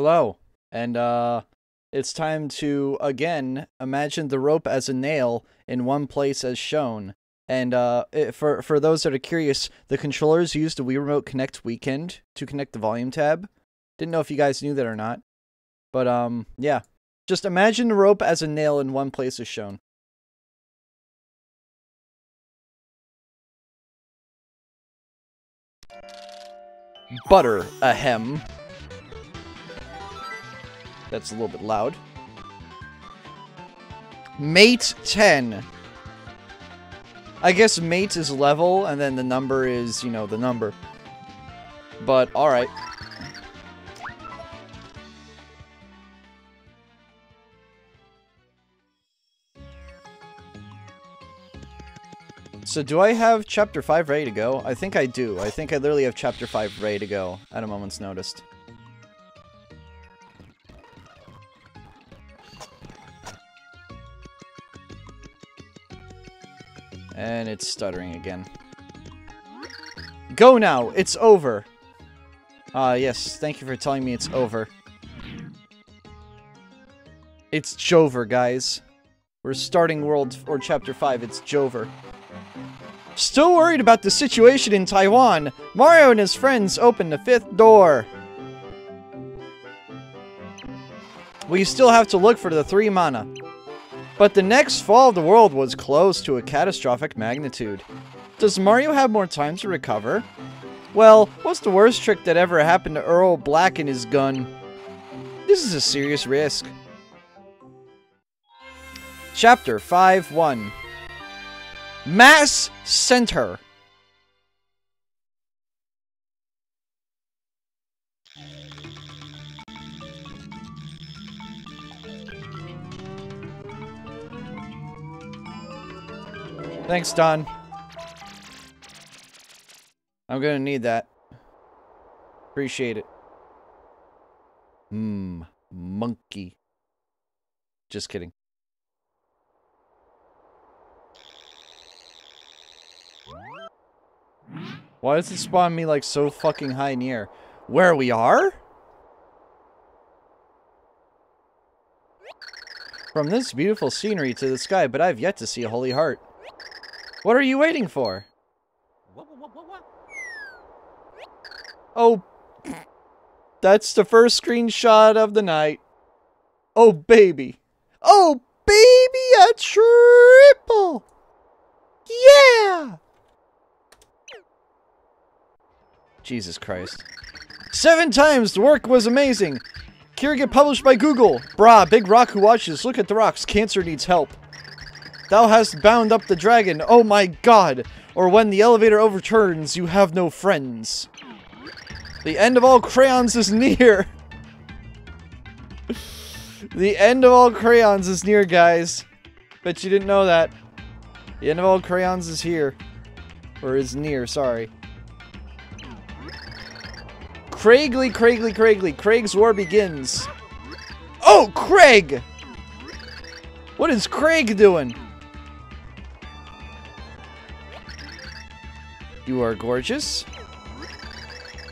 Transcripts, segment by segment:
Hello. And uh it's time to again imagine the rope as a nail in one place as shown. And uh it, for for those that are curious, the controllers used a Wii Remote Connect Weekend to connect the volume tab. Didn't know if you guys knew that or not. But um yeah. Just imagine the rope as a nail in one place as shown. Butter ahem. That's a little bit loud. Mate 10. I guess mate is level, and then the number is, you know, the number. But, alright. So do I have chapter 5 ready to go? I think I do. I think I literally have chapter 5 ready to go at a moment's notice. And it's stuttering again. Go now! It's over! Ah, uh, yes. Thank you for telling me it's over. It's Jover, guys. We're starting World or Chapter 5. It's Jover. Still worried about the situation in Taiwan, Mario and his friends open the fifth door. We still have to look for the three mana. But the next fall of the world was close to a catastrophic magnitude. Does Mario have more time to recover? Well, what's the worst trick that ever happened to Earl Black and his gun? This is a serious risk. Chapter 5-1 Mass Center. Thanks, Don. I'm gonna need that. Appreciate it. Mmm, monkey. Just kidding. Why does it spawn me like so fucking high in the air? Where we are? From this beautiful scenery to the sky, but I've yet to see a holy heart. What are you waiting for? Oh, that's the first screenshot of the night. Oh, baby. Oh, baby, a triple. Yeah. Jesus Christ. Seven times! The work was amazing! Kira get published by Google! Brah, big rock who watches. Look at the rocks. Cancer needs help. Thou hast bound up the dragon. Oh my god! Or when the elevator overturns, you have no friends. The end of all crayons is near! the end of all crayons is near, guys. Bet you didn't know that. The end of all crayons is here. Or is near, sorry. Craigly, Craigly, Craigly. Craig's war begins. Oh, Craig! What is Craig doing? You are gorgeous.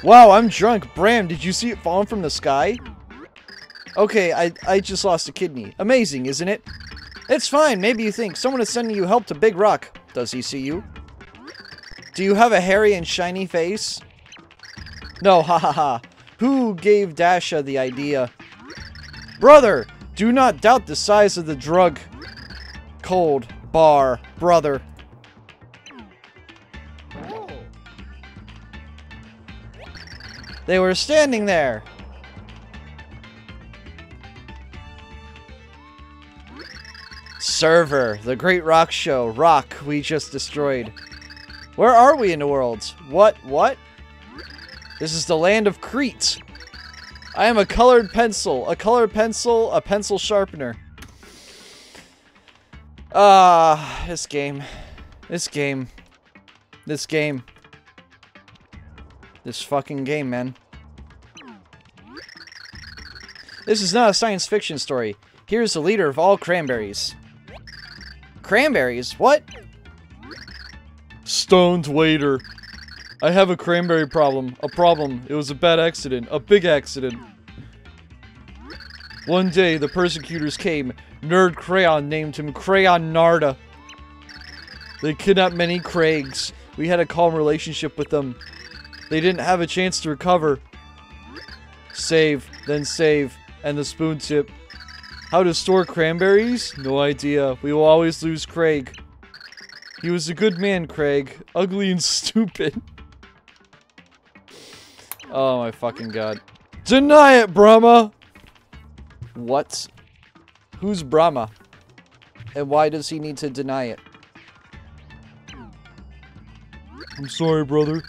Wow, I'm drunk. Bram, did you see it falling from the sky? Okay, I, I just lost a kidney. Amazing, isn't it? It's fine. Maybe you think someone is sending you help to Big Rock. Does he see you? Do you have a hairy and shiny face? No, ha ha ha. Who gave Dasha the idea? Brother, do not doubt the size of the drug. Cold bar, brother. They were standing there. Server, the great rock show. Rock we just destroyed. Where are we in the world? What? What? This is the land of Crete. I am a colored pencil. A colored pencil, a pencil sharpener. Ah, uh, this game. This game. This game. This fucking game, man. This is not a science fiction story. Here's the leader of all cranberries. Cranberries? What? Stoned waiter. I have a cranberry problem. A problem. It was a bad accident. A big accident. One day, the persecutors came. Nerd Crayon named him Crayon Narda. They kidnapped many Craigs. We had a calm relationship with them. They didn't have a chance to recover. Save, then save, and the spoon tip. How to store cranberries? No idea. We will always lose Craig. He was a good man, Craig. Ugly and stupid. Oh my fucking god. Deny it, Brahma! What? Who's Brahma? And why does he need to deny it? I'm sorry, brother.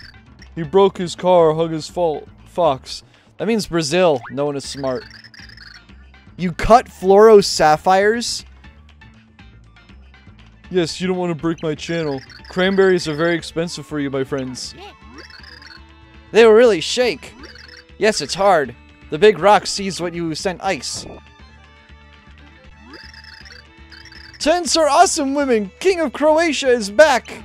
He broke his car, hug his fault. Fox. That means Brazil. No one is smart. You cut fluoro sapphires? Yes, you don't want to break my channel. Cranberries are very expensive for you, my friends. They will really shake. Yes, it's hard. The big rock sees what you sent ice. Tents are awesome women! King of Croatia is back!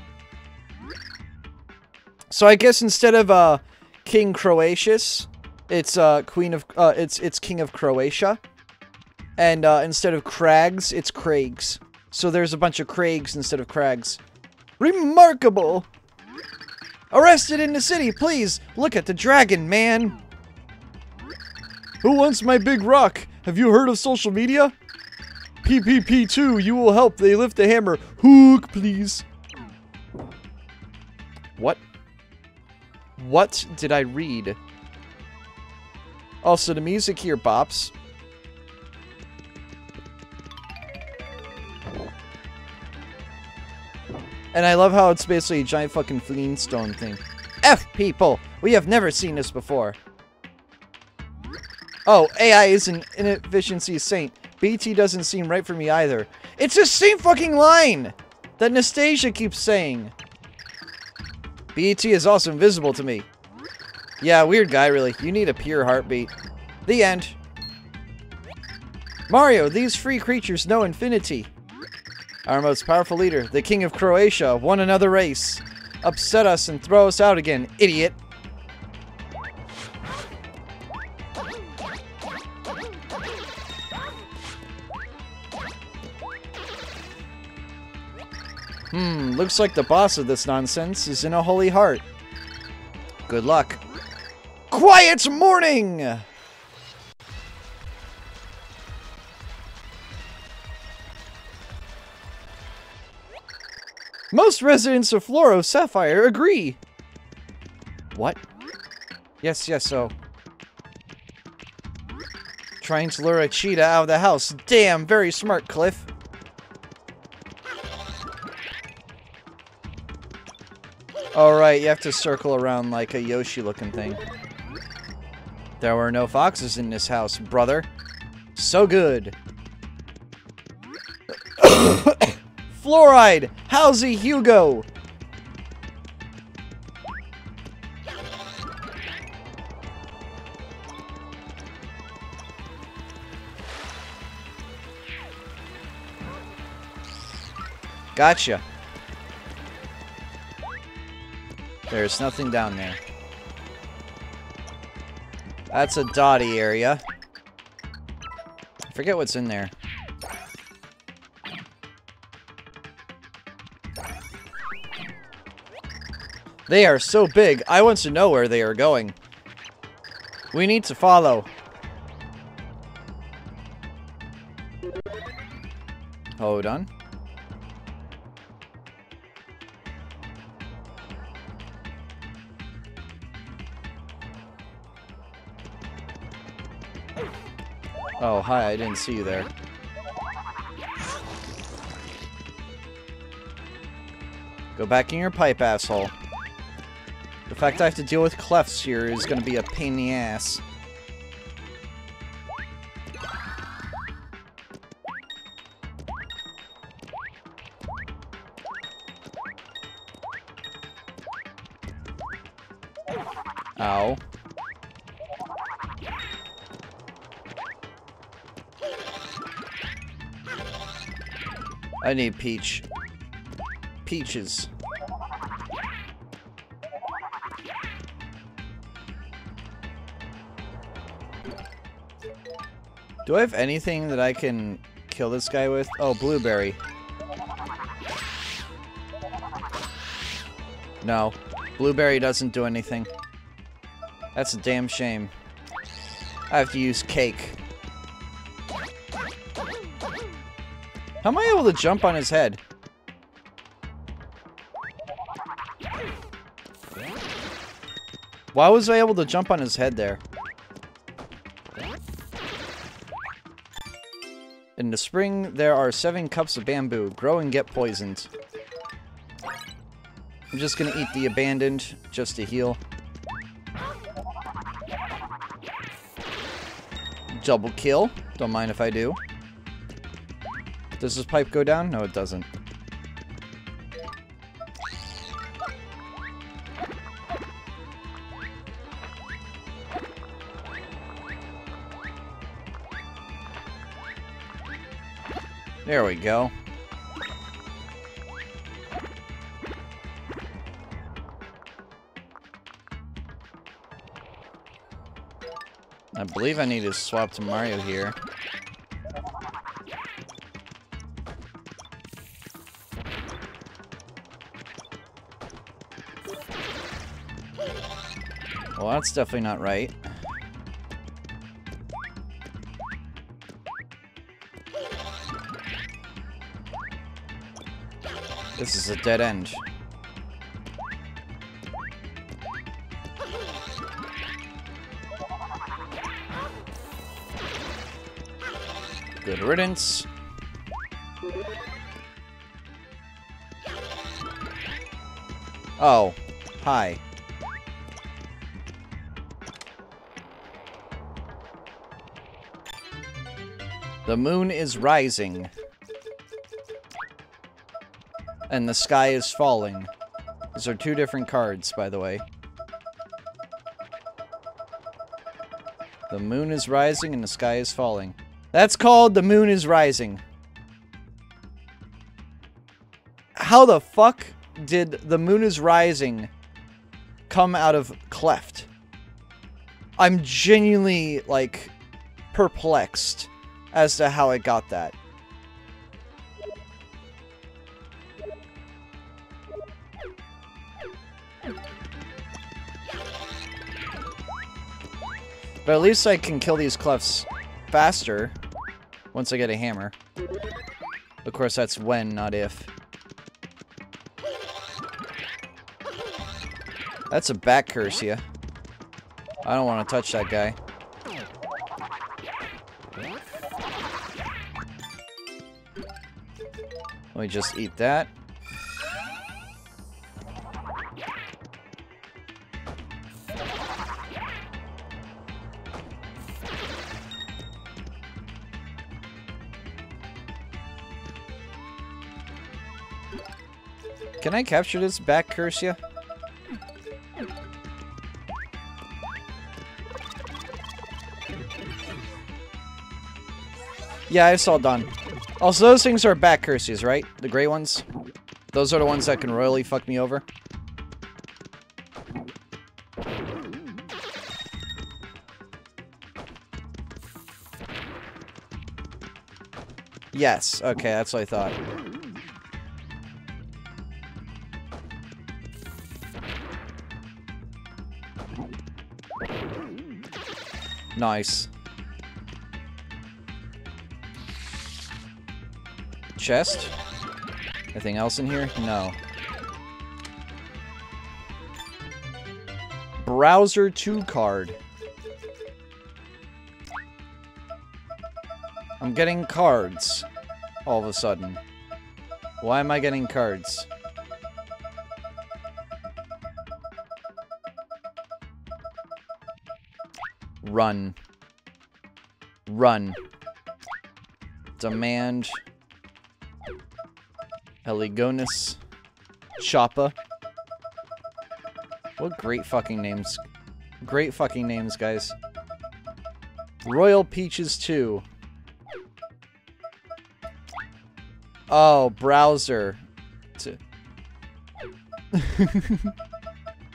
So I guess instead of uh, King Croatius, it's uh, Queen of uh, it's it's King of Croatia, and uh, instead of Crags, it's Craigs. So there's a bunch of Craigs instead of Crags. Remarkable! Arrested in the city, please! Look at the dragon, man! Who wants my big rock? Have you heard of social media? PPP2, you will help. They lift the hammer. Hook, please. What did I read? Also, the music here bops. And I love how it's basically a giant fucking Flintstone thing. F people! We have never seen this before. Oh, AI is an inefficiency saint. BT doesn't seem right for me either. It's the same fucking line that Nastasia keeps saying. BT is also invisible to me. Yeah, weird guy, really. You need a pure heartbeat. The end. Mario, these free creatures know infinity. Our most powerful leader, the King of Croatia, won another race. Upset us and throw us out again, idiot. Hmm, looks like the boss of this nonsense is in a holy heart. Good luck. Quiet morning! Most residents of Fluoro Sapphire agree. What? Yes, yes, so. Trying to lure a cheetah out of the house. Damn, very smart, Cliff. Alright, you have to circle around like a Yoshi-looking thing. There were no foxes in this house, brother. So good. Fluoride! how's Howsy Hugo! Gotcha. There's nothing down there. That's a dotty area. Forget what's in there. They are so big, I want to know where they are going. We need to follow. Hold on. Oh, hi, I didn't see you there. Go back in your pipe, asshole. The fact I have to deal with clefts here is gonna be a pain in the ass. Ow. I need peach. Peaches. Do I have anything that I can kill this guy with? Oh, blueberry. No. Blueberry doesn't do anything. That's a damn shame. I have to use cake. How am I able to jump on his head? Why was I able to jump on his head there? In the spring, there are seven cups of bamboo. Grow and get poisoned. I'm just gonna eat the abandoned just to heal. Double kill. Don't mind if I do. Does this pipe go down? No, it doesn't. There we go. I believe I need to swap to Mario here. Well, that's definitely not right. This is a dead end. Good riddance. Oh, hi. The moon is rising. And the sky is falling. Those are two different cards, by the way. The moon is rising and the sky is falling. That's called The Moon is Rising. How the fuck did The Moon is Rising come out of Cleft? I'm genuinely, like, perplexed as to how I got that. But at least I can kill these clefts faster once I get a hammer. Of course, that's when, not if. That's a back curse, yeah. I don't want to touch that guy. Let me just eat that. Can I capture this back Cursya? Yeah, it's all done. Also, those things are back Cursyas, right? The gray ones? Those are the ones that can royally fuck me over. Yes, okay, that's what I thought. Nice. Chest? Anything else in here? No. Browser 2 card. I'm getting cards. All of a sudden. Why am I getting cards? Run. Run. Demand. Heligonus. Choppa. What great fucking names. Great fucking names, guys. Royal Peaches 2. Oh, browser.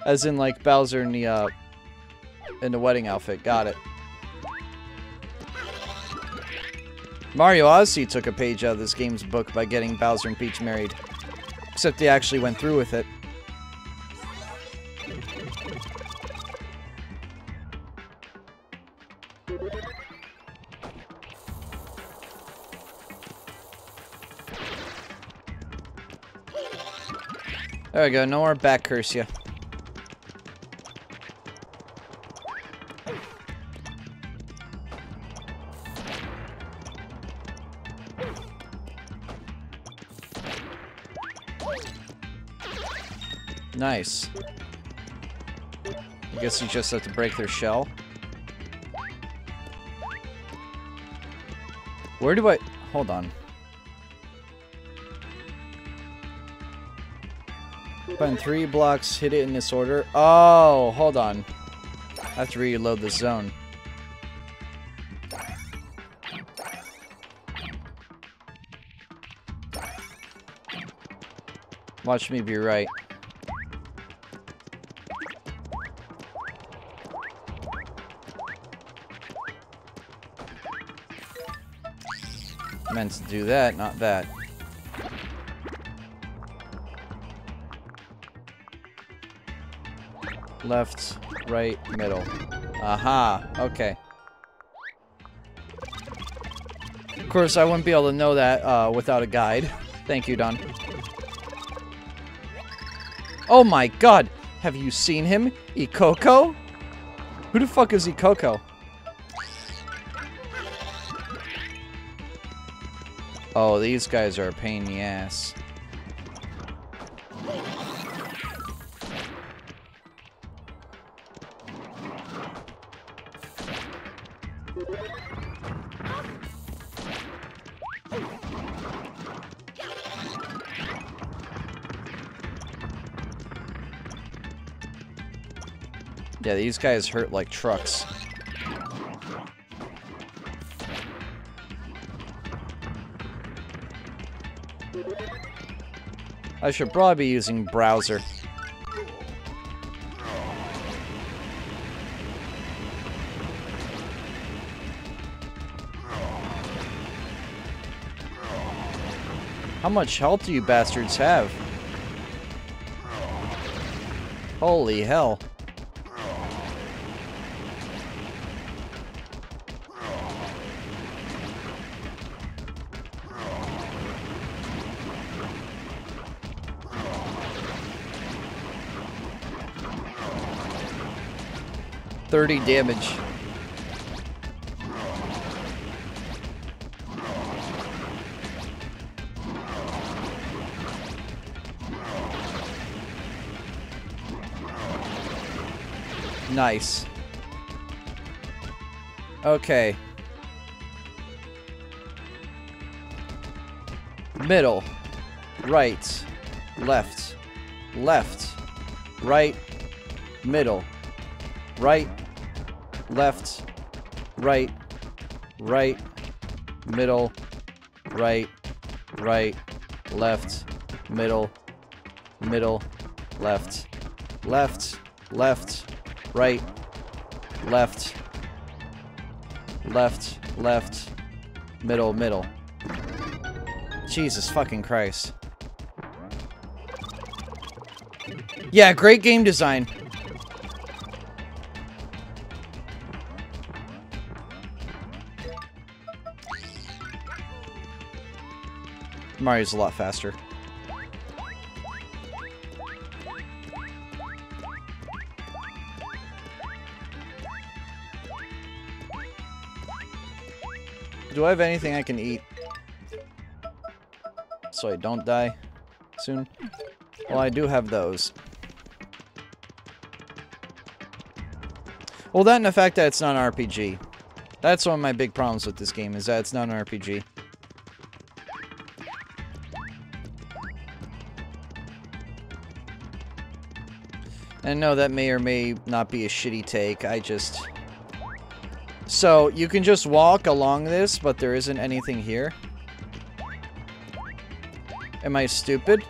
As in, like, Bowser in the, uh, in the wedding outfit. Got it. Mario Odyssey took a page out of this game's book by getting Bowser and Peach married. Except they actually went through with it. There we go, no more back curse ya. Nice. I guess you just have to break their shell. Where do I... Hold on. Button three blocks, hit it in this order. Oh, hold on. I have to reload the zone. Watch me be right. Meant to do that, not that. Left, right, middle. Aha, okay. Of course, I wouldn't be able to know that uh, without a guide. Thank you, Don. Oh my god! Have you seen him? Ikoko? Who the fuck is Ikoko? Oh, these guys are a pain in the ass. Yeah, these guys hurt like trucks. I should probably be using browser. How much health do you bastards have? Holy hell. Thirty damage. Nice. Okay. Middle. Right. Left. Left. Right. Middle. Right. Left. Right. Right. Middle. Right. Right. Left. Middle. Middle. Left. Left. Left right, left, left, left, middle, middle. Jesus fucking Christ. Yeah, great game design. Mario's a lot faster. Do I have anything I can eat? So I don't die soon? Well, I do have those. Well, that and the fact that it's not an RPG. That's one of my big problems with this game, is that it's not an RPG. And no, that may or may not be a shitty take, I just... So, you can just walk along this, but there isn't anything here. Am I stupid?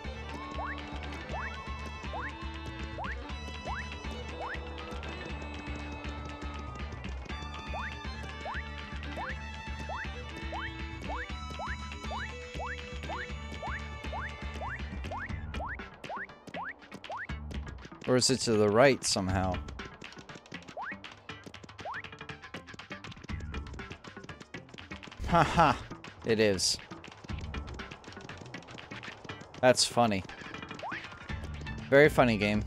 Is it to the right somehow? Haha, it is. That's funny. Very funny game.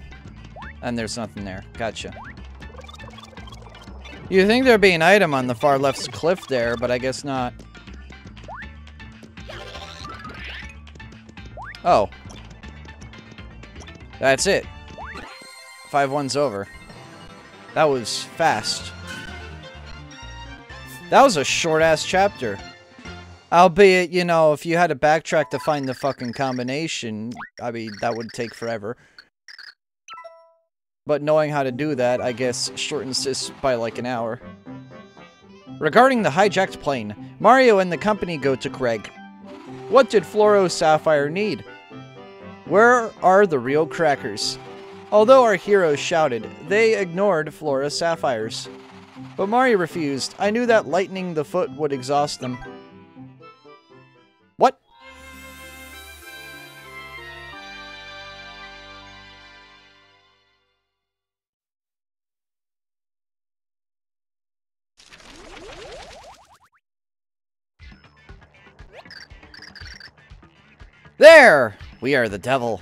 And there's nothing there. Gotcha. You think there'd be an item on the far left cliff there, but I guess not. Oh. That's it. 5-1's over. That was fast. That was a short-ass chapter. Albeit, you know, if you had to backtrack to find the fucking combination, I mean, that would take forever. But knowing how to do that, I guess, shortens this by like an hour. Regarding the hijacked plane, Mario and the company go to Craig. What did Floro Sapphire need? Where are the real crackers? Although our heroes shouted, they ignored Flora's Sapphires. But Mario refused. I knew that lightening the foot would exhaust them. What? There! We are the devil.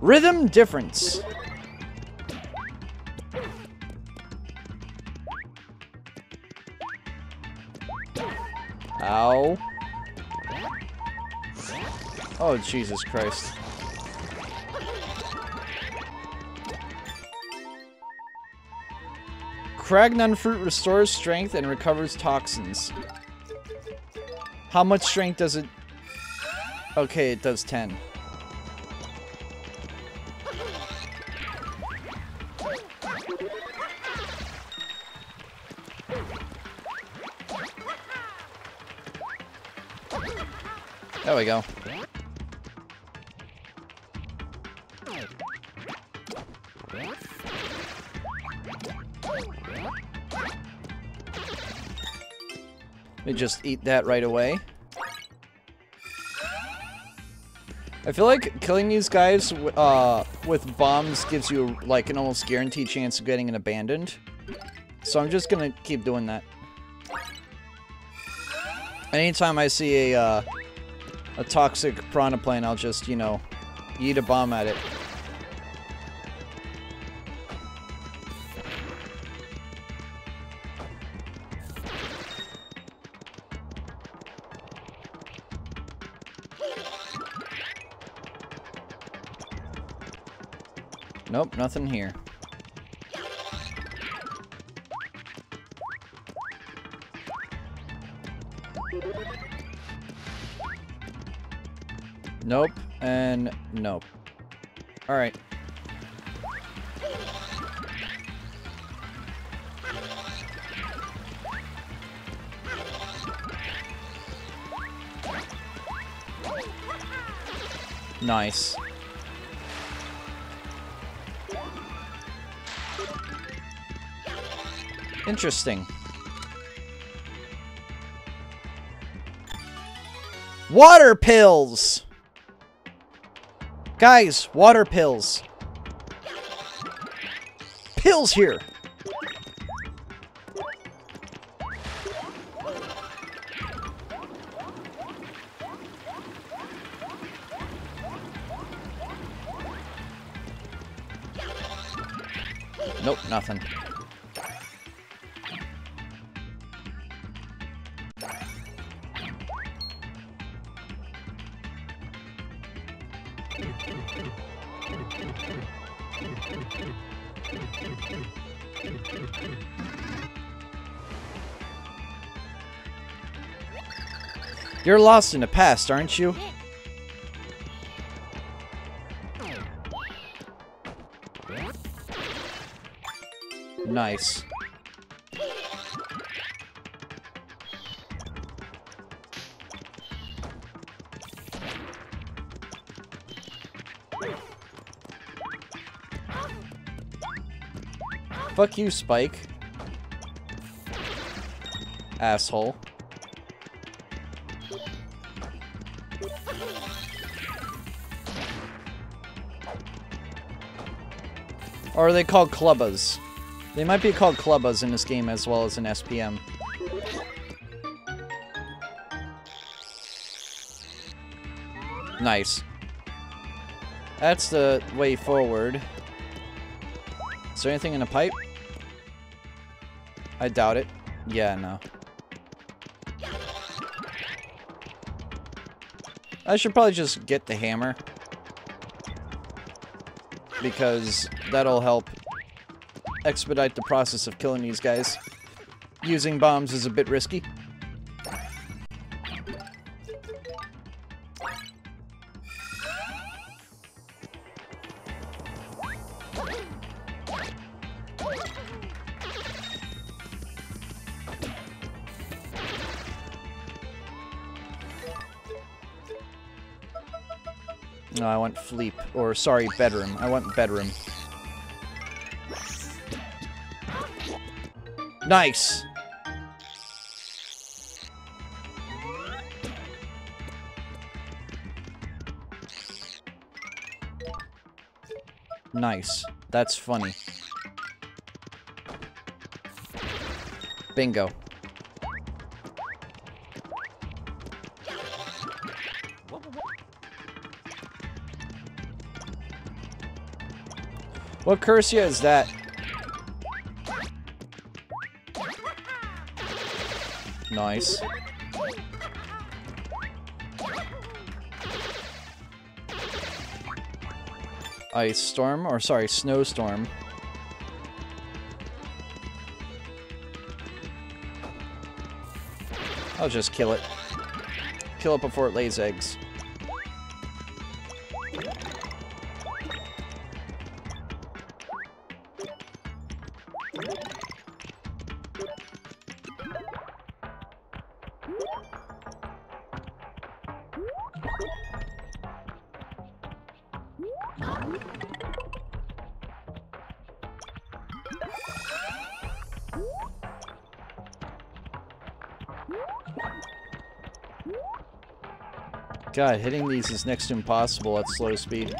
Rhythm difference. Ow. Oh, Jesus Christ. Cragnon fruit restores strength and recovers toxins. How much strength does it... Okay, it does 10. We go. We just eat that right away. I feel like killing these guys uh, with bombs gives you like an almost guaranteed chance of getting an abandoned. So I'm just gonna keep doing that. Anytime I see a uh, a toxic piranha plane, I'll just, you know, eat a bomb at it. Nope, nothing here. Nope, and nope. Alright. Nice. Interesting. Water pills! Guys, water pills. Pills here! Nope, nothing. You're lost in the past, aren't you? Nice. Fuck you, Spike. Asshole. Or are they called clubbas? They might be called clubbas in this game as well as in SPM. Nice. That's the way forward. Is there anything in the pipe? I doubt it. Yeah, no. I should probably just get the hammer. Because that'll help expedite the process of killing these guys. Using bombs is a bit risky. Or, sorry, Bedroom. I want Bedroom. Nice! Nice. That's funny. Bingo. What Cursya is that? Nice. Ice storm, or sorry, snowstorm. I'll just kill it. Kill it before it lays eggs. God, hitting these is next to impossible at slow speed.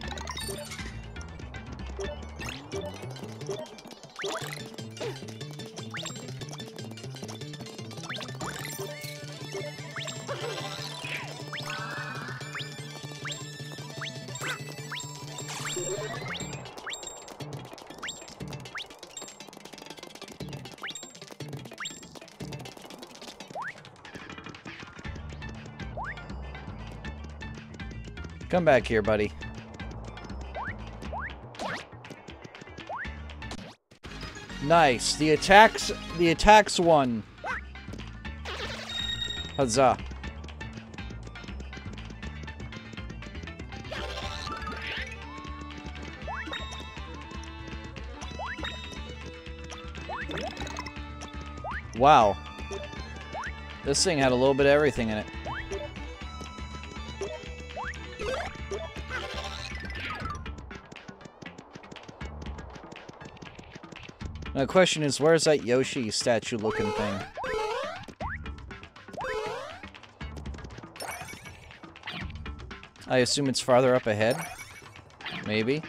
Come back here, buddy. Nice. The attacks the attacks won. Huzzah. Wow. This thing had a little bit of everything in it. The question is, where's that Yoshi statue looking thing? I assume it's farther up ahead? Maybe?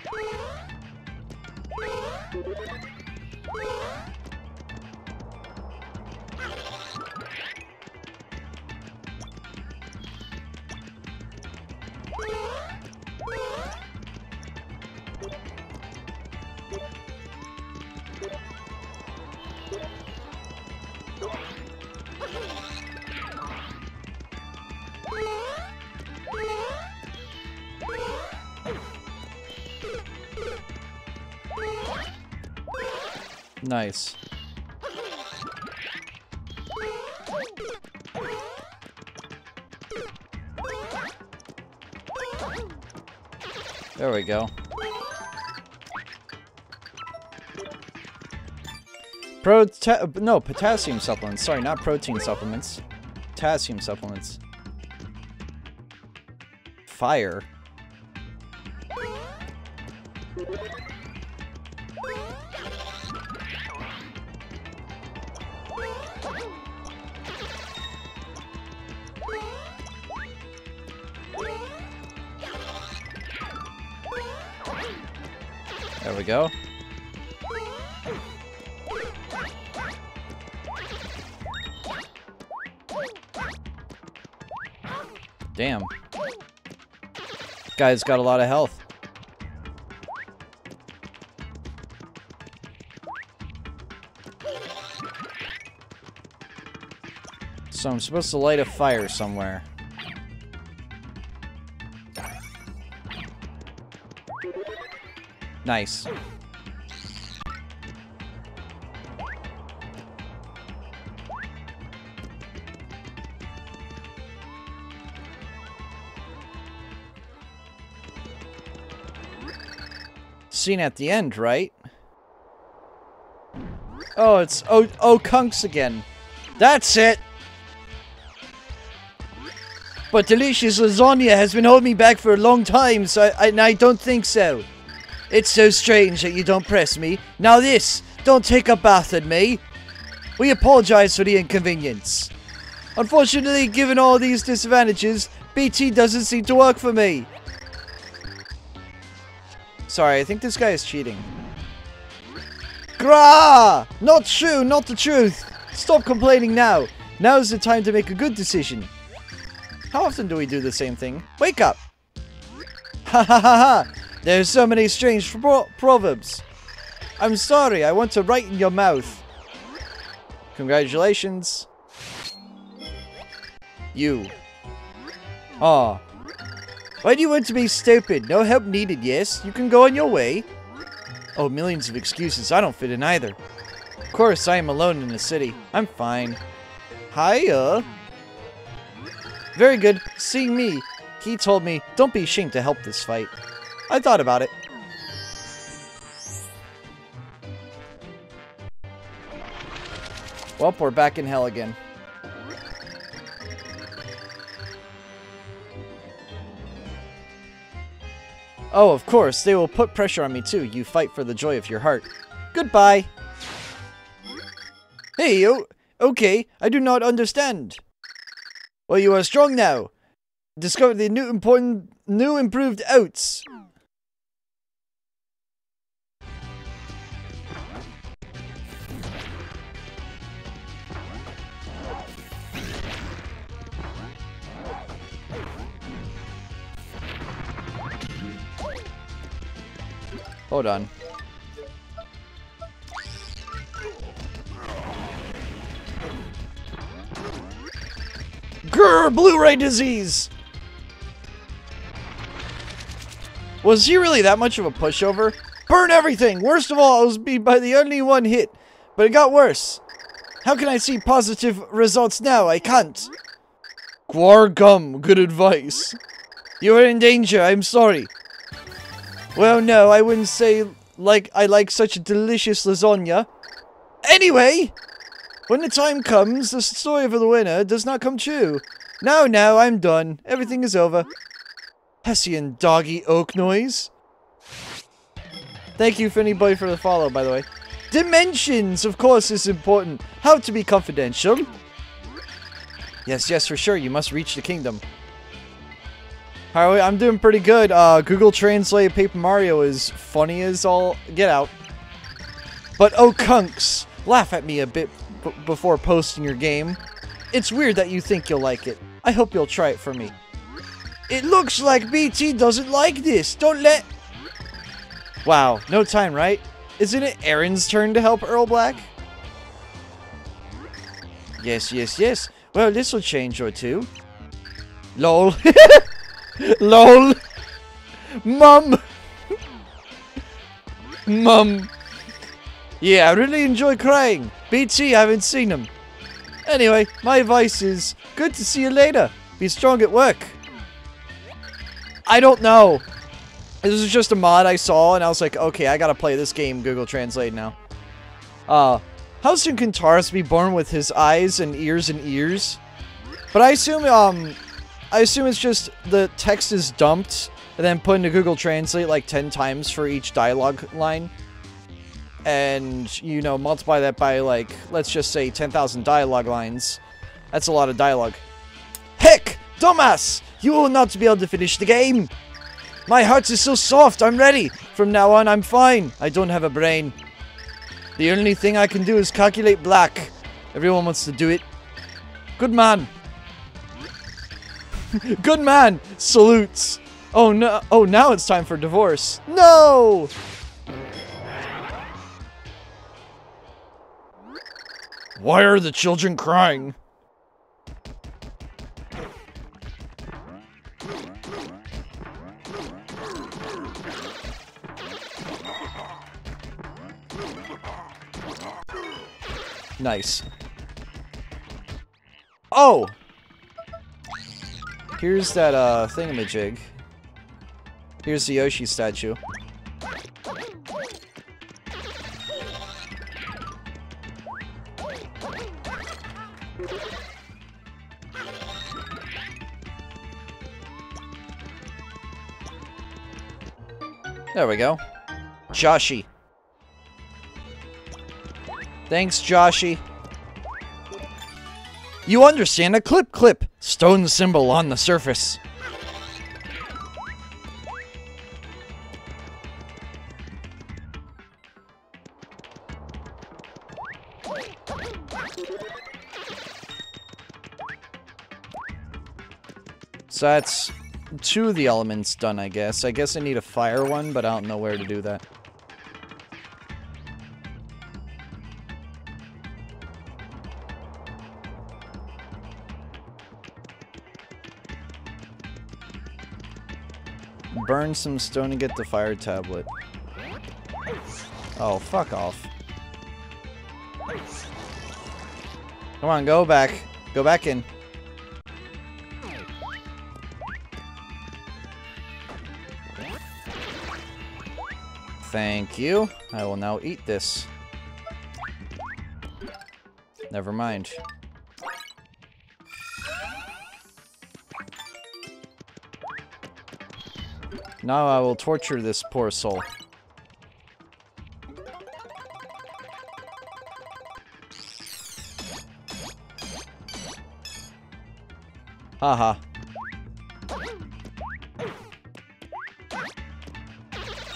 No, potassium supplements. Sorry, not protein supplements. Potassium supplements. Fire. Guy's got a lot of health. So I'm supposed to light a fire somewhere. Nice. Scene at the end, right? Oh, it's oh oh Kunks again. That's it. But delicious lasagna has been holding me back for a long time, so I, and I don't think so. It's so strange that you don't press me. Now this, don't take a bath at me. We apologize for the inconvenience. Unfortunately, given all these disadvantages, BT doesn't seem to work for me. Sorry, I think this guy is cheating. Gra! Not true, not the truth. Stop complaining now. Now's the time to make a good decision. How often do we do the same thing? Wake up! Ha ha ha ha! There's so many strange pro proverbs. I'm sorry, I want to write in your mouth. Congratulations. You. Aw. Why do you want to be stupid? No help needed, yes? You can go on your way. Oh, millions of excuses. I don't fit in either. Of course, I am alone in the city. I'm fine. Hiya. Very good. Seeing me, he told me, don't be ashamed to help this fight. I thought about it. Well, we're back in hell again. Oh, of course, they will put pressure on me too. You fight for the joy of your heart. Goodbye. Hey, oh, okay, I do not understand. Well, you are strong now. Discover the new important, new improved oats. Hold on. Grr, Blu-ray disease! Was he really that much of a pushover? Burn everything! Worst of all, I was beat by the only one hit. But it got worse. How can I see positive results now? I can't. Guargum, good advice. You are in danger, I'm sorry. Well, no, I wouldn't say like I like such a delicious lasagna. Anyway, when the time comes, the story of the winner does not come true. Now, now, I'm done. Everything is over. Hessian doggy oak noise. Thank you for anybody for the follow, by the way. Dimensions, of course, is important. How to be confidential. Yes, yes, for sure. You must reach the kingdom. Alright, I'm doing pretty good. Uh, Google Translate Paper Mario is funny as all get out. But oh kunks, laugh at me a bit before posting your game. It's weird that you think you'll like it. I hope you'll try it for me. It looks like BT doesn't like this. Don't let... Wow, no time, right? Isn't it Aaron's turn to help Earl Black? Yes, yes, yes. Well, this will change or two. LOL. LOL. Mum. Mum. Yeah, I really enjoy crying. BT, I haven't seen him. Anyway, my advice is, good to see you later. Be strong at work. I don't know. This is just a mod I saw, and I was like, okay, I gotta play this game Google Translate now. Uh, how soon can Taurus be born with his eyes and ears and ears? But I assume, um, I assume it's just the text is dumped and then put into Google Translate like 10 times for each dialogue line. And, you know, multiply that by like, let's just say 10,000 dialogue lines. That's a lot of dialogue. Heck! Dumbass! You will not be able to finish the game! My heart is so soft, I'm ready. From now on, I'm fine. I don't have a brain. The only thing I can do is calculate black. Everyone wants to do it. Good man. Good man. Salutes. Oh no. Oh, now it's time for divorce. No. Why are the children crying? Nice. Oh! Here's that, uh, thingamajig. Here's the Yoshi statue. There we go. Joshy. Thanks, Joshy. You understand a clip clip. Stone symbol on the surface. So that's two of the elements done, I guess. I guess I need a fire one, but I don't know where to do that. Burn some stone to get the fire tablet. Oh, fuck off. Come on, go back. Go back in. Thank you. I will now eat this. Never mind. Now I will torture this poor soul. Haha.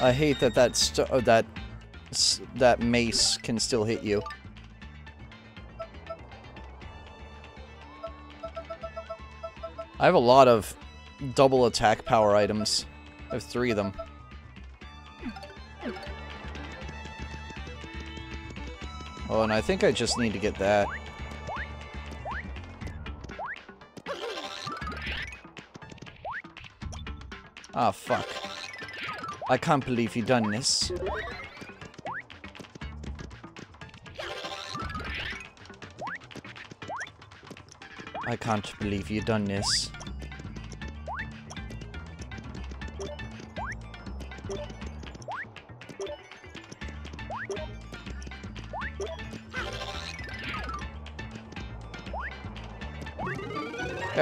I hate that that oh, that that mace can still hit you. I have a lot of double attack power items. I have three of them. Oh, and I think I just need to get that. Ah, oh, fuck. I can't believe you done this. I can't believe you done this.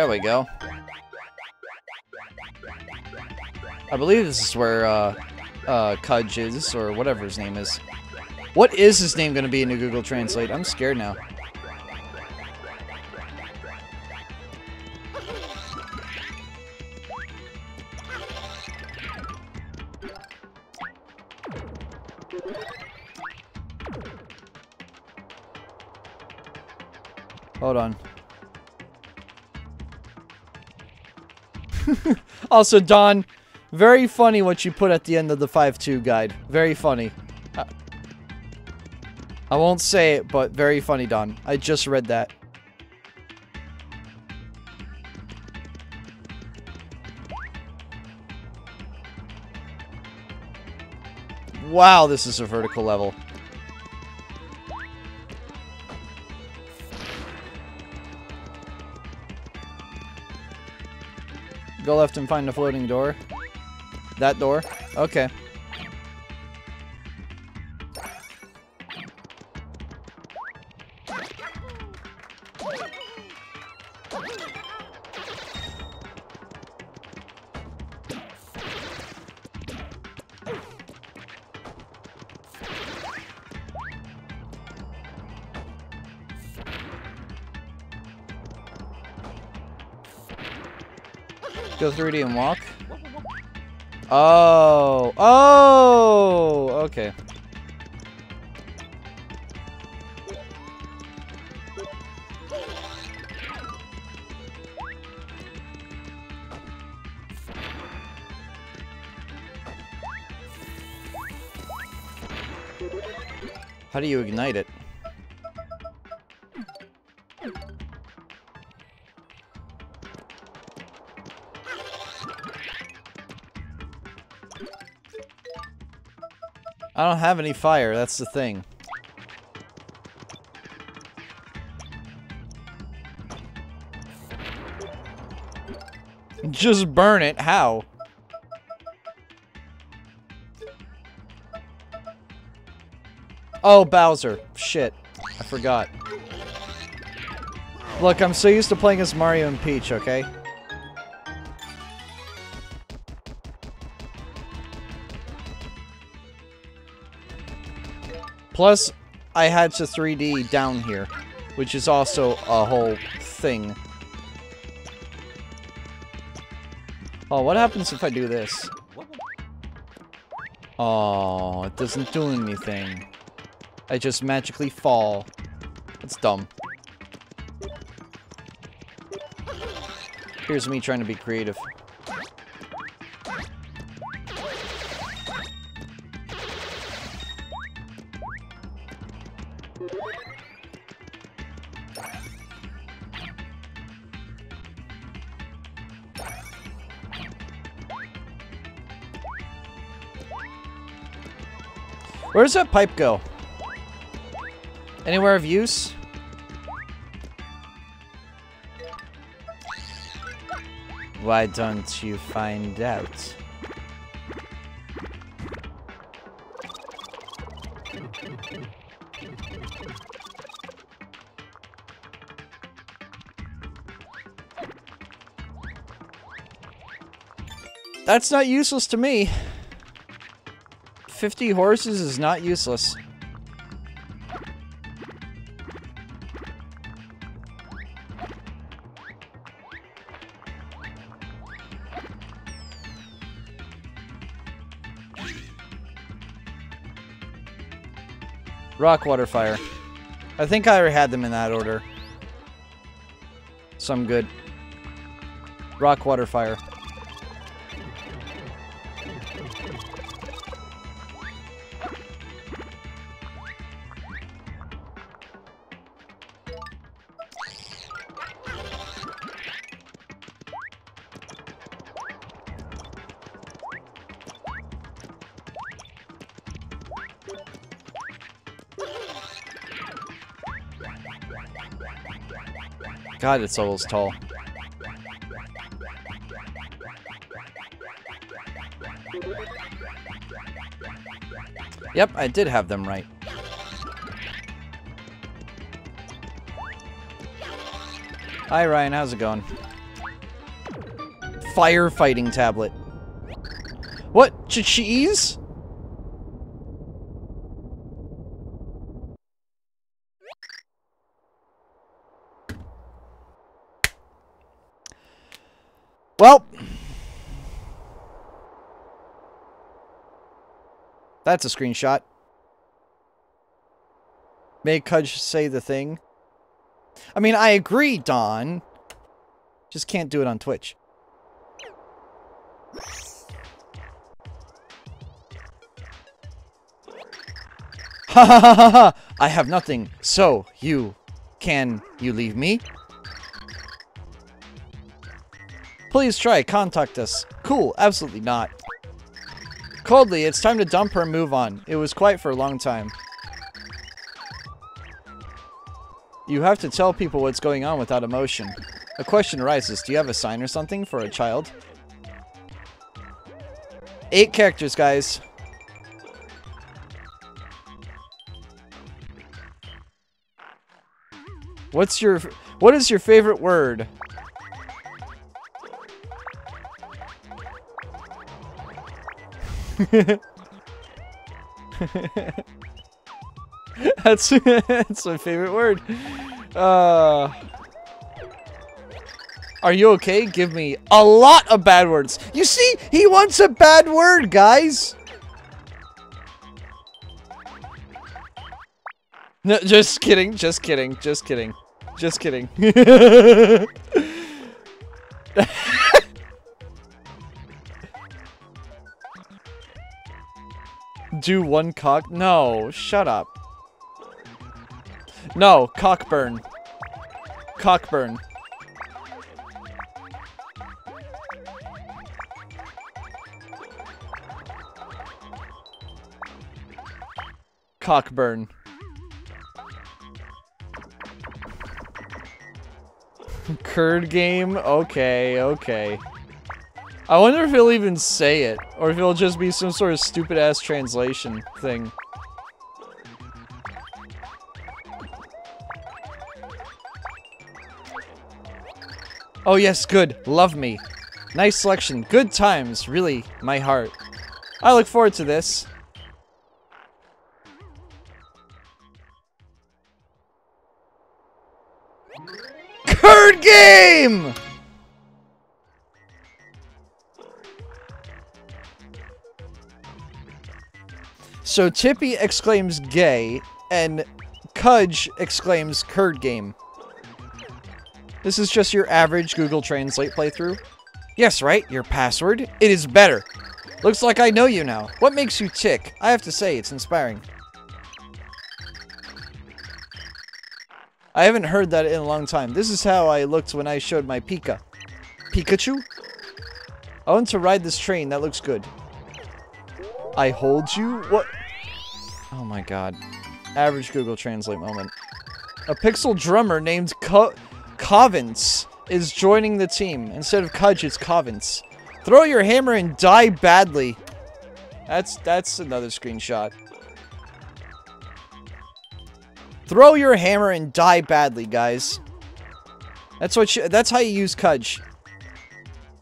There we go. I believe this is where, uh, uh, Cudge is, or whatever his name is. What is his name gonna be in the Google Translate? I'm scared now. Also, Don, very funny what you put at the end of the 5-2 guide. Very funny. I won't say it, but very funny, Don. I just read that. Wow, this is a vertical level. Go left and find a floating door. That door? Okay. Go 3D and walk. Oh. Oh! Okay. How do you ignite it? Have any fire, that's the thing. Just burn it, how? Oh, Bowser. Shit. I forgot. Look, I'm so used to playing as Mario and Peach, okay? Plus, I had to 3D down here, which is also a whole thing. Oh, what happens if I do this? Oh, it doesn't do anything. I just magically fall. That's dumb. Here's me trying to be creative. Where does that pipe go? Anywhere of use? Why don't you find out? That's not useless to me. 50 horses is not useless. Rock, water, fire. I think I had them in that order. So I'm good. Rock, water, fire. God, it's almost tall. Yep, I did have them right. Hi, Ryan. How's it going? Firefighting tablet. What? Ch cheese? Well. That's a screenshot. Make Cudge say the thing. I mean, I agree, Don. Just can't do it on Twitch. Ha ha ha ha ha! I have nothing, so you... Can you leave me? Please try, contact us. Cool, absolutely not. Coldly, it's time to dump her and move on. It was quiet for a long time. You have to tell people what's going on without emotion. A question arises, do you have a sign or something for a child? Eight characters, guys. What's your... What is your favorite word? that's that's my favorite word. Uh Are you okay? Give me a lot of bad words. You see, he wants a bad word, guys. No, just kidding, just kidding, just kidding, just kidding. Do one cock? No, shut up. No, cockburn. Cockburn. Cockburn. Curd game? Okay, okay. I wonder if he'll even say it, or if it'll just be some sort of stupid-ass translation thing. Oh yes, good. Love me. Nice selection. Good times. Really, my heart. I look forward to this. Curd game! So Tippi exclaims gay, and Cudge exclaims curd game. This is just your average Google Translate playthrough? Yes, right? Your password? It is better. Looks like I know you now. What makes you tick? I have to say, it's inspiring. I haven't heard that in a long time. This is how I looked when I showed my Pika. Pikachu? I want to ride this train. That looks good. I hold you? What? Oh my god. Average Google Translate moment. A pixel drummer named Co is joining the team. Instead of Cudge, it's Covens. Throw your hammer and die badly. That's that's another screenshot. Throw your hammer and die badly, guys. That's what you, that's how you use Cudge.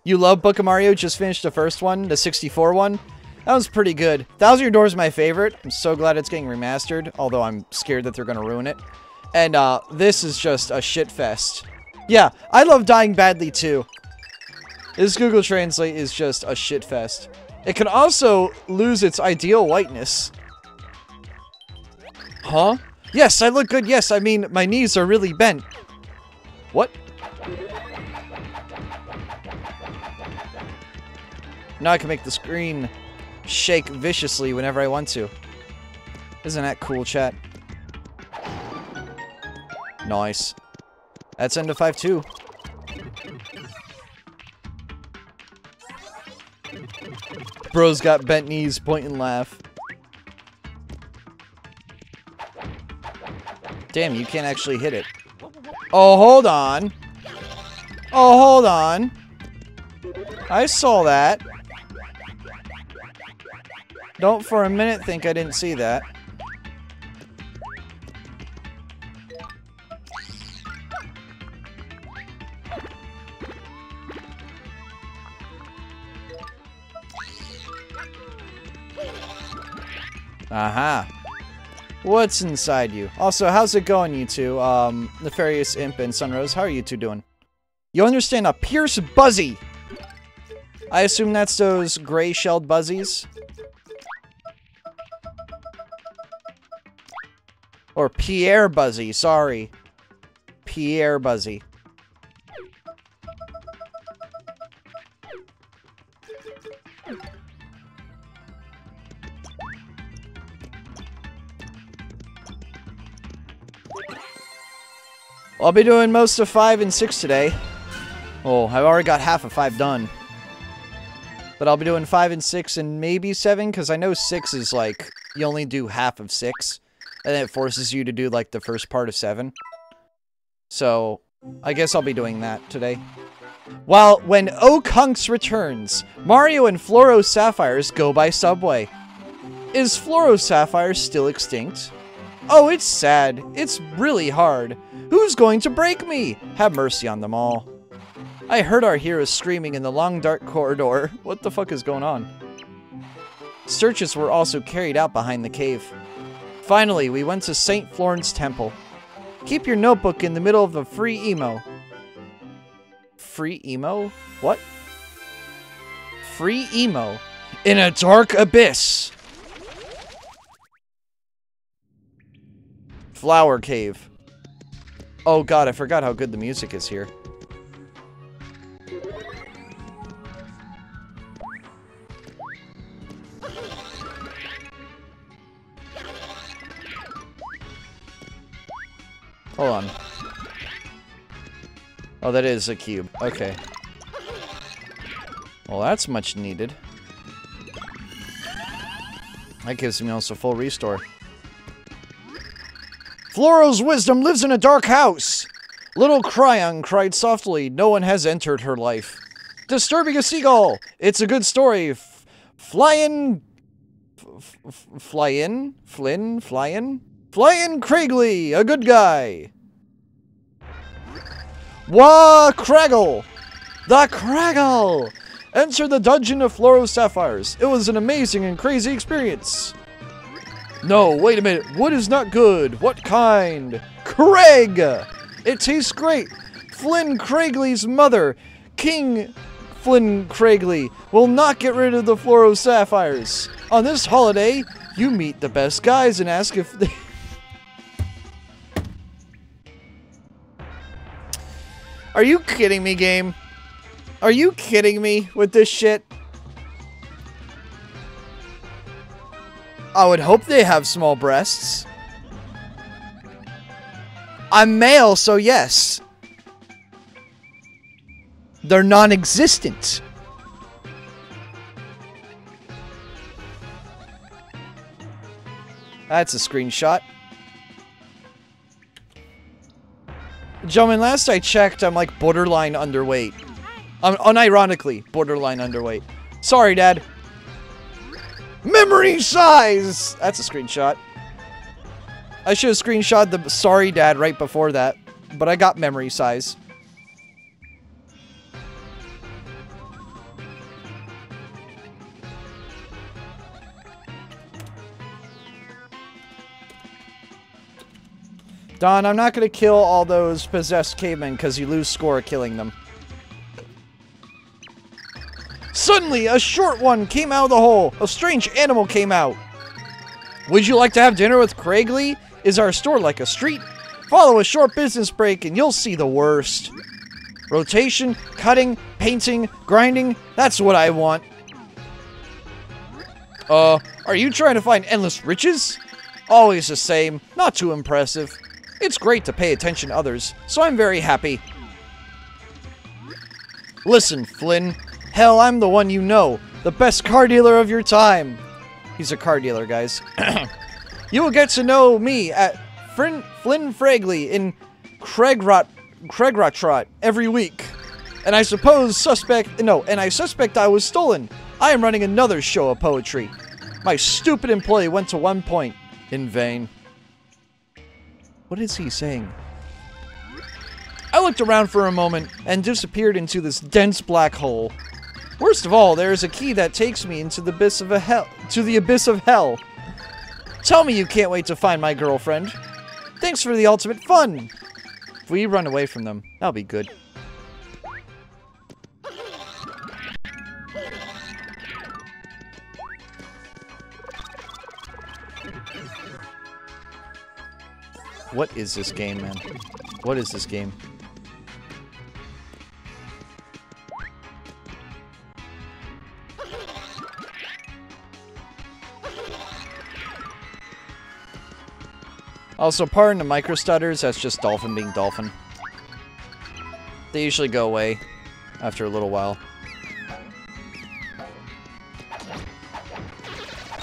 You love Book of Mario, just finished the first one, the 64 one. That was pretty good. Thousand Year Door is my favorite. I'm so glad it's getting remastered, although I'm scared that they're going to ruin it. And uh, this is just a shit fest. Yeah, I love dying badly too. This Google Translate is just a shit fest. It can also lose its ideal whiteness. Huh? Yes, I look good. Yes, I mean, my knees are really bent. What? Now I can make the screen shake viciously whenever I want to. Isn't that cool, chat? Nice. That's end of 5-2. Bro's got bent knees, point and laugh. Damn, you can't actually hit it. Oh, hold on. Oh, hold on. I saw that. Don't for a minute think I didn't see that. Aha. What's inside you? Also, how's it going, you two? Um, Nefarious Imp and Sunrose, how are you two doing? You understand a Pierce Buzzy! I assume that's those gray-shelled Buzzies? Or Pierre Buzzy, sorry. Pierre Buzzy. I'll be doing most of 5 and 6 today. Oh, I've already got half of 5 done. But I'll be doing 5 and 6 and maybe 7, because I know 6 is like, you only do half of 6. And then it forces you to do like the first part of 7. So, I guess I'll be doing that today. While when Oak Hunks returns, Mario and Floro Sapphires go by Subway. Is Floro Sapphire still extinct? Oh, it's sad. It's really hard. Who's going to break me? Have mercy on them all. I heard our heroes screaming in the long dark corridor. What the fuck is going on? Searches were also carried out behind the cave. Finally, we went to St. Florence Temple. Keep your notebook in the middle of a free emo. free emo? What? Free emo in a dark abyss. Flower cave. Oh god, I forgot how good the music is here. Hold on. Oh, that is a cube. Okay. Well, that's much needed. That gives me almost a full restore. Floro's wisdom lives in a dark house. Little Cryon cried softly. No one has entered her life. Disturbing a seagull. It's a good story. F flying... fly in? Flynn? Flyin? Flyin Craigley, a good guy. Wah Craggle! The Craggle! Enter the dungeon of Floro Sapphires. It was an amazing and crazy experience. No, wait a minute. Wood is not good. What kind? Craig! It tastes great. Flynn Craigley's mother, King Flynn Craigley, will not get rid of the Floro Sapphires. On this holiday, you meet the best guys and ask if they... Are you kidding me, game? Are you kidding me with this shit? I would hope they have small breasts. I'm male, so yes. They're non-existent. That's a screenshot. Gentlemen, last I checked, I'm like borderline underweight. I'm unironically borderline underweight. Sorry, Dad. Memory size! That's a screenshot. I should have screenshot the sorry dad right before that, but I got memory size. Don, I'm not going to kill all those possessed cavemen because you lose score killing them. Suddenly, a short one came out of the hole. A strange animal came out. Would you like to have dinner with Craigley? Is our store like a street? Follow a short business break and you'll see the worst. Rotation, cutting, painting, grinding, that's what I want. Uh, are you trying to find endless riches? Always the same, not too impressive. It's great to pay attention to others, so I'm very happy. Listen, Flynn. Hell, I'm the one you know. The best car dealer of your time. He's a car dealer, guys. you will get to know me at Flynn, Flynn Fragley in Craigrot, Craigrotrot every week. And I suppose suspect, no, and I suspect I was stolen. I am running another show of poetry. My stupid employee went to one point in vain. What is he saying? I looked around for a moment and disappeared into this dense black hole. Worst of all, there is a key that takes me into the abyss of a hell to the abyss of hell. Tell me you can't wait to find my girlfriend. Thanks for the ultimate fun. If we run away from them, that'll be good. What is this game, man? What is this game? Also, pardon the micro stutters, that's just Dolphin being Dolphin. They usually go away after a little while.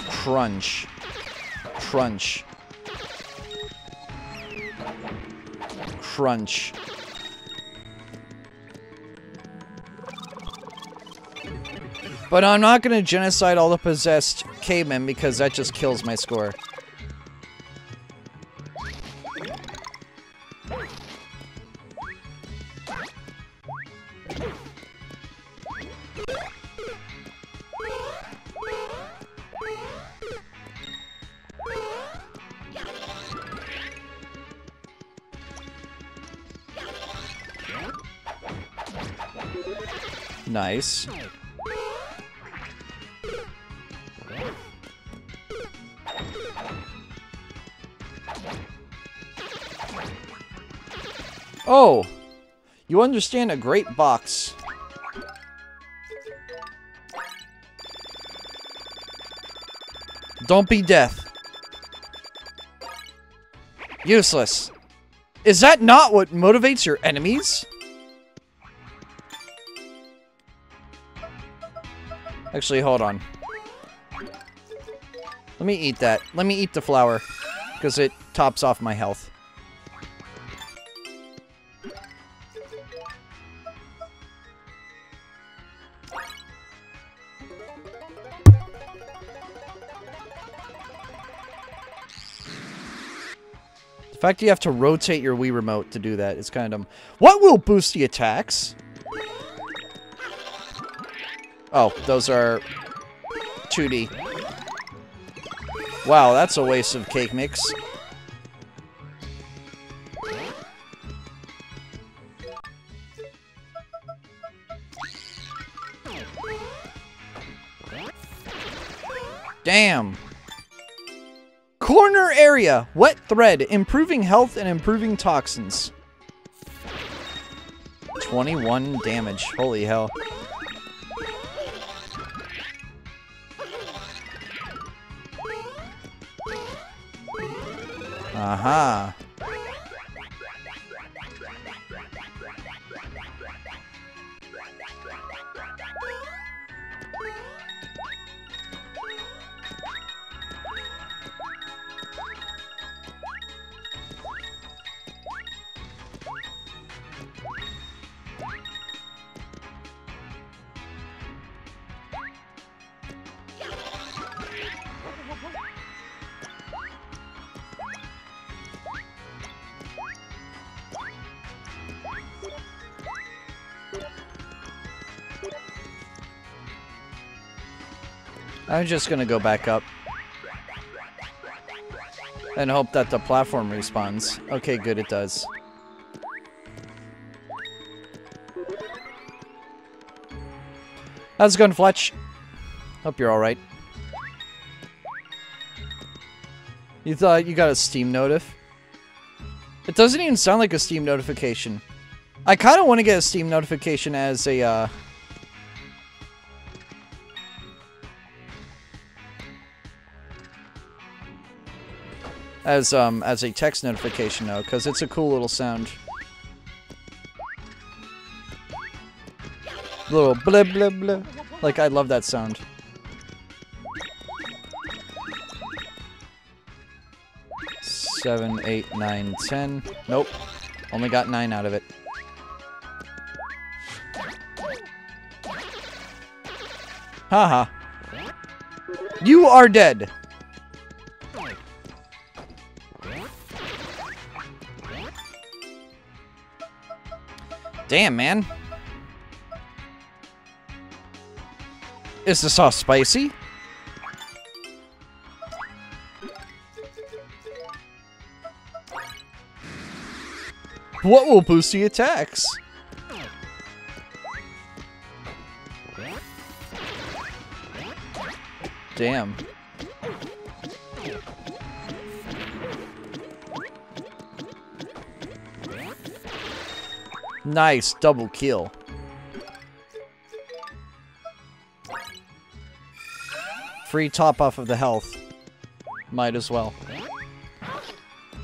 Crunch. Crunch. Crunch. But I'm not going to genocide all the possessed cavemen because that just kills my score. Nice. Oh! You understand a great box. Don't be death. Useless. Is that not what motivates your enemies? Actually, hold on. Let me eat that. Let me eat the flower. Because it tops off my health. The fact you have to rotate your Wii Remote to do that is kind of dumb. What will boost the attacks? Oh, those are 2D. Wow, that's a waste of cake mix. Damn. Corner area. Wet thread. Improving health and improving toxins. 21 damage. Holy hell. Aha. I'm just gonna go back up. And hope that the platform respawns. Okay, good, it does. How's it going, Fletch? Hope you're alright. You thought you got a Steam notif? It doesn't even sound like a Steam notification. I kind of want to get a Steam notification as a, uh, as um as a text notification though, because it's a cool little sound. Little blah blah blah. Like I love that sound. Seven, eight, nine, ten. Nope. Only got nine out of it. Haha. You are dead. Damn, man. Is the sauce spicy? What will boost the attacks? Damn. Nice, double kill. Free top off of the health. Might as well.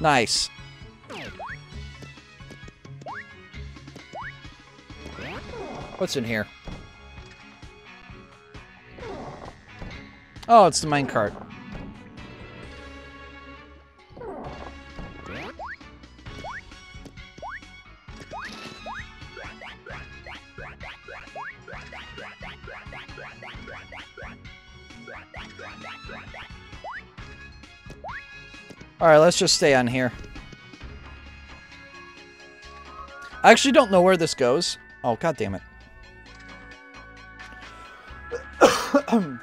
Nice. What's in here? Oh, it's the minecart. Alright, let's just stay on here. I actually don't know where this goes. Oh, god damn it. I'm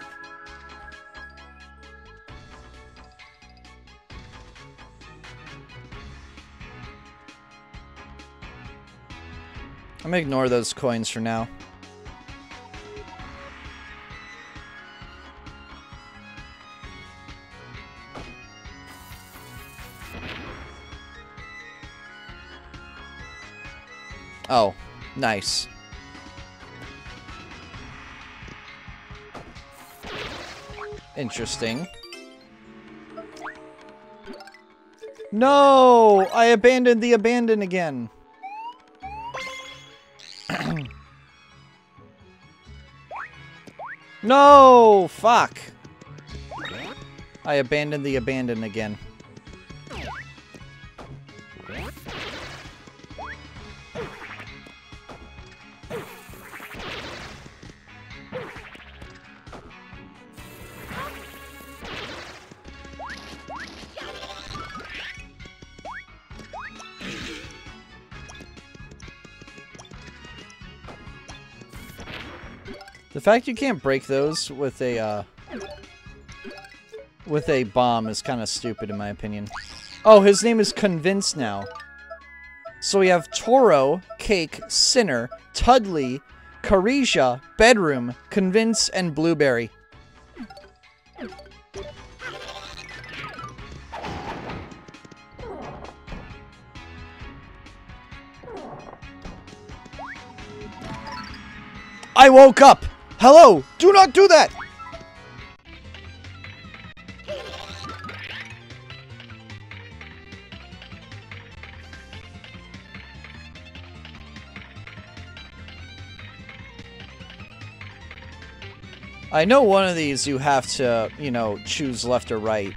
gonna ignore those coins for now. Nice. Interesting. No! I abandoned the abandon again. no! Fuck! I abandoned the abandon again. The fact you can't break those with a, uh, with a bomb is kind of stupid in my opinion. Oh, his name is Convince now. So we have Toro, Cake, Sinner, Tudley, Carisha, Bedroom, Convince, and Blueberry. I woke up! Hello! Do not do that! I know one of these you have to, you know, choose left or right.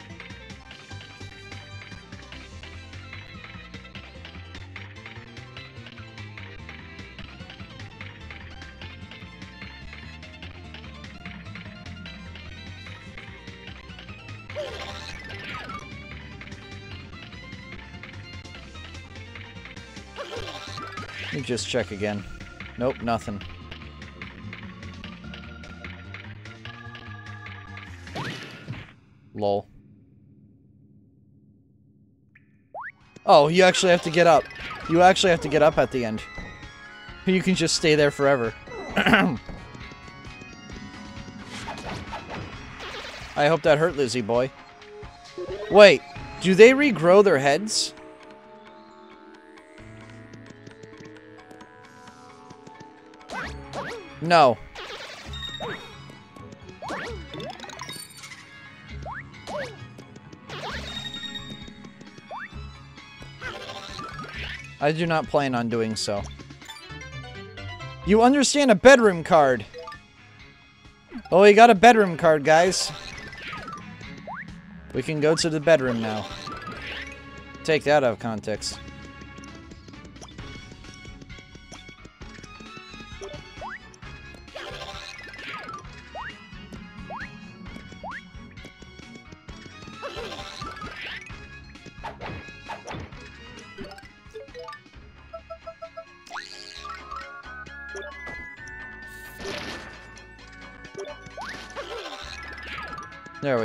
Just check again. Nope, nothing. Lol. Oh, you actually have to get up. You actually have to get up at the end. You can just stay there forever. I hope that hurt Lizzie boy. Wait, do they regrow their heads? No. I do not plan on doing so. You understand a bedroom card. Oh, we got a bedroom card, guys. We can go to the bedroom now. Take that out of context.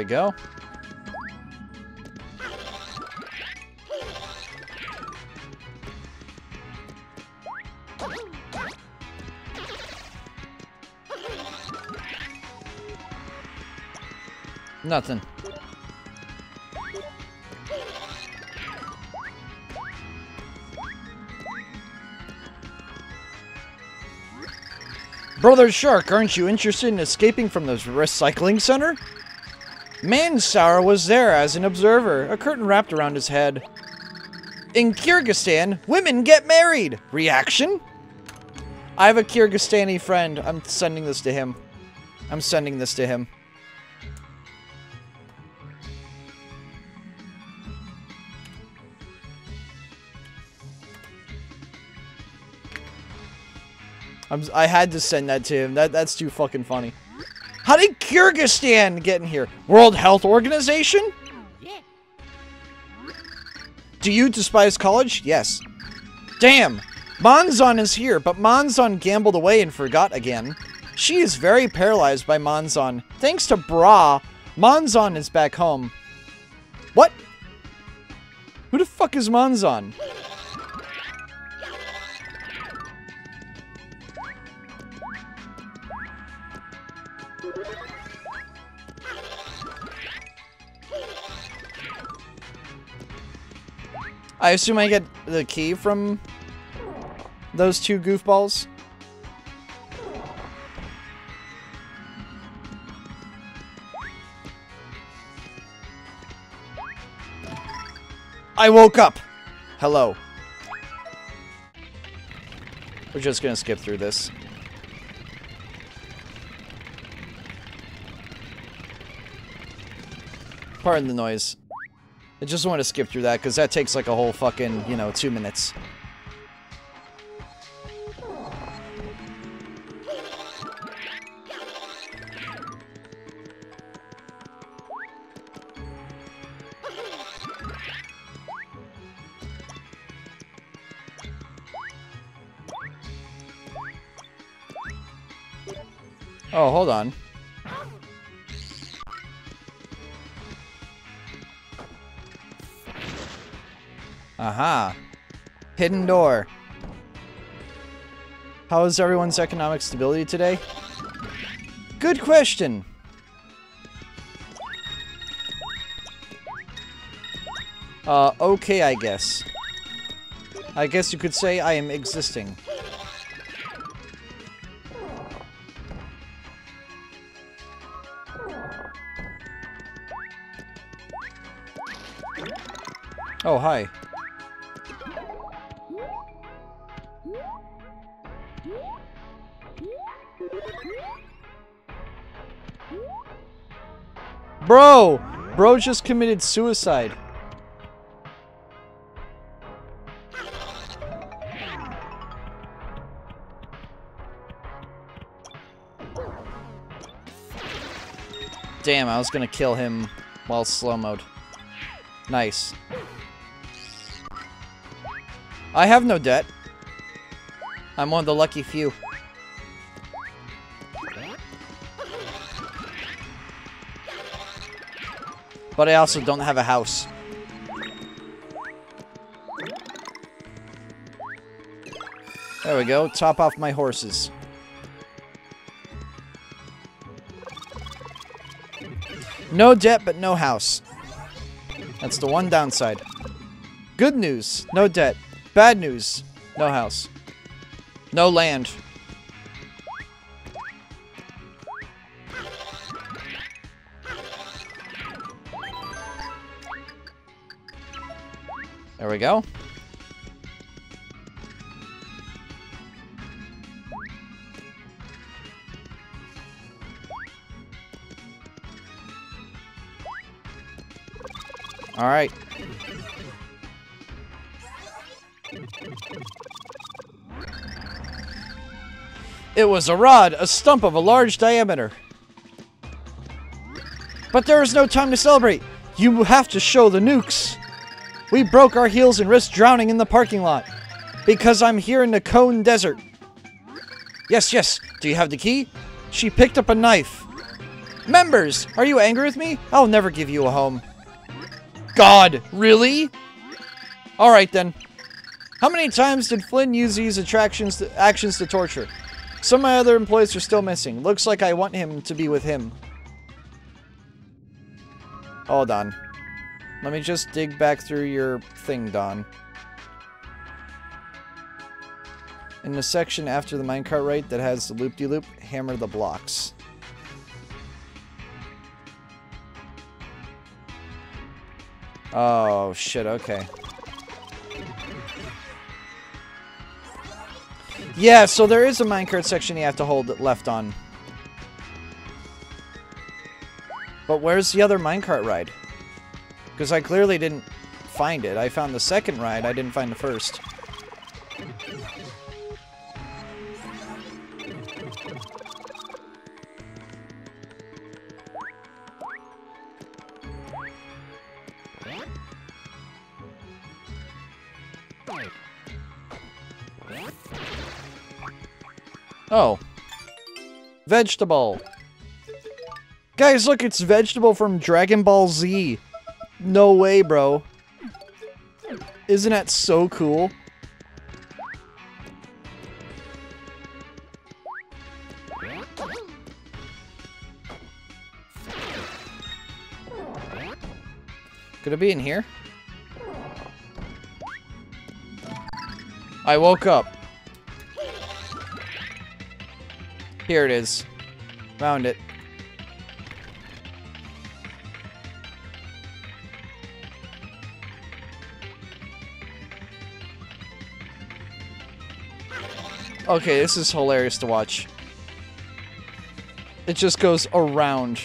Go. Nothing. Brother Shark, aren't you interested in escaping from this recycling center? Mansour was there as an observer, a curtain wrapped around his head. In Kyrgyzstan, women get married! Reaction? I have a Kyrgyzstani friend. I'm sending this to him. I'm sending this to him. I'm, I had to send that to him. That That's too fucking funny. How did Kyrgyzstan get in here? World Health Organization? Do you despise college? Yes. Damn. Monzon is here, but Monzon gambled away and forgot again. She is very paralyzed by Monzon. Thanks to Bra, Monzon is back home. What? Who the fuck is Monzon? I assume I get the key from those two goofballs? I woke up! Hello. We're just gonna skip through this. Pardon the noise. I just want to skip through that, because that takes like a whole fucking, you know, two minutes. Hidden door. How is everyone's economic stability today? Good question. Uh, okay, I guess. I guess you could say I am existing. Oh, hi. Bro! Bro just committed suicide. Damn, I was gonna kill him while slow mode. Nice. I have no debt. I'm one of the lucky few. But I also don't have a house. There we go. Top off my horses. No debt, but no house. That's the one downside. Good news, no debt. Bad news, no house. No land. There we go. All right. It was a rod, a stump of a large diameter. But there is no time to celebrate. You have to show the nukes. We broke our heels and risked drowning in the parking lot. Because I'm here in the Cone Desert. Yes, yes. Do you have the key? She picked up a knife. Members, are you angry with me? I'll never give you a home. God, really? Alright then. How many times did Flynn use these attractions to, actions to torture? Some of my other employees are still missing. Looks like I want him to be with him. Hold on. Let me just dig back through your thing, Don. In the section after the minecart right that has the loop-de-loop, -loop, hammer the blocks. Oh, shit, okay. Yeah, so there is a minecart section you have to hold left on. But where's the other minecart ride? Because I clearly didn't find it. I found the second ride, I didn't find the first. Oh. Vegetable. Guys, look, it's Vegetable from Dragon Ball Z. No way, bro. Isn't that so cool? Could it be in here? I woke up. Here it is. Found it. Okay, this is hilarious to watch. It just goes around.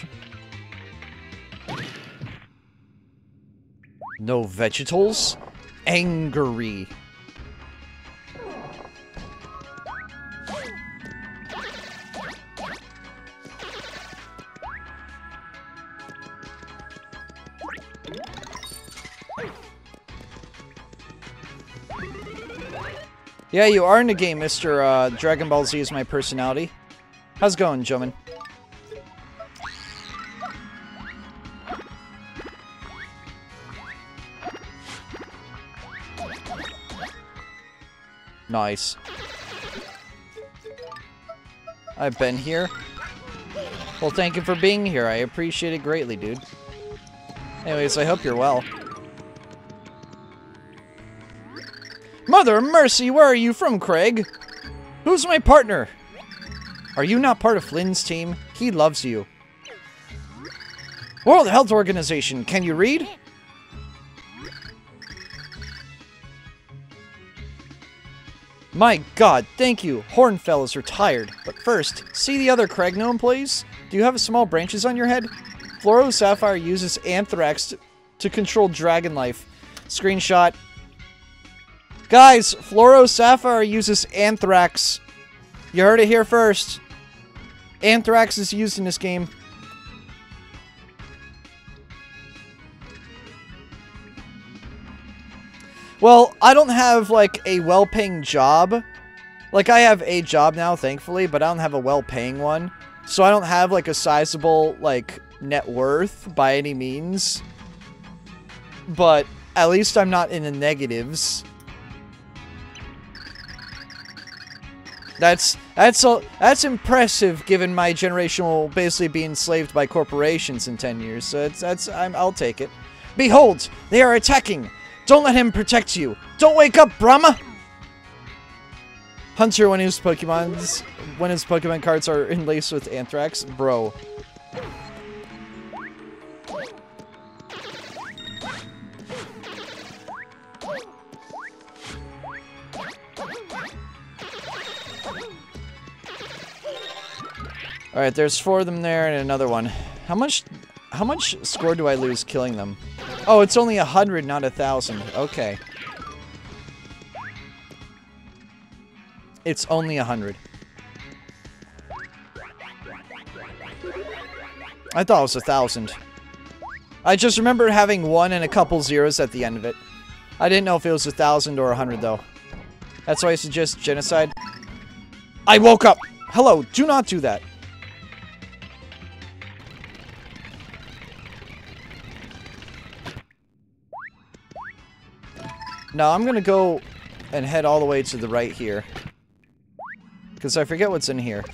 No vegetables? Angry. Yeah, you are in the game, Mr. Uh, Dragon Ball Z is my personality. How's it going, gentlemen? Nice. I've been here. Well, thank you for being here. I appreciate it greatly, dude. Anyways, I hope you're well. Mother mercy, where are you from, Craig? Who's my partner? Are you not part of Flynn's team? He loves you. World Health Organization, can you read? My god, thank you. Hornfell is retired. But first, see the other Craig gnome, please? Do you have small branches on your head? Floro Sapphire uses anthrax to control dragon life. Screenshot. Guys, Floro Sapphire uses anthrax. You heard it here first. Anthrax is used in this game. Well, I don't have, like, a well-paying job. Like, I have a job now, thankfully, but I don't have a well-paying one. So I don't have, like, a sizable, like, net worth by any means. But at least I'm not in the negatives. That's that's a, that's impressive given my generation will basically be enslaved by corporations in 10 years. So it's that's I'm, I'll take it. Behold, they are attacking. Don't let him protect you. Don't wake up, Brahma. Hunter when his Pokemon's when his Pokemon cards are enlaced with anthrax, bro. Alright, there's four of them there and another one. How much how much score do I lose killing them? Oh, it's only a hundred, not a thousand. Okay. It's only a hundred. I thought it was a thousand. I just remember having one and a couple zeros at the end of it. I didn't know if it was a thousand or a hundred though. That's why I suggest genocide. I woke up! Hello, do not do that. Now I'm gonna go and head all the way to the right here. Because I forget what's in here.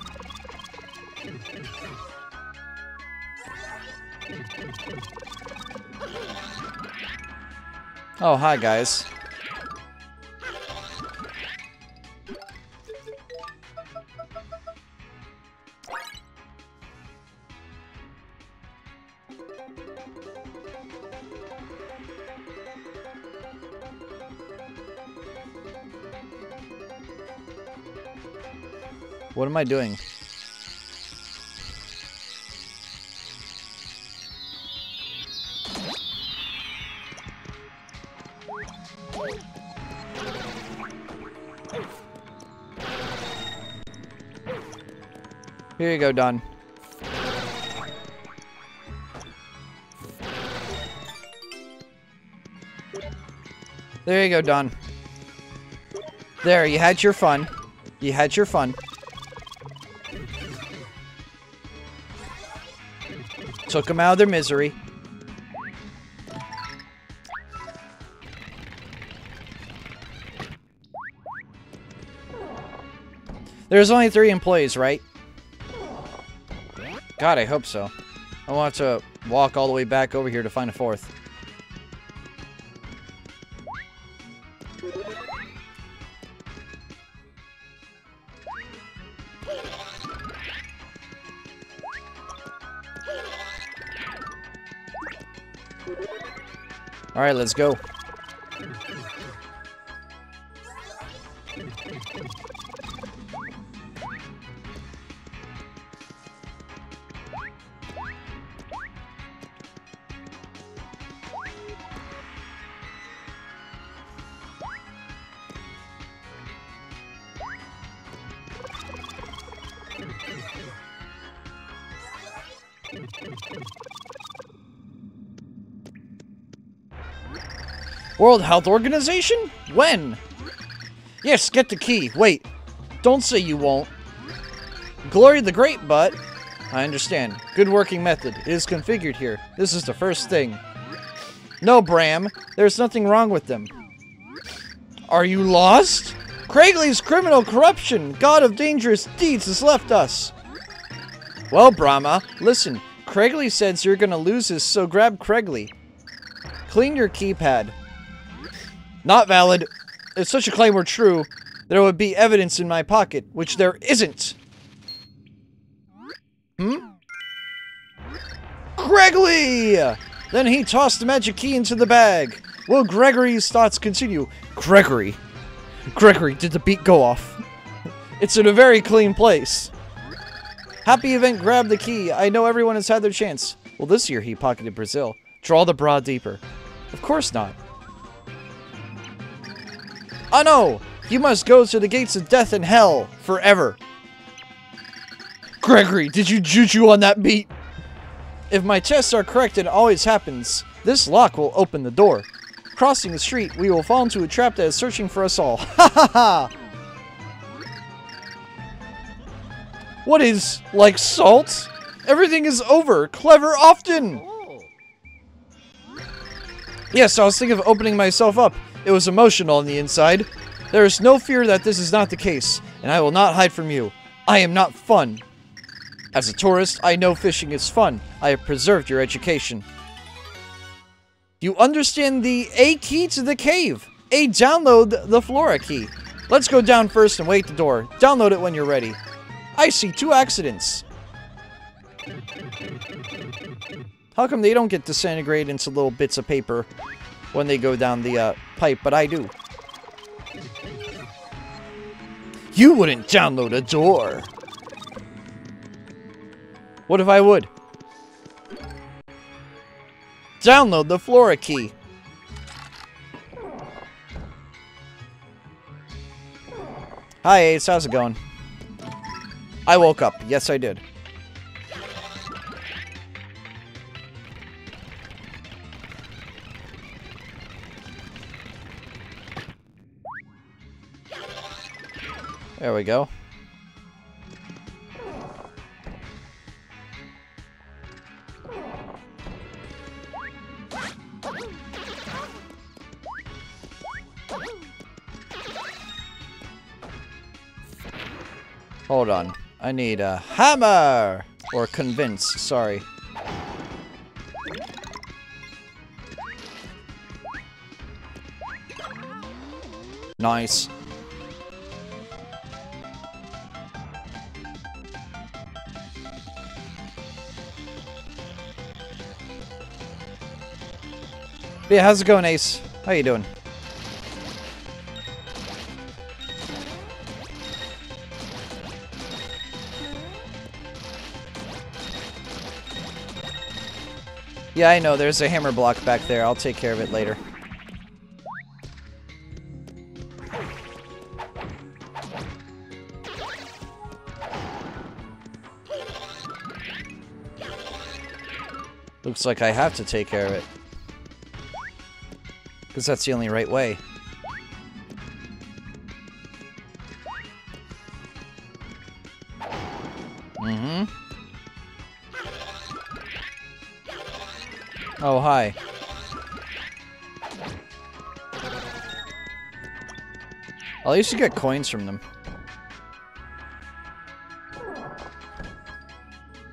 Oh, hi guys. What am I doing? Here you go, Don. There you go, Don. There, you had your fun. You had your fun. Took them out of their misery. There's only three employees, right? God, I hope so. I want to walk all the way back over here to find a fourth. Alright, let's go. World Health Organization? When? Yes, get the key. Wait. Don't say you won't. Glory the Great, but... I understand. Good working method. It is configured here. This is the first thing. No, Bram. There's nothing wrong with them. Are you lost? Craigley's criminal corruption, god of dangerous deeds, has left us. Well, Brahma, listen. Craigley says you're gonna lose this, so grab Craigley. Clean your keypad. Not valid. If such a claim were true, there would be evidence in my pocket, which there isn't. Hmm? Gregory! Then he tossed the magic key into the bag. Will Gregory's thoughts continue? Gregory. Gregory, did the beat go off? It's in a very clean place. Happy event grabbed the key. I know everyone has had their chance. Well, this year he pocketed Brazil. Draw the bra deeper. Of course not. Oh no! You must go to the gates of death and hell forever. Gregory, did you juju on that beat? If my tests are correct, it always happens. This lock will open the door. Crossing the street, we will fall into a trap that is searching for us all. Ha ha ha! What is, like salt? Everything is over. Clever often! Oh. Yes, I was thinking of opening myself up. It was emotional on the inside. There is no fear that this is not the case, and I will not hide from you. I am not fun. As a tourist, I know fishing is fun. I have preserved your education. You understand the A key to the cave. A download the Flora key. Let's go down first and wait the door. Download it when you're ready. I see two accidents. How come they don't get disintegrated into little bits of paper when they go down the uh, pipe, but I do? You wouldn't download a door. What if I would? Download the Flora key. Hi Ace, how's it going? I woke up. Yes, I did. There we go. Hold on. I need a hammer! Or convince, sorry. Nice. Yeah, how's it going, Ace? How you doing? Yeah, I know. There's a hammer block back there. I'll take care of it later. Looks like I have to take care of it. Because that's the only right way. Mm-hmm. Oh, hi. I used to get coins from them.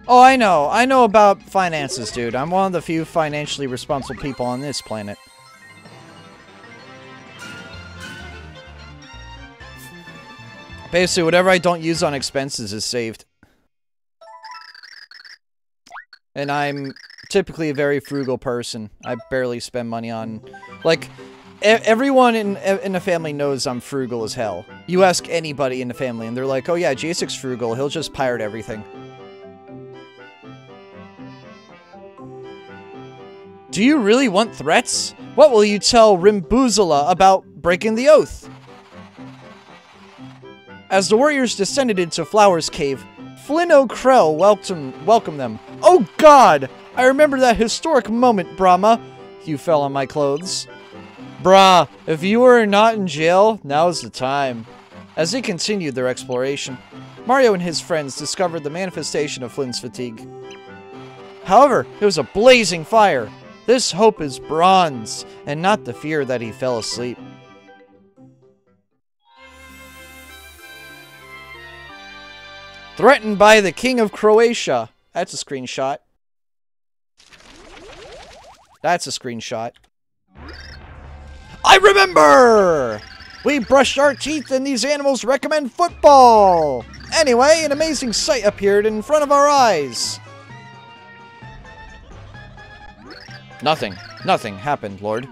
Oh, I know. I know about finances, dude. I'm one of the few financially responsible people on this planet. Basically, whatever I don't use on expenses is saved. And I'm typically a very frugal person. I barely spend money on... Like, everyone in, in the family knows I'm frugal as hell. You ask anybody in the family and they're like, oh yeah, Jasic's frugal. He'll just pirate everything. Do you really want threats? What will you tell Rimboozala about breaking the oath? As the warriors descended into Flower's Cave, Flynn O'Krell welcomed, welcomed them. Oh god! I remember that historic moment, Brahma. You fell on my clothes. Brah, if you were not in jail, now's the time. As they continued their exploration, Mario and his friends discovered the manifestation of Flynn's fatigue. However, it was a blazing fire. This hope is bronze, and not the fear that he fell asleep. Threatened by the King of Croatia. That's a screenshot. That's a screenshot. I remember! We brushed our teeth and these animals recommend football! Anyway, an amazing sight appeared in front of our eyes. Nothing. Nothing happened, Lord.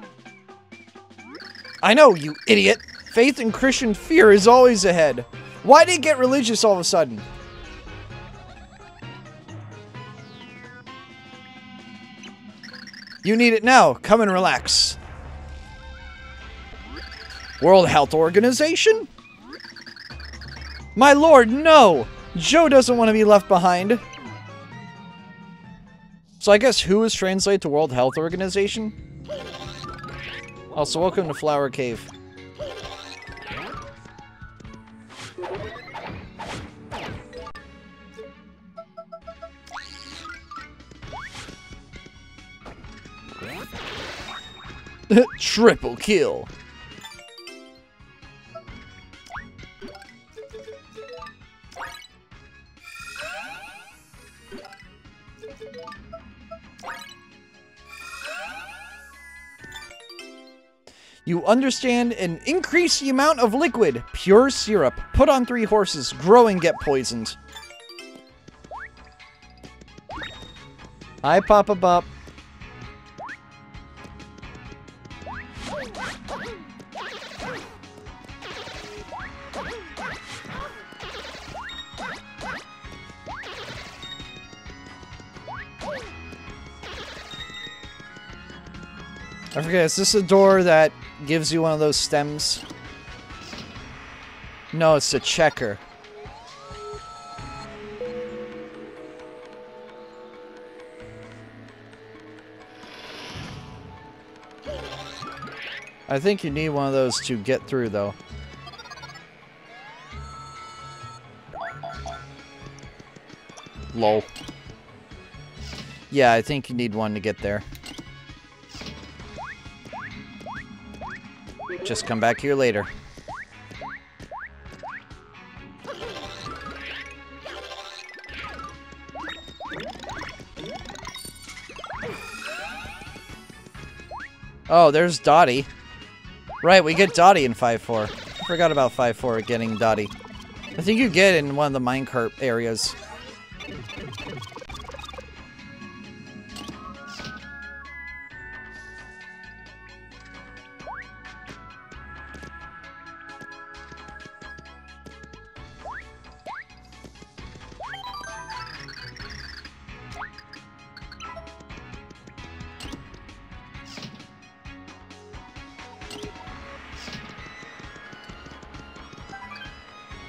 I know, you idiot! Faith and Christian fear is always ahead. Why did it get religious all of a sudden? You need it now. Come and relax. World Health Organization? My lord, no! Joe doesn't want to be left behind. So I guess who is translated to World Health Organization? Also, welcome to Flower Cave. Triple kill. You understand and increase the amount of liquid. Pure syrup. Put on three horses. Grow and get poisoned. Hi, Papa Bop. I forget, is this a door that gives you one of those stems? No, it's a checker. I think you need one of those to get through, though. Lol. Yeah, I think you need one to get there. Just come back here later. Oh, there's Dottie. Right, we get Dottie in 5-4. I forgot about 5-4 getting Dottie. I think you get in one of the minecart areas.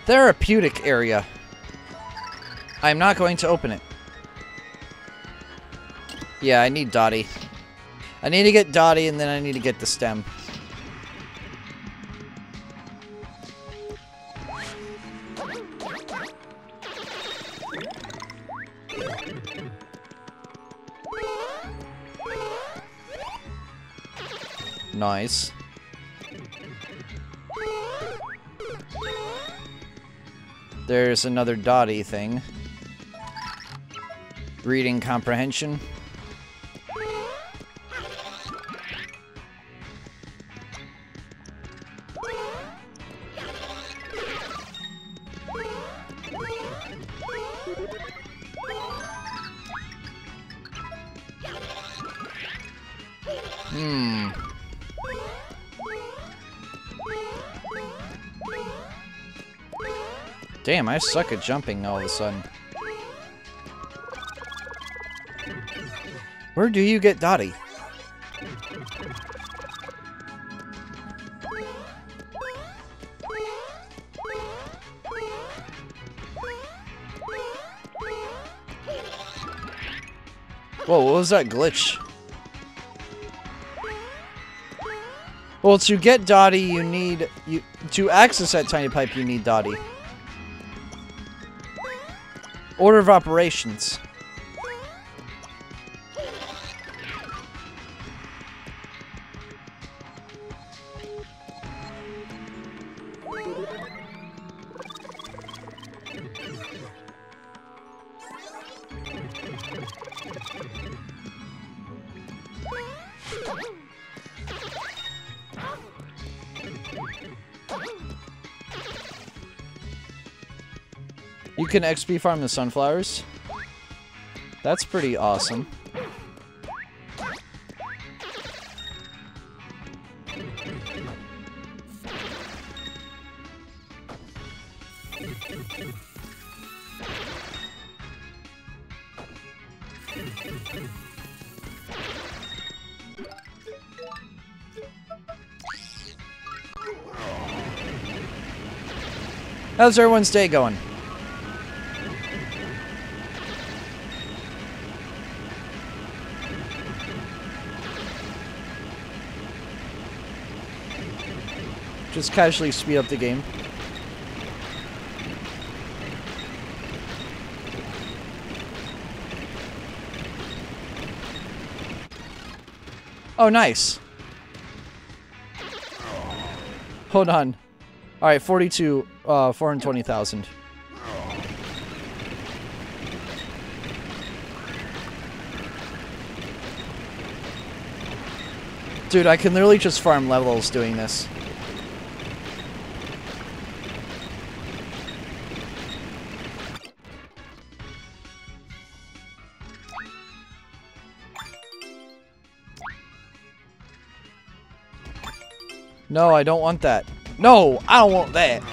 Therapeutic area. I'm not going to open it. Yeah, I need Dottie. I need to get Dottie, and then I need to get the stem. Nice. There's another Dottie thing. Reading comprehension. Damn, I suck at jumping all of a sudden. Where do you get Dottie? Whoa, what was that glitch? Well, to get Dottie, you need... you To access that tiny pipe, you need Dottie. Order of operations. You can XP farm the sunflowers. That's pretty awesome. How's everyone's day going? Just casually speed up the game. Oh, nice. Hold on. Alright, 42, uh, 420,000. Dude, I can literally just farm levels doing this. No, I don't want that. No, I don't want that.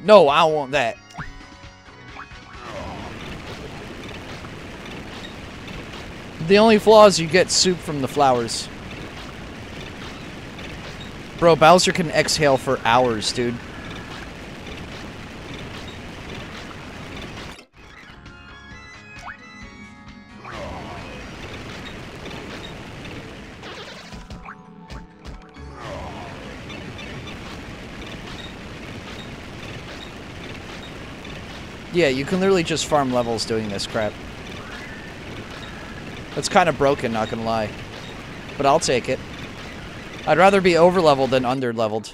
No, I don't want that. The only flaw is you get soup from the flowers. Bro, Bowser can exhale for hours, dude. Yeah, you can literally just farm levels doing this crap. That's kind of broken, not gonna lie. But I'll take it. I'd rather be over-leveled than under-leveled.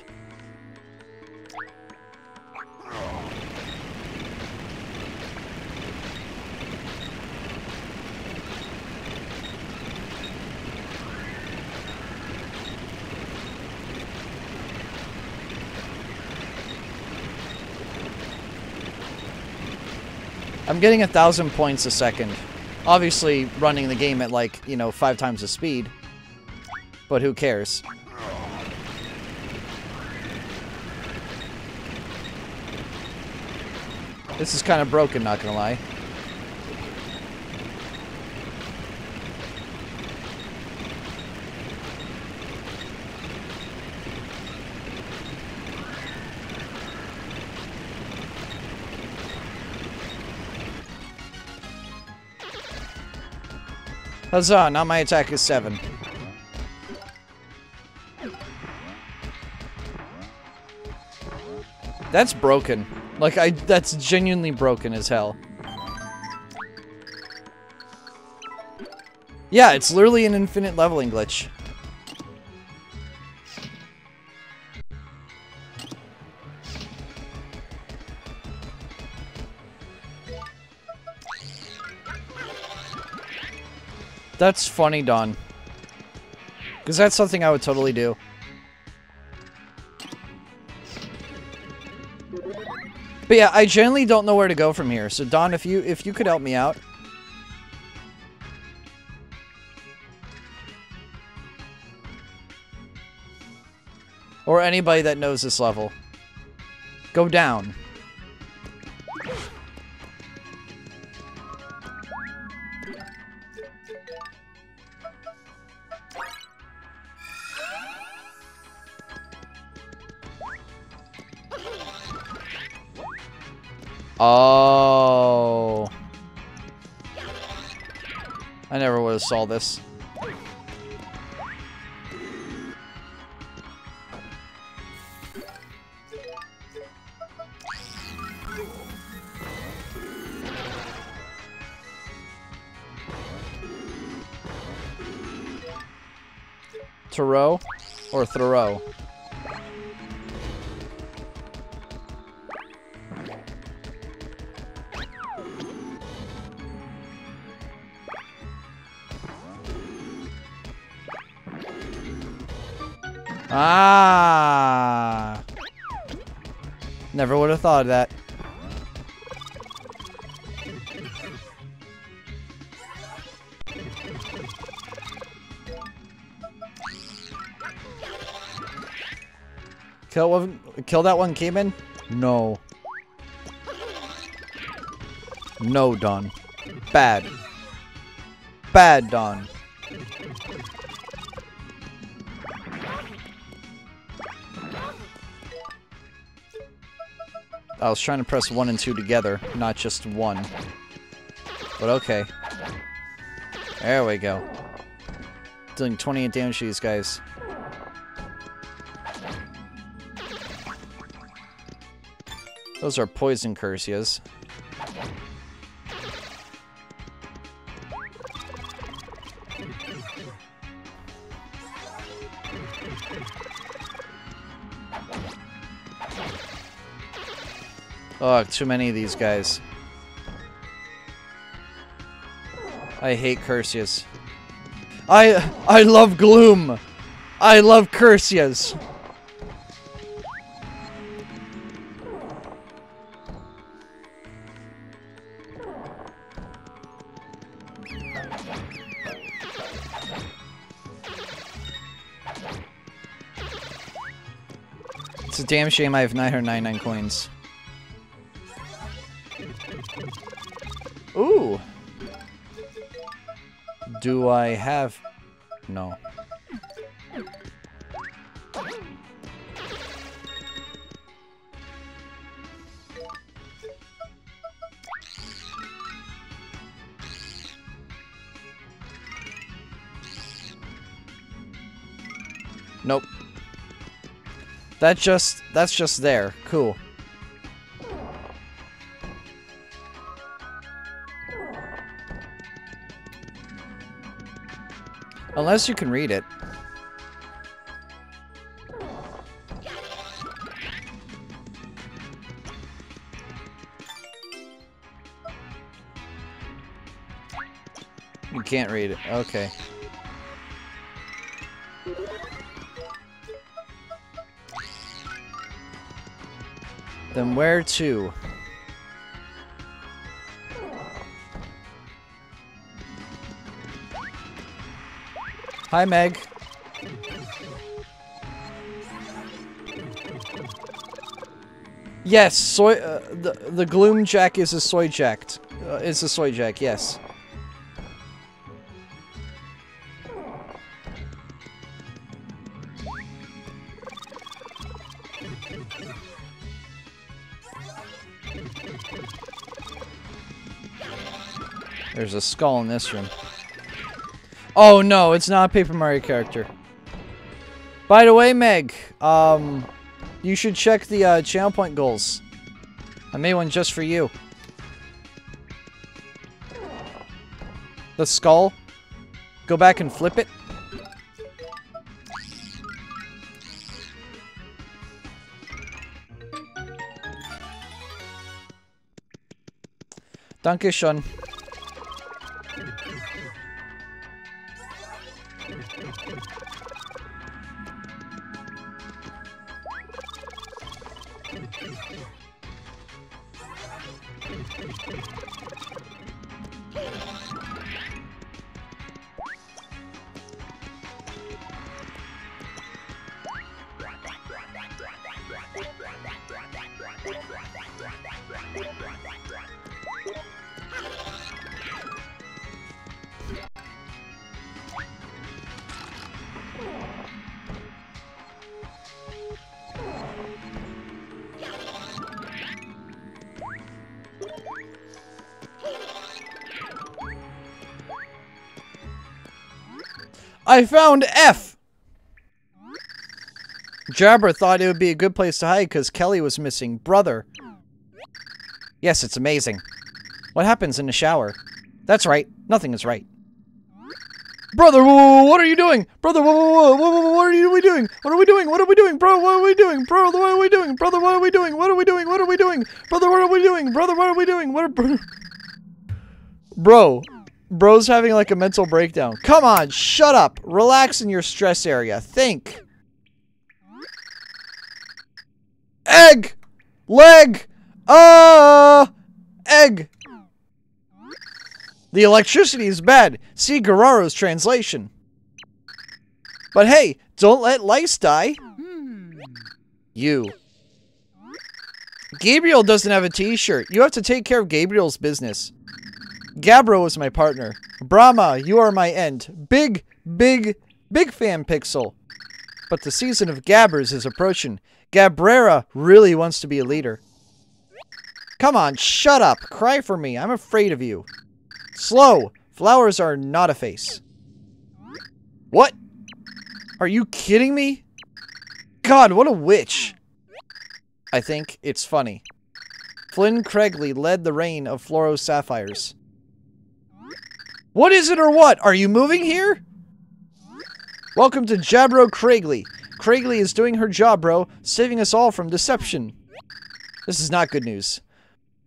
I'm getting a thousand points a second. Obviously, running the game at like, you know, five times the speed. But who cares? This is kind of broken, not gonna lie. Huzzah, now my attack is 7. That's broken. Like, I- that's genuinely broken as hell. Yeah, it's literally an infinite leveling glitch. That's funny, Don. Because that's something I would totally do. But yeah, I generally don't know where to go from here. So Don, if you if you could help me out. Or anybody that knows this level. Go down. Saw this. Thoreau or Thoreau? Thought of that. Kill one, kill that one, Cayman? No. No, Don. Bad. Bad, Don. I was trying to press 1 and 2 together, not just 1. But okay. There we go. Doing 28 damage to these guys. Those are poison Cursyas. Oh, too many of these guys. I hate Cursyas. I I love Gloom. I love Cursyas. It's a damn shame I have 999 coins. Do I have... No. Nope. That just, that's just there. Cool. Unless you can read it. You can't read it. Okay. Then where to? Hi, Meg. Yes, soy. Uh, the the gloom jack is a soy jacked. Uh, is a soy jack. Yes. There's a skull in this room. Oh no, it's not a Paper Mario character. By the way, Meg, um, you should check the uh, channel point goals. I made one just for you. The skull. Go back and flip it. Dankeschön. I found F! Jabra thought it would be a good place to hide because Kelly was missing. Brother. Yes, it's amazing. What happens in the shower? That's right. Nothing is right. Brother, what are you doing? Brother, what are you doing? What are we doing? What are we doing? Bro, what are we doing? Bro, what are we doing? Brother, what are we doing? What are we doing? What are we doing? Brother, what are we doing? Brother, what are we doing? What are... Bro, Bro's having like a mental breakdown. Come on, shut up. Relax in your stress area. Think. Egg! Leg! Uh! Egg! The electricity is bad. See Gararo's translation. But hey, don't let lice die. You. Gabriel doesn't have a t-shirt. You have to take care of Gabriel's business. Gabbro is my partner. Brahma, you are my end. Big, big, big fan Pixel. But the season of Gabbers is approaching. Gabrera really wants to be a leader. Come on, shut up. Cry for me. I'm afraid of you. Slow. Flowers are not a face. What? Are you kidding me? God, what a witch. I think it's funny. Flynn Craigley led the reign of Floro Sapphires. What is it or what? Are you moving here? Welcome to Jabro Craigley. Craigley is doing her job, bro, saving us all from deception. This is not good news.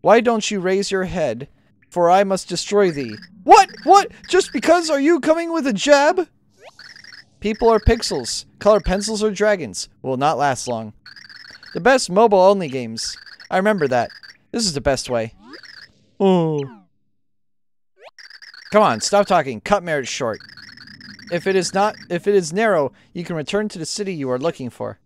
Why don't you raise your head, for I must destroy thee. What? What? Just because are you coming with a jab? People are pixels. Color pencils or dragons. Will not last long. The best mobile-only games. I remember that. This is the best way. Oh. Come on, stop talking. Cut marriage short. If it is not, if it is narrow, you can return to the city you are looking for.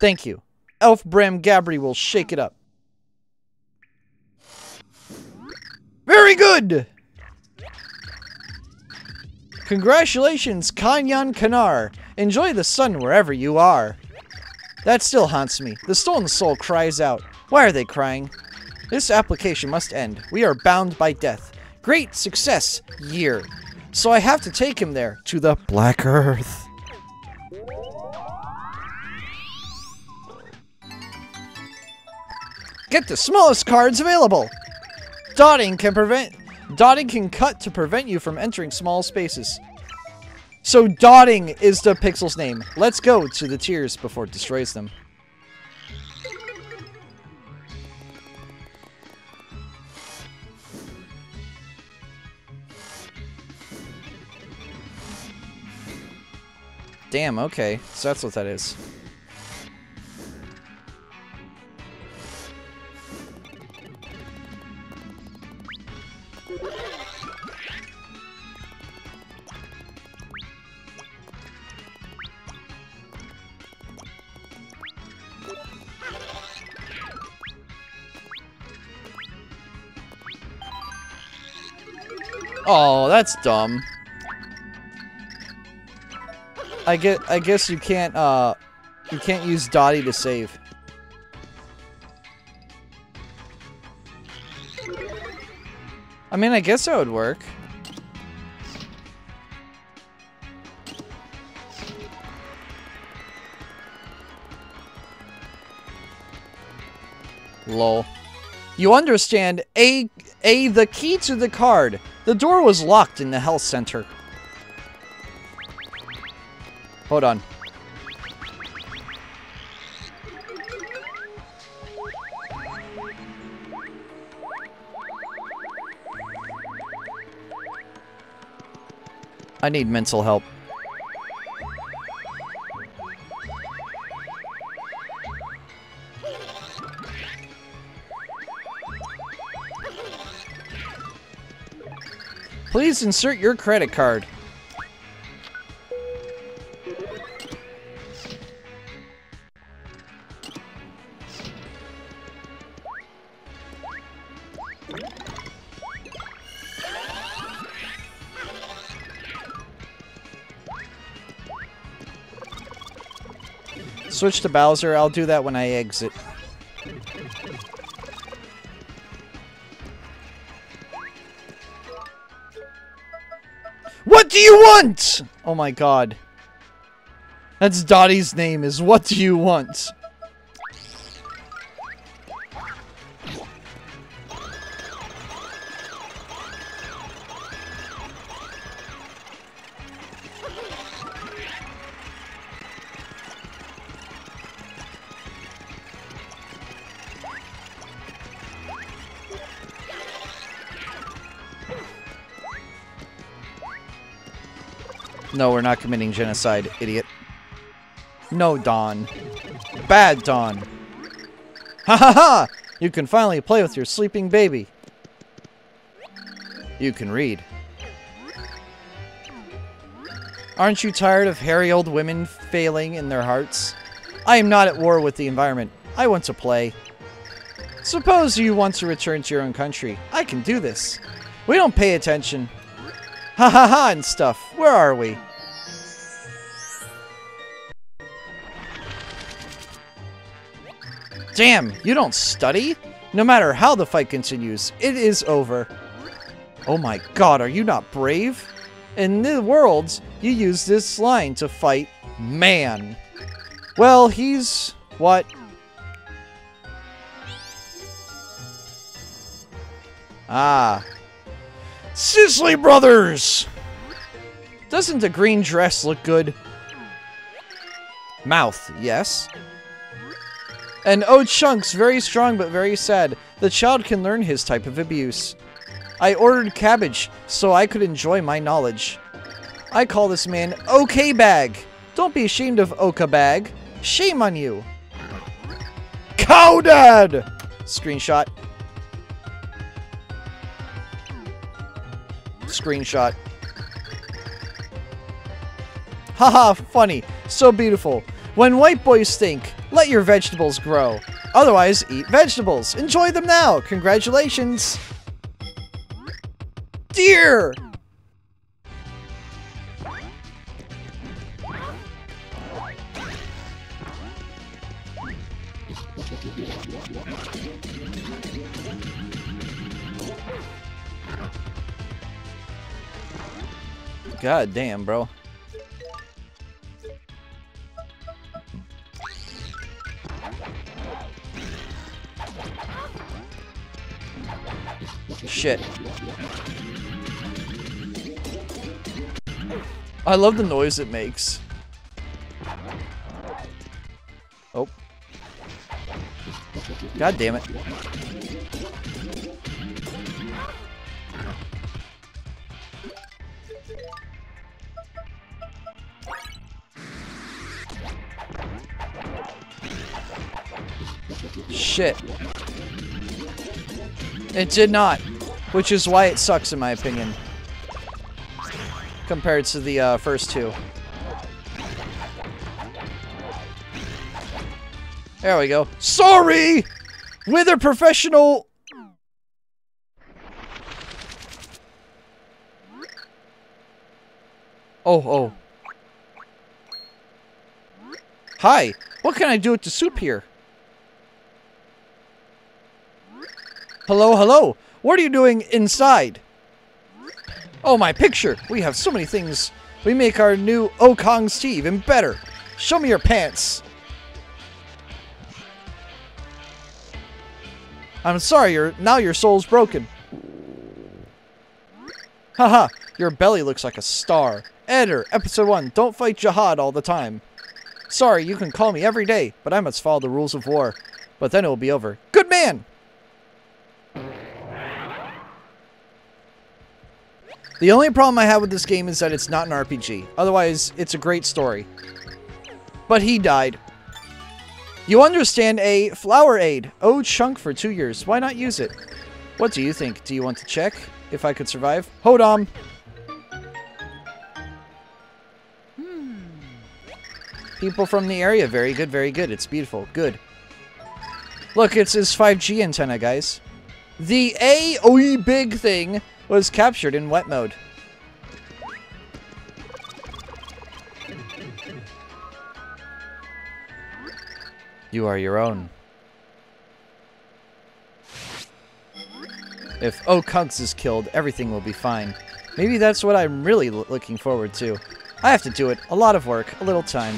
Thank you. Elf Bram Gabri will shake it up. Very good! Congratulations, Kanyan Kanar. Enjoy the sun wherever you are. That still haunts me. The stolen soul cries out. Why are they crying? This application must end. We are bound by death. Great success, year. So I have to take him there, to the Black Earth. Get the smallest cards available! Dotting can prevent... Dotting can cut to prevent you from entering small spaces. So dotting is the pixel's name. Let's go to the tears before it destroys them. Damn, okay. So that's what that is. Oh, that's dumb. I get I guess you can't uh you can't use Dottie to save. I mean, I guess that would work. Lol. You understand, A, A, the key to the card. The door was locked in the health center. Hold on. I need mental help. Please insert your credit card. Switch to Bowser. I'll do that when I exit. What do you want? Oh my god. That's Dottie's name is What Do You Want? No, we're not committing genocide, idiot. No, Dawn. Bad Dawn. Ha ha ha! You can finally play with your sleeping baby. You can read. Aren't you tired of hairy old women failing in their hearts? I am not at war with the environment. I want to play. Suppose you want to return to your own country. I can do this. We don't pay attention. Ha ha ha and stuff. Where are we? Damn, you don't study? No matter how the fight continues, it is over. Oh my god, are you not brave? In the worlds, you use this line to fight man. Well, he's... what? Ah. Sisley Brothers! Doesn't the green dress look good? Mouth, yes. And oh, Chunks, very strong but very sad. The child can learn his type of abuse. I ordered cabbage so I could enjoy my knowledge. I call this man OK Bag. Don't be ashamed of Oka Bag. Shame on you. Cow Dad! Screenshot. Screenshot. Haha, funny. So beautiful. When white boys stink, let your vegetables grow. Otherwise, eat vegetables. Enjoy them now. Congratulations. Deer! God damn, bro. Shit. I love the noise it makes. Oh. God damn it. Shit. It did not. Which is why it sucks in my opinion. Compared to the uh, first two. There we go. Sorry! With a professional... Oh, oh. Hi, what can I do with the soup here? Hello, hello. What are you doing inside? Oh, my picture. We have so many things. We make our new Okong's tea even better. Show me your pants. I'm sorry, your now your soul's broken. Haha, your belly looks like a star. Editor, episode 1, don't fight jihad all the time. Sorry, you can call me every day, but I must follow the rules of war. But then it will be over. Good man! The only problem I have with this game is that it's not an RPG. Otherwise, it's a great story. But he died. You understand a flower aid. Oh, chunk for two years. Why not use it? What do you think? Do you want to check if I could survive? Hold on. Hmm. People from the area. Very good, very good. It's beautiful. Good. Look, it's his 5G antenna, guys. The AOE big thing was captured in wet mode. You are your own. If Okunks is killed, everything will be fine. Maybe that's what I'm really looking forward to. I have to do it. A lot of work, a little time.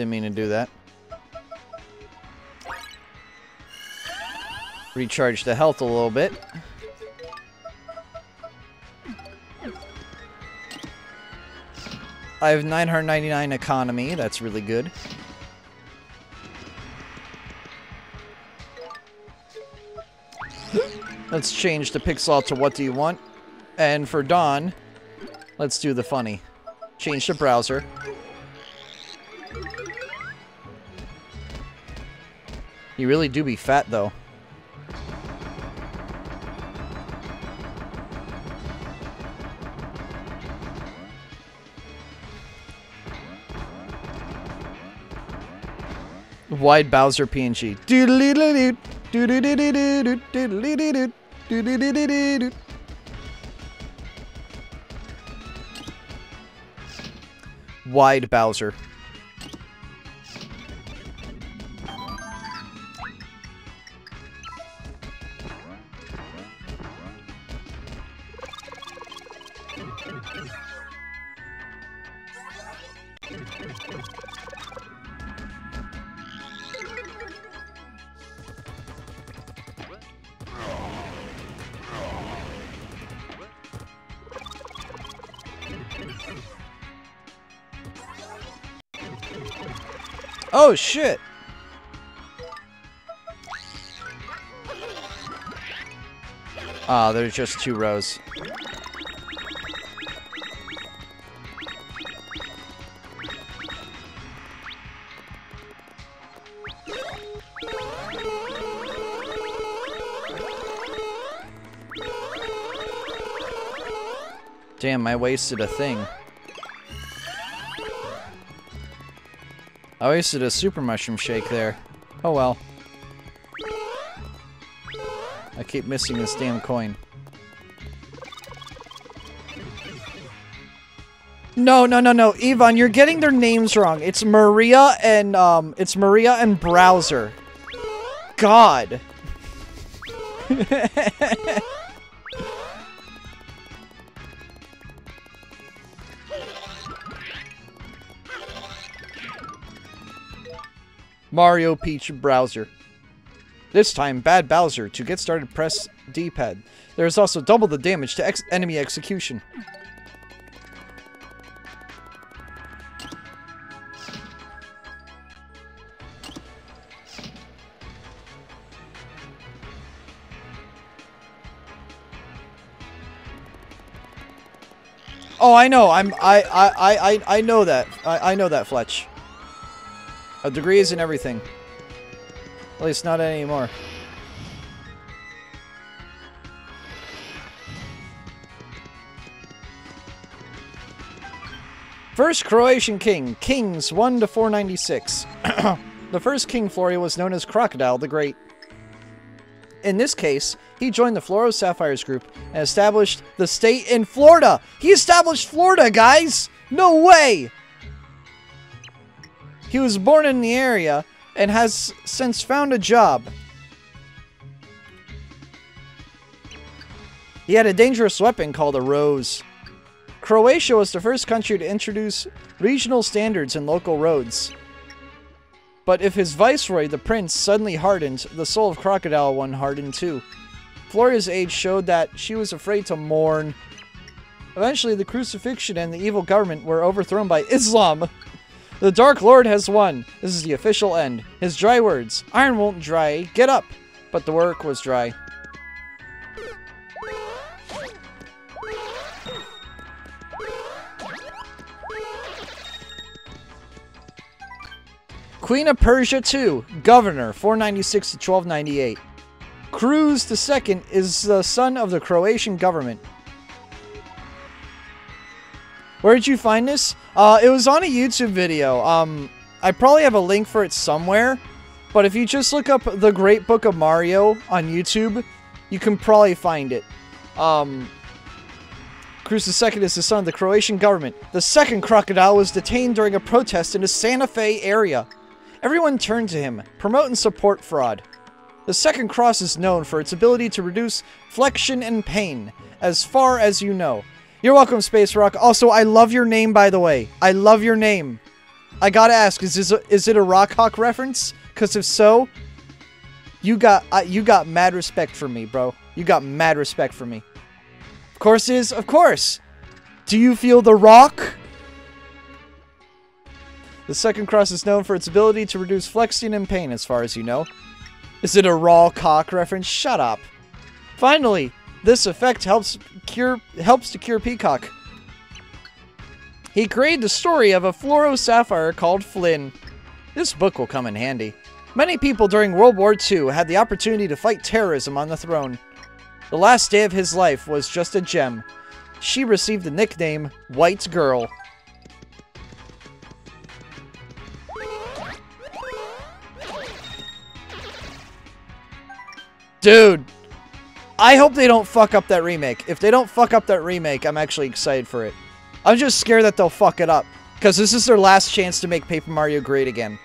Didn't mean to do that. Recharge the health a little bit. I have 999 economy. That's really good. Let's change the pixel to what do you want. And for Dawn, let's do the funny. Change the browser. You really do be fat, though. Wide Bowser PNG. Wide Bowser. Oh, shit! Ah, oh, there's just two rows. Damn, I wasted a thing. I wasted a super mushroom shake there. Oh well. I keep missing this damn coin. No, no, no, no. Yvonne, you're getting their names wrong. It's Maria and, um, it's Maria and Browser. God. Mario Peach browser. This time, Bad Bowser. To get started, press D-pad. There is also double the damage to ex enemy execution. Oh, I know. I'm. I. I. I. I know that. I. I know that, Fletch. A degree is in everything. At least not anymore. First Croatian king, kings 1 to 496. the first king Floria was known as Crocodile the Great. In this case, he joined the Floro Sapphires group and established the state in Florida. He established Florida, guys! No way! He was born in the area and has since found a job. He had a dangerous weapon called a rose. Croatia was the first country to introduce regional standards in local roads. But if his viceroy, the prince, suddenly hardened, the soul of Crocodile one hardened too. Floria's age showed that she was afraid to mourn. Eventually, the crucifixion and the evil government were overthrown by Islam. The Dark Lord has won. This is the official end. His dry words. Iron won't dry. Get up. But the work was dry. Queen of Persia 2, Governor, 496 to 1298. Cruz II is the son of the Croatian government. Where did you find this? Uh, it was on a YouTube video. Um, I probably have a link for it somewhere. But if you just look up The Great Book of Mario on YouTube, you can probably find it. Um, Cruz II is the son of the Croatian government. The second crocodile was detained during a protest in the Santa Fe area. Everyone turned to him, promote and support fraud. The second cross is known for its ability to reduce flexion and pain, as far as you know. You're welcome, Space Rock. Also, I love your name, by the way. I love your name. I gotta ask, is this a, is it a Rock Hawk reference? Because if so, you got uh, you got mad respect for me, bro. You got mad respect for me Of course is, of course. Do you feel the rock? The second cross is known for its ability to reduce flexion and pain, as far as you know. Is it a raw cock reference? Shut up. Finally, this effect helps cure helps to cure Peacock. He created the story of a Floro Sapphire called Flynn. This book will come in handy. Many people during World War II had the opportunity to fight terrorism on the throne. The last day of his life was just a gem. She received the nickname White Girl. Dude, I hope they don't fuck up that remake. If they don't fuck up that remake, I'm actually excited for it. I'm just scared that they'll fuck it up. Because this is their last chance to make Paper Mario great again.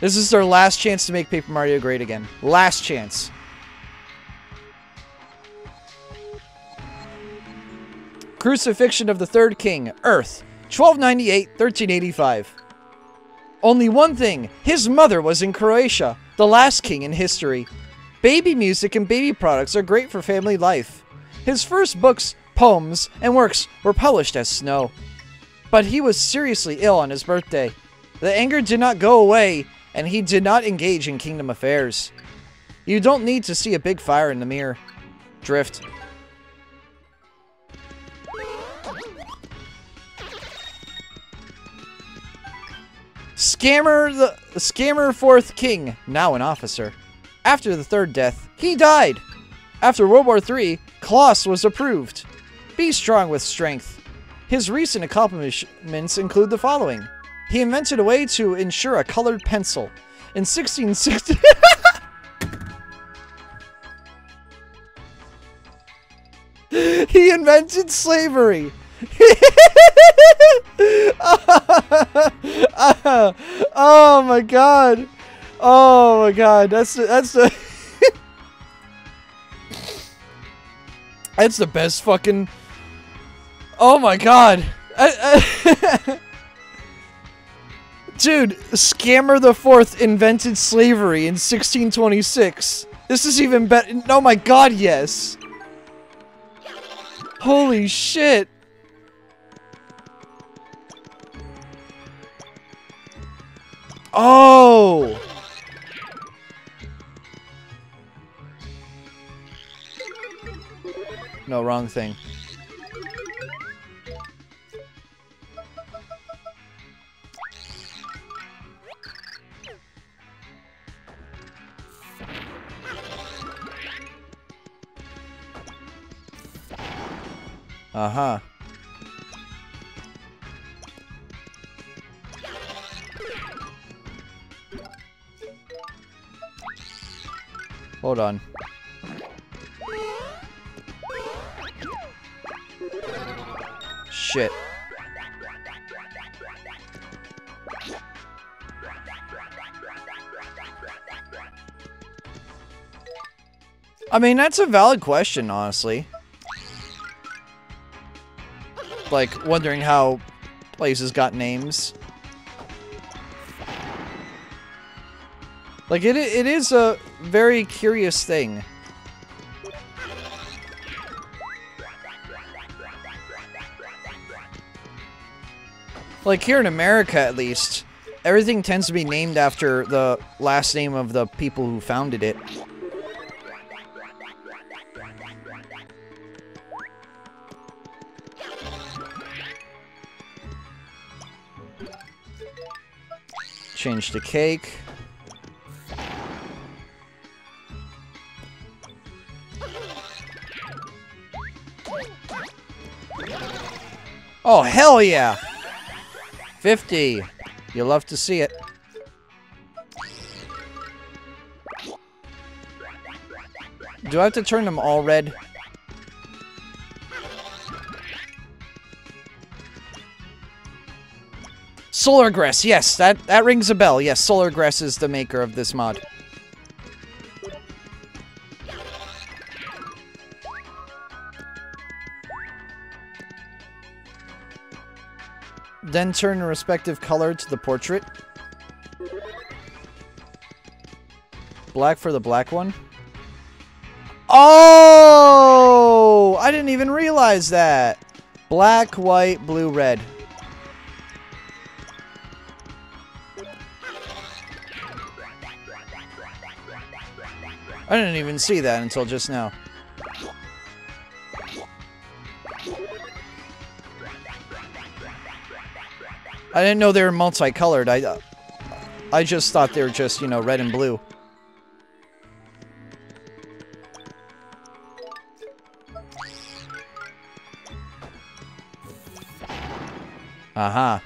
This is their last chance to make Paper Mario great again. Last chance. Crucifixion of the Third King, Earth, 1298-1385. Only one thing, his mother was in Croatia, the last king in history. Baby music and baby products are great for family life. His first books, poems, and works were published as Snow. But he was seriously ill on his birthday. The anger did not go away, and he did not engage in kingdom affairs. You don't need to see a big fire in the mirror. Drift. Scammer the Scammer Fourth King, now an officer. After the third death, he died. After World War III, Klaus was approved. Be strong with strength. His recent accomplishments include the following. He invented a way to ensure a colored pencil. In 1660... he invented slavery. oh my god. Oh my god. That's the, that's the That's the best fucking Oh my god. Dude, Scammer the Fourth invented slavery in 1626. This is even better. Oh my god, yes. Holy shit. Oh! No, wrong thing. Uh-huh. Hold on. Shit. I mean, that's a valid question, honestly. Like, wondering how places got names. Like, it, it is a very curious thing. Like, here in America, at least, everything tends to be named after the last name of the people who founded it. Change to cake. Oh, hell yeah! 50. You love to see it. Do I have to turn them all red? Solargress, yes, that, that rings a bell. Yes, Solargress is the maker of this mod. Then turn a respective color to the portrait. Black for the black one. Oh! I didn't even realize that. Black, white, blue, red. I didn't even see that until just now. I didn't know they were multicolored. I, I just thought they were just, you know, red and blue. Aha.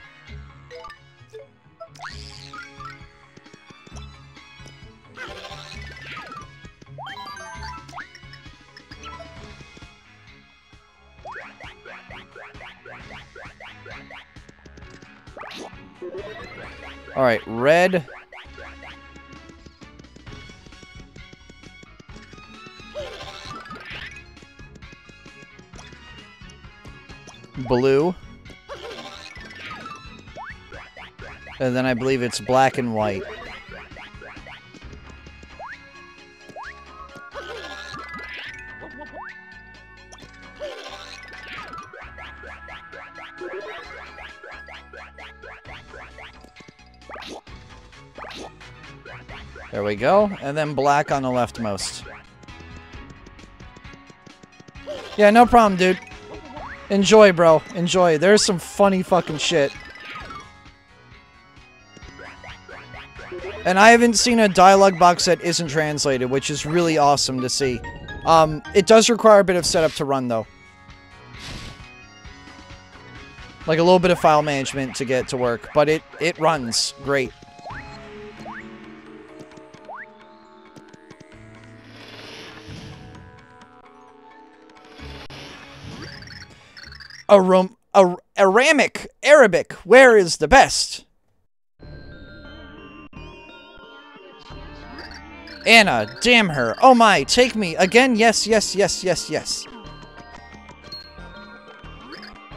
Alright, red. Blue. And then I believe it's black and white. Go. And then black on the leftmost. Yeah, no problem, dude. Enjoy, bro. Enjoy. There's some funny fucking shit. And I haven't seen a dialogue box that isn't translated, which is really awesome to see. Um, it does require a bit of setup to run, though. Like a little bit of file management to get to work, but it, it runs great. Aram Ar Aramic Arabic, where is the best? Anna, damn her. Oh my, take me. Again, yes, yes, yes, yes, yes.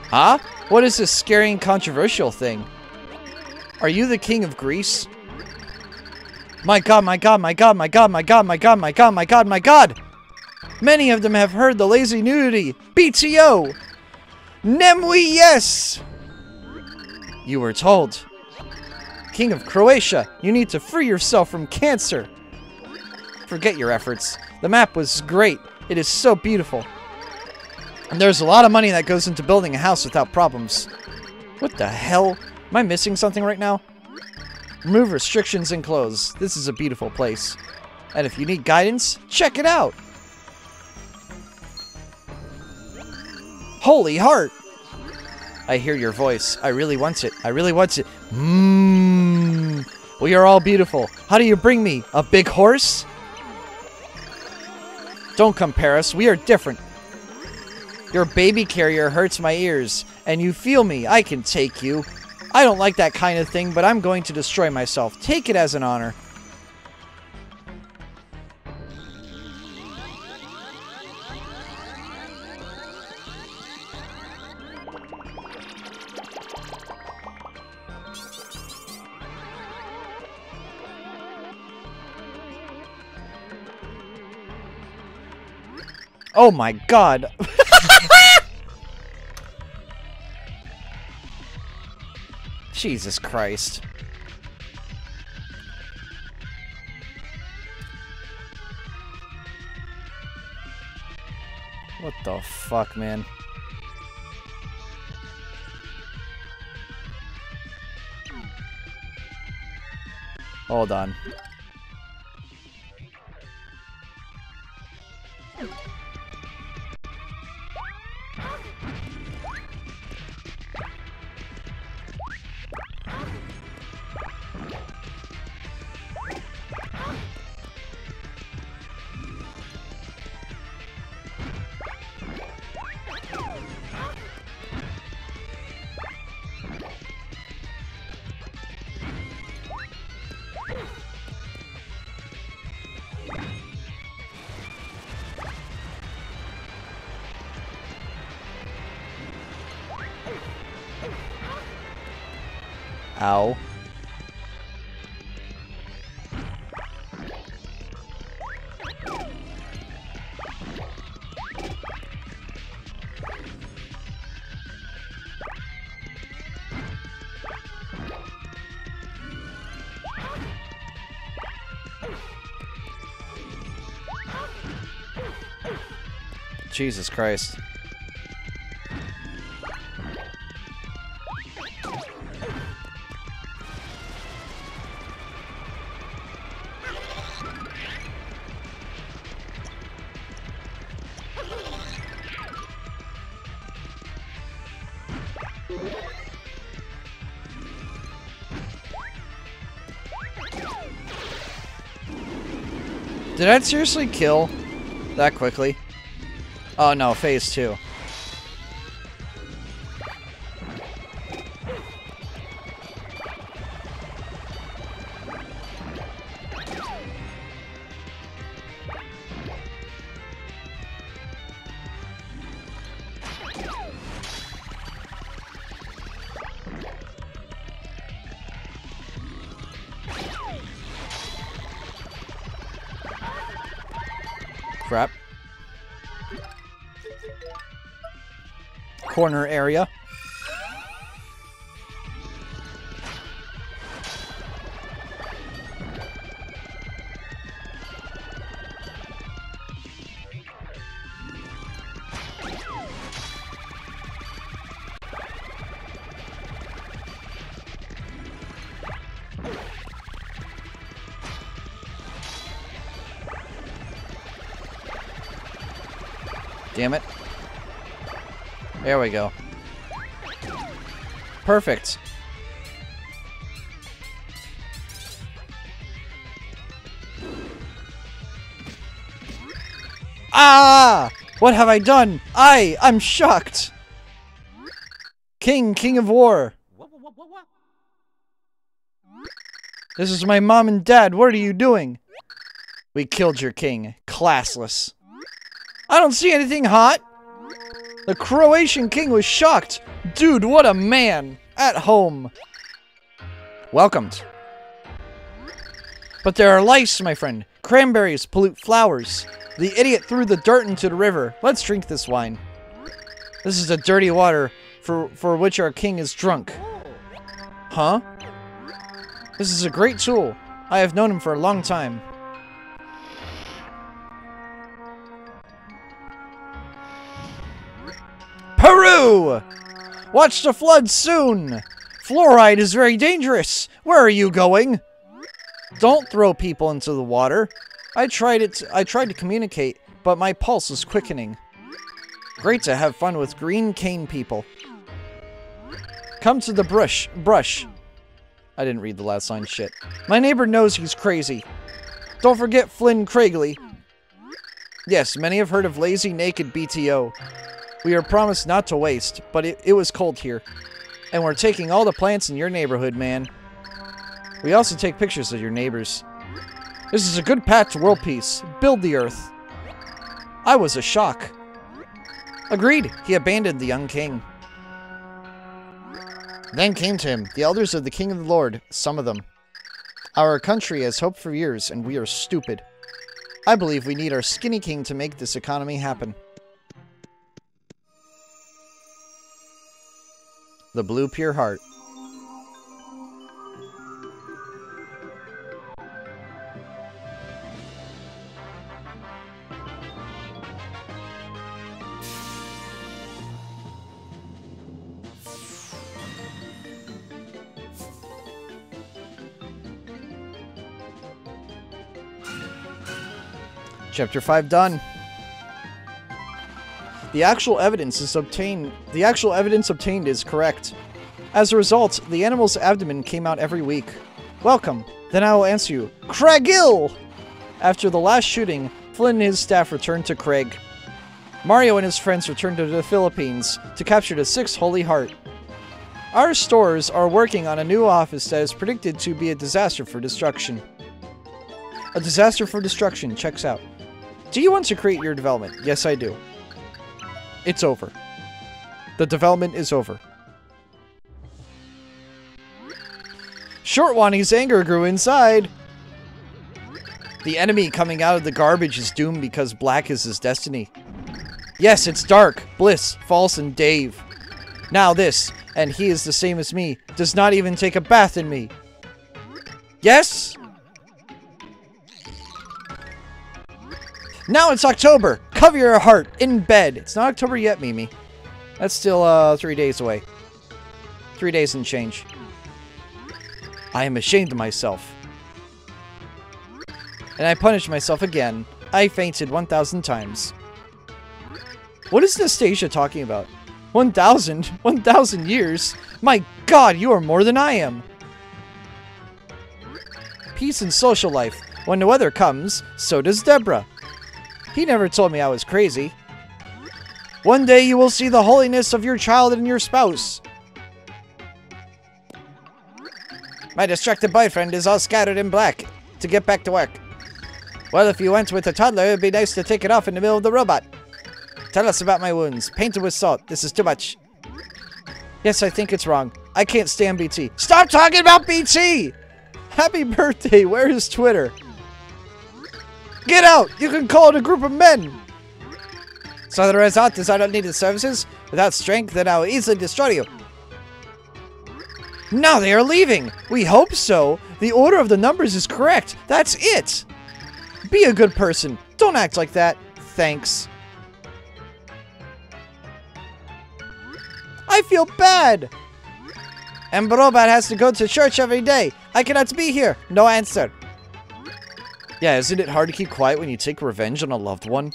Huh? What is this scary and controversial thing? Are you the king of Greece? My god, my god, my god, my god, my god, my god, my god, my god, my god! Many of them have heard the lazy nudity. BTO! Nemwe yes! You were told. King of Croatia, you need to free yourself from cancer. Forget your efforts. The map was great. It is so beautiful. And there's a lot of money that goes into building a house without problems. What the hell? Am I missing something right now? Remove restrictions and clothes. This is a beautiful place. And if you need guidance, check it out! Holy heart! I hear your voice. I really want it. I really want it. Mmm. We are all beautiful. How do you bring me? A big horse? Don't compare us. We are different. Your baby carrier hurts my ears, and you feel me. I can take you. I don't like that kind of thing, but I'm going to destroy myself. Take it as an honor. Oh my god. Jesus Christ. What the fuck, man? Hold on. Huh? Ow. Jesus Christ. Did that seriously kill that quickly? Oh no, phase two. Corner area. Damn it. There we go. Perfect. Ah! What have I done? I, I'm shocked. King, King of War. This is my mom and dad. What are you doing? We killed your king. Classless. I don't see anything hot. The Croatian king was shocked. Dude, what a man. At home. Welcomed. But there are lice, my friend. Cranberries pollute flowers. The idiot threw the dirt into the river. Let's drink this wine. This is the dirty water for, for which our king is drunk. Huh? This is a great tool. I have known him for a long time. Peru! Watch the flood soon! Fluoride is very dangerous! Where are you going? Don't throw people into the water. I tried it. I tried to communicate, but my pulse is quickening. Great to have fun with green cane people. Come to the brush. Brush. I didn't read the last line. Shit. My neighbor knows he's crazy. Don't forget Flynn Craigley. Yes, many have heard of Lazy Naked BTO. We are promised not to waste, but it, it was cold here. And we're taking all the plants in your neighborhood, man. We also take pictures of your neighbors. This is a good path to world peace. Build the earth. I was a shock. Agreed. He abandoned the young king. Then came to him the elders of the king of the Lord, some of them. Our country has hoped for years, and we are stupid. I believe we need our skinny king to make this economy happen. The Blue Pure Heart. Chapter 5 done. The actual evidence is obtained the actual evidence obtained is correct. As a result, the animal's abdomen came out every week. Welcome. Then I will answer you. Craigill! After the last shooting, Flynn and his staff returned to Craig. Mario and his friends returned to the Philippines to capture the Sixth Holy Heart. Our stores are working on a new office that is predicted to be a disaster for destruction. A disaster for destruction checks out. Do you want to create your development? Yes, I do. It's over. The development is over. Shortwani's anger grew inside. The enemy coming out of the garbage is doomed because black is his destiny. Yes, it's Dark, Bliss, False, and Dave. Now this, and he is the same as me, does not even take a bath in me. Yes? Now it's October. Cover your heart in bed. It's not October yet, Mimi. That's still uh, three days away. Three days and change. I am ashamed of myself. And I punished myself again. I fainted 1,000 times. What is Nastasia talking about? 1,000? 1,000 years? My god, you are more than I am! Peace and social life. When the weather comes, so does Deborah. He never told me I was crazy. One day you will see the holiness of your child and your spouse. My distracted boyfriend is all scattered in black to get back to work. Well, if you went with a toddler, it'd be nice to take it off in the middle of the robot. Tell us about my wounds. Painted with salt. This is too much. Yes, I think it's wrong. I can't stand BT. Stop talking about BT! Happy birthday. Where is Twitter? Get out! You can call it a group of men! So the result is I don't need the services. Without strength, then I'll easily destroy you. Now they are leaving! We hope so! The order of the numbers is correct! That's it! Be a good person. Don't act like that. Thanks. I feel bad! And Robot has to go to church every day. I cannot be here. No answer. Yeah, isn't it hard to keep quiet when you take revenge on a loved one?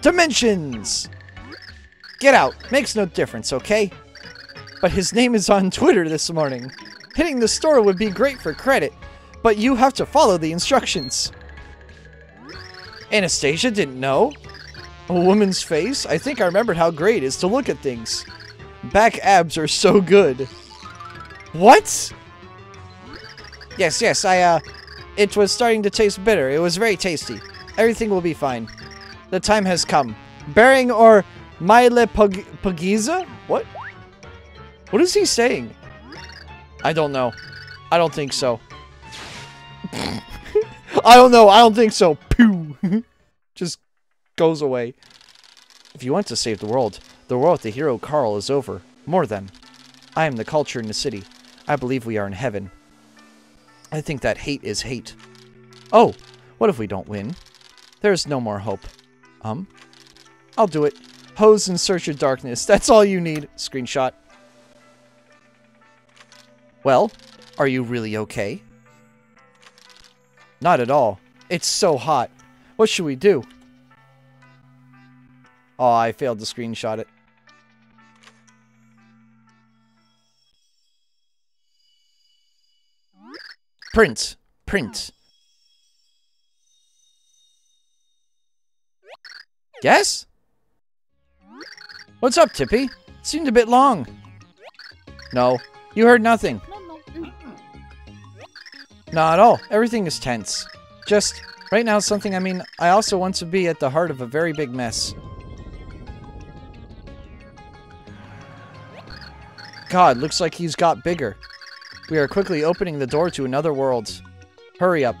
Dimensions! Get out. Makes no difference, okay? But his name is on Twitter this morning. Hitting the store would be great for credit, but you have to follow the instructions. Anastasia didn't know? A woman's face? I think I remembered how great it is to look at things. Back abs are so good. What? Yes, yes, I, uh, it was starting to taste bitter. It was very tasty. Everything will be fine. The time has come. Bearing or Pagiza? What? What is he saying? I don't know. I don't think so. I don't know. I don't think so. Pew. Just goes away. If you want to save the world, the war with the hero Carl is over. More than. I am the culture in the city. I believe we are in heaven. I think that hate is hate. Oh, what if we don't win? There is no more hope. Um? I'll do it. Hose in search of darkness. That's all you need. Screenshot. Well, are you really okay? Not at all. It's so hot. What should we do? Oh, I failed to screenshot it. Print. Print. Yes? What's up, Tippi? It seemed a bit long. No, you heard nothing. Not at all. Everything is tense. Just, right now something, I mean, I also want to be at the heart of a very big mess. God, looks like he's got bigger. We are quickly opening the door to another world. Hurry up.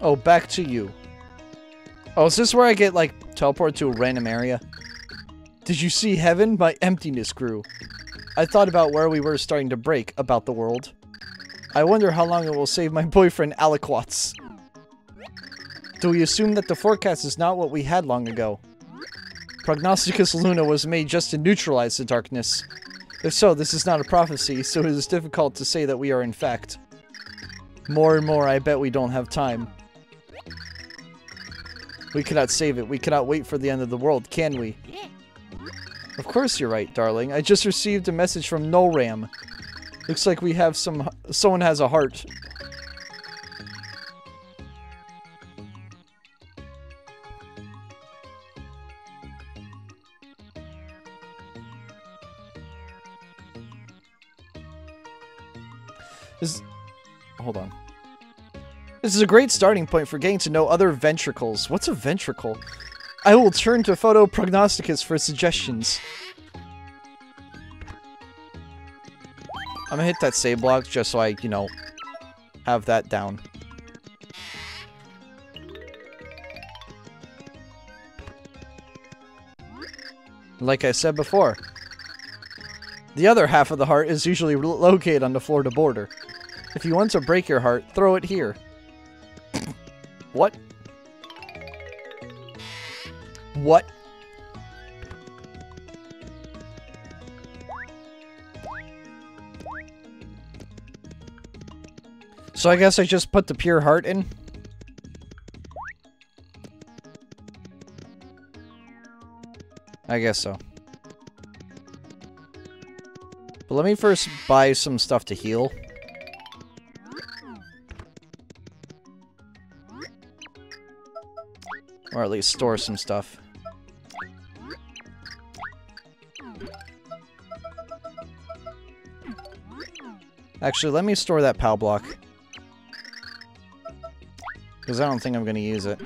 Oh, back to you. Oh, is this where I get, like, teleported to a random area? Did you see heaven? My emptiness grew. I thought about where we were starting to break about the world. I wonder how long it will save my boyfriend Aliquots. Do we assume that the forecast is not what we had long ago? Prognosticus Luna was made just to neutralize the darkness. If so, this is not a prophecy, so it is difficult to say that we are in fact. More and more, I bet we don't have time. We cannot save it. We cannot wait for the end of the world, can we? Of course you're right, darling. I just received a message from Nolram. Looks like we have some... Someone has a heart. This... Hold on. This is a great starting point for getting to know other ventricles. What's a ventricle? I will turn to Photo Prognosticus for suggestions. I'm gonna hit that save block just so I, you know, have that down. Like I said before, the other half of the heart is usually located on the Florida border. If you want to break your heart, throw it here. What? What? So I guess I just put the pure heart in? I guess so. But let me first buy some stuff to heal. Or at least store some stuff. Actually, let me store that POW block. Because I don't think I'm going to use it.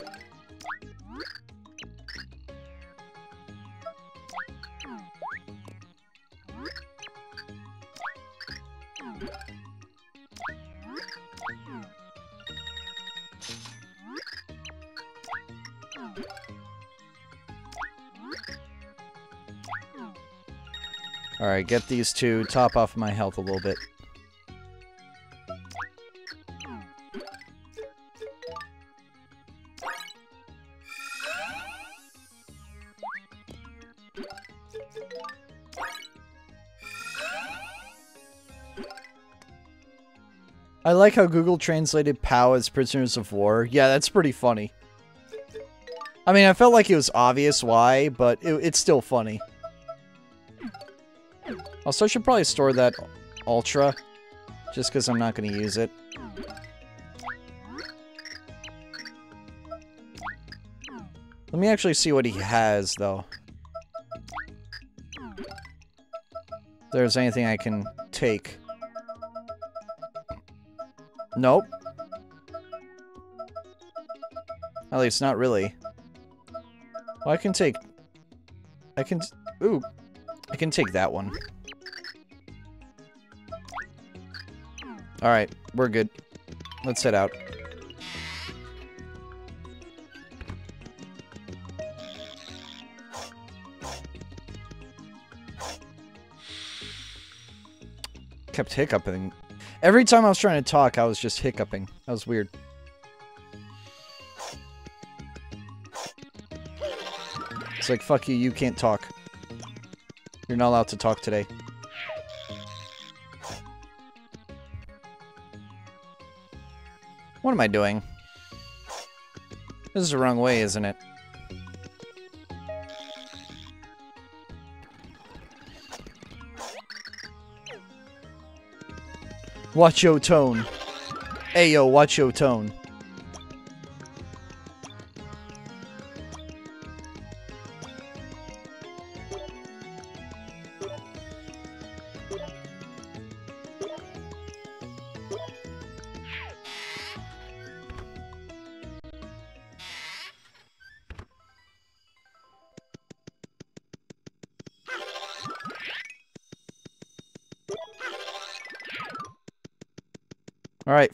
Alright, get these two, top off my health a little bit. I like how Google translated POW as prisoners of war. Yeah, that's pretty funny. I mean, I felt like it was obvious why, but it, it's still funny. Also, I should probably store that Ultra, just because I'm not going to use it. Let me actually see what he has, though. If there's anything I can take. Nope. At least, not really. Well, I can take... I can... Ooh. I can take that one. Alright, we're good. Let's head out. Kept hiccuping. Every time I was trying to talk, I was just hiccuping. That was weird. It's like, fuck you, you can't talk. You're not allowed to talk today. What am I doing? This is the wrong way, isn't it? Watch your tone. Ayo, watch your tone.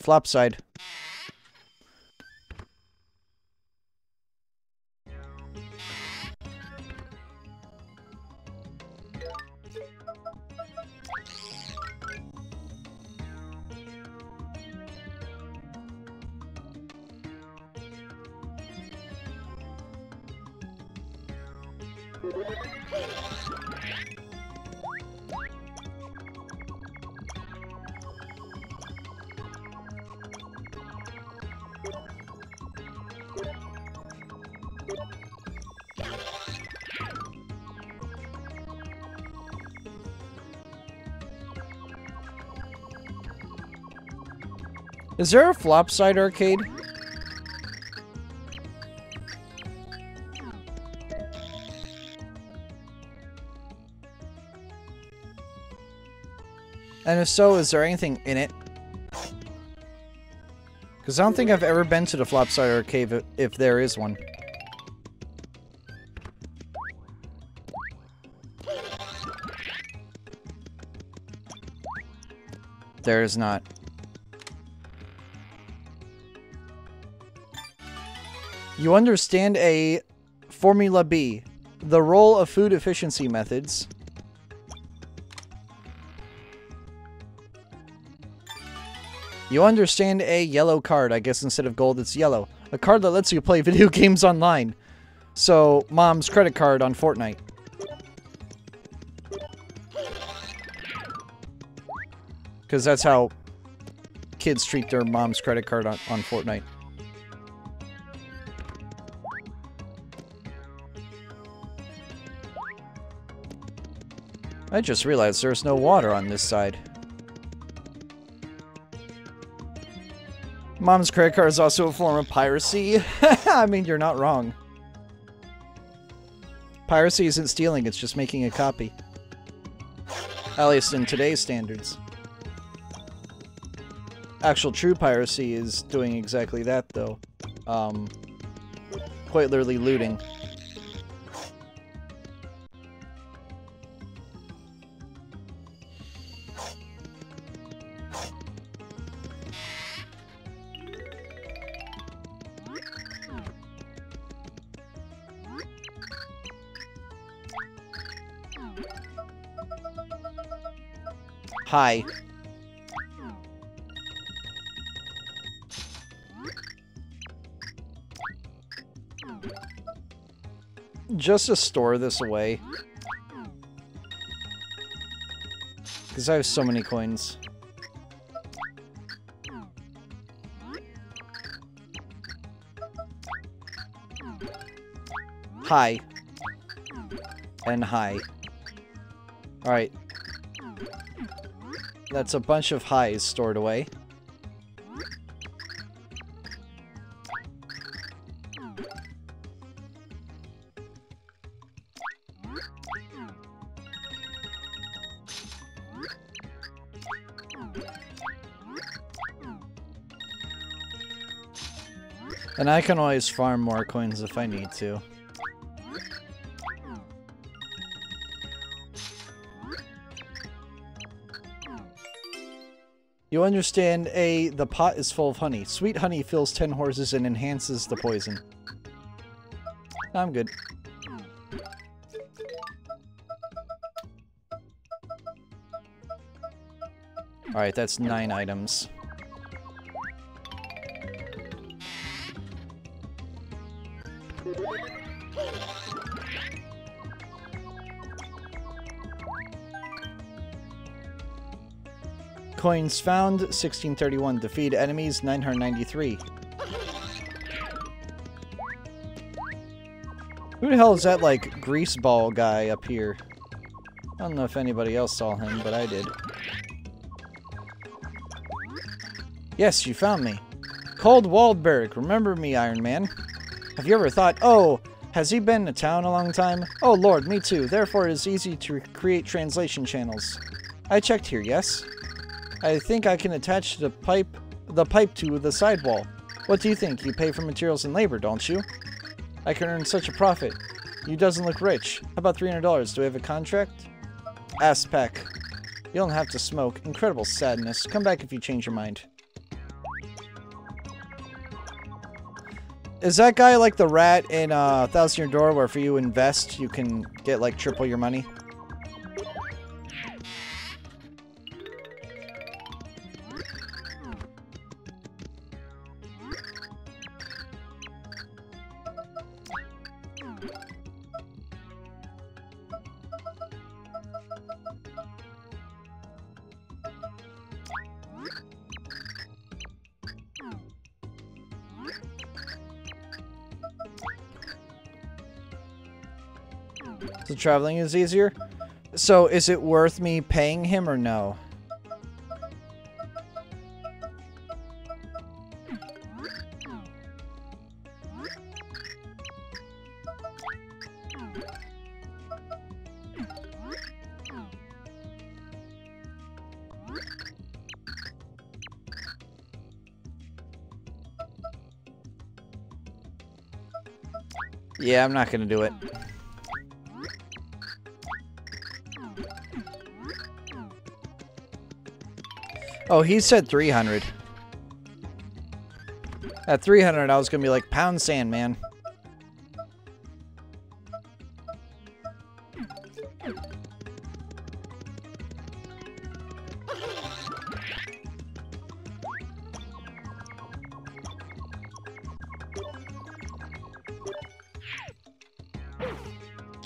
Flop side. Is there a flopside arcade? And if so, is there anything in it? Because I don't think I've ever been to the Flopside Arcade if there is one. There is not. You understand a Formula B, the role of food efficiency methods. You understand a yellow card. I guess instead of gold, it's yellow. A card that lets you play video games online. So, mom's credit card on Fortnite. Because that's how kids treat their mom's credit card on, on Fortnite. I just realized there's no water on this side. Mom's credit card is also a form of piracy. I mean, you're not wrong. Piracy isn't stealing, it's just making a copy. At least in today's standards. Actual true piracy is doing exactly that, though. Um, quite literally looting. Hi. Just to store this away. Because I have so many coins. Hi. And hi. Alright. That's a bunch of highs stored away. And I can always farm more coins if I need to. You understand, A, the pot is full of honey. Sweet honey fills 10 horses and enhances the poison. I'm good. Alright, that's nine items. Coins found, 1631. Defeat enemies, 993. Who the hell is that, like, greaseball guy up here? I don't know if anybody else saw him, but I did. Yes, you found me. Cold Waldberg, remember me, Iron Man? Have you ever thought, oh, has he been to town a long time? Oh lord, me too. Therefore it is easy to create translation channels. I checked here, yes? I think I can attach the pipe the pipe to the sidewall. What do you think? You pay for materials and labor, don't you? I can earn such a profit. You doesn't look rich. How about $300? Do we have a contract? Ass pack. You don't have to smoke. Incredible sadness. Come back if you change your mind. Is that guy like the rat in uh, Thousand Year Door where if you invest, you can get like triple your money? Traveling is easier? So is it worth me paying him or no? Yeah, I'm not gonna do it. Oh, he said 300. At 300, I was gonna be like, pound sand, man.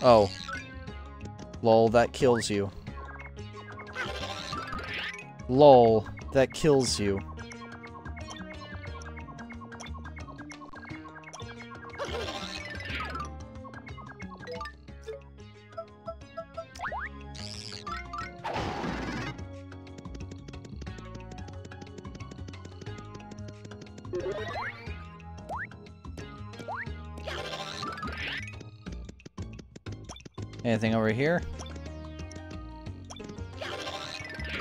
Oh. Lol, that kills you. Lol, that kills you.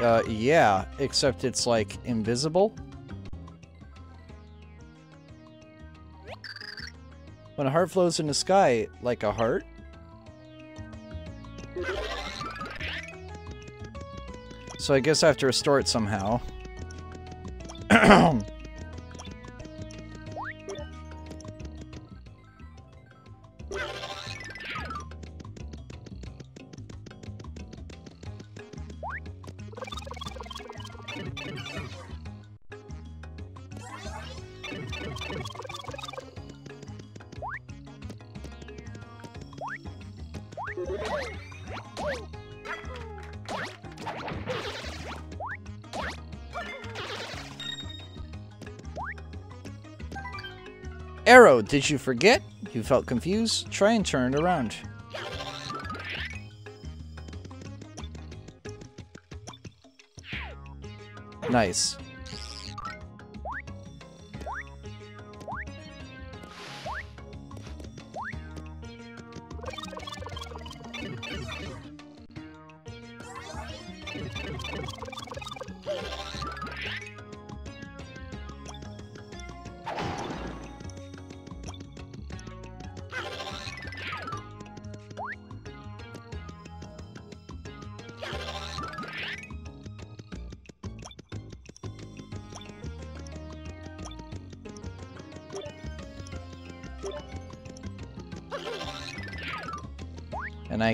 Uh, yeah, except it's, like, invisible. When a heart flows in the sky, like a heart? So I guess I have to restore it somehow. did you forget? You felt confused? Try and turn it around. Nice.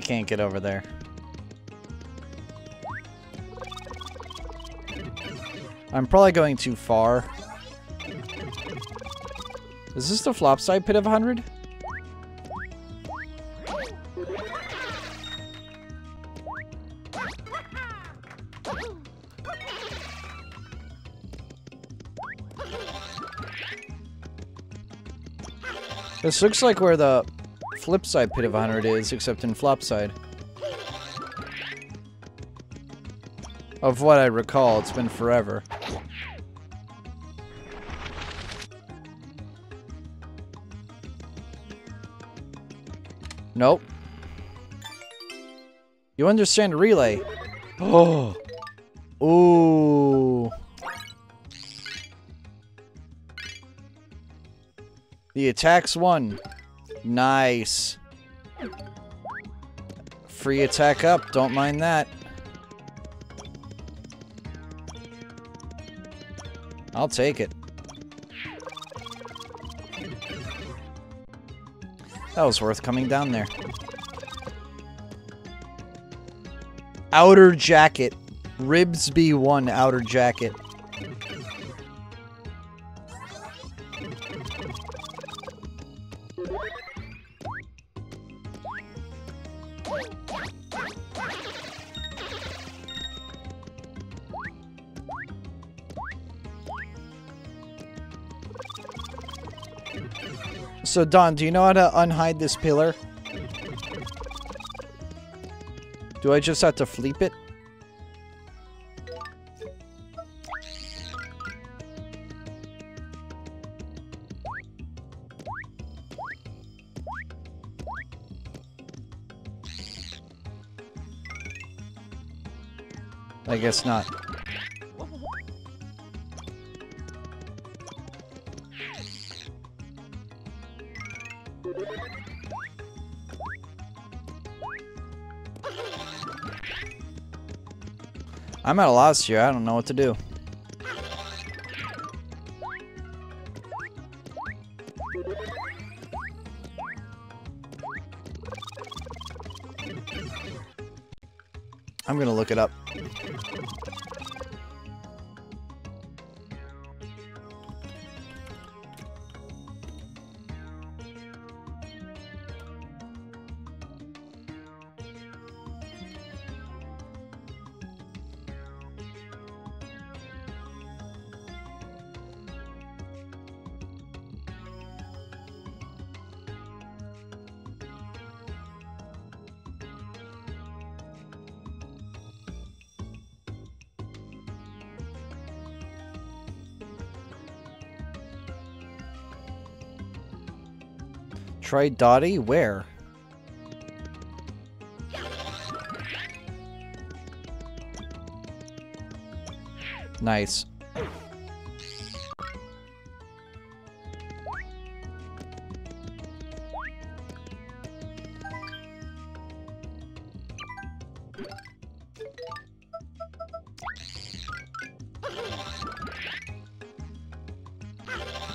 Can't get over there. I'm probably going too far. Is this the flopside pit of 100? This looks like where the flip side pit of Honor is, except in flop side. Of what I recall, it's been forever. Nope. You understand relay. Oh. Ooh. The attacks one. Nice. Free attack up. Don't mind that. I'll take it. That was worth coming down there. Outer jacket. Ribsby 1 outer jacket. So, Don, do you know how to unhide this pillar? Do I just have to fleep it? I guess not. I'm at a loss here. I don't know what to do. I'm gonna look it up. Try Dottie? Where? Nice.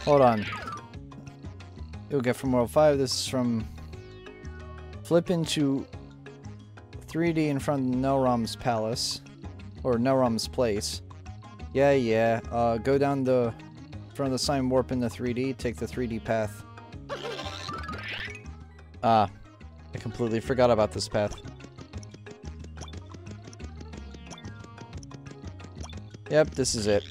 Hold on. You'll get from World 5. This is from... Flip into 3D in front of Nelrom's palace. Or Nelrom's place. Yeah, yeah. Uh, go down the front of the sign, warp into 3D, take the 3D path. Ah. I completely forgot about this path. Yep, this is it.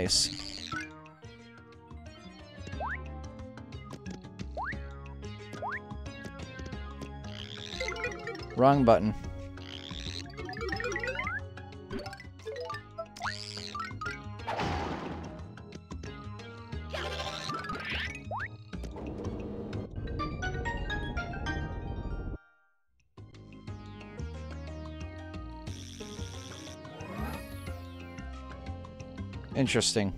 Nice. Wrong button. Interesting.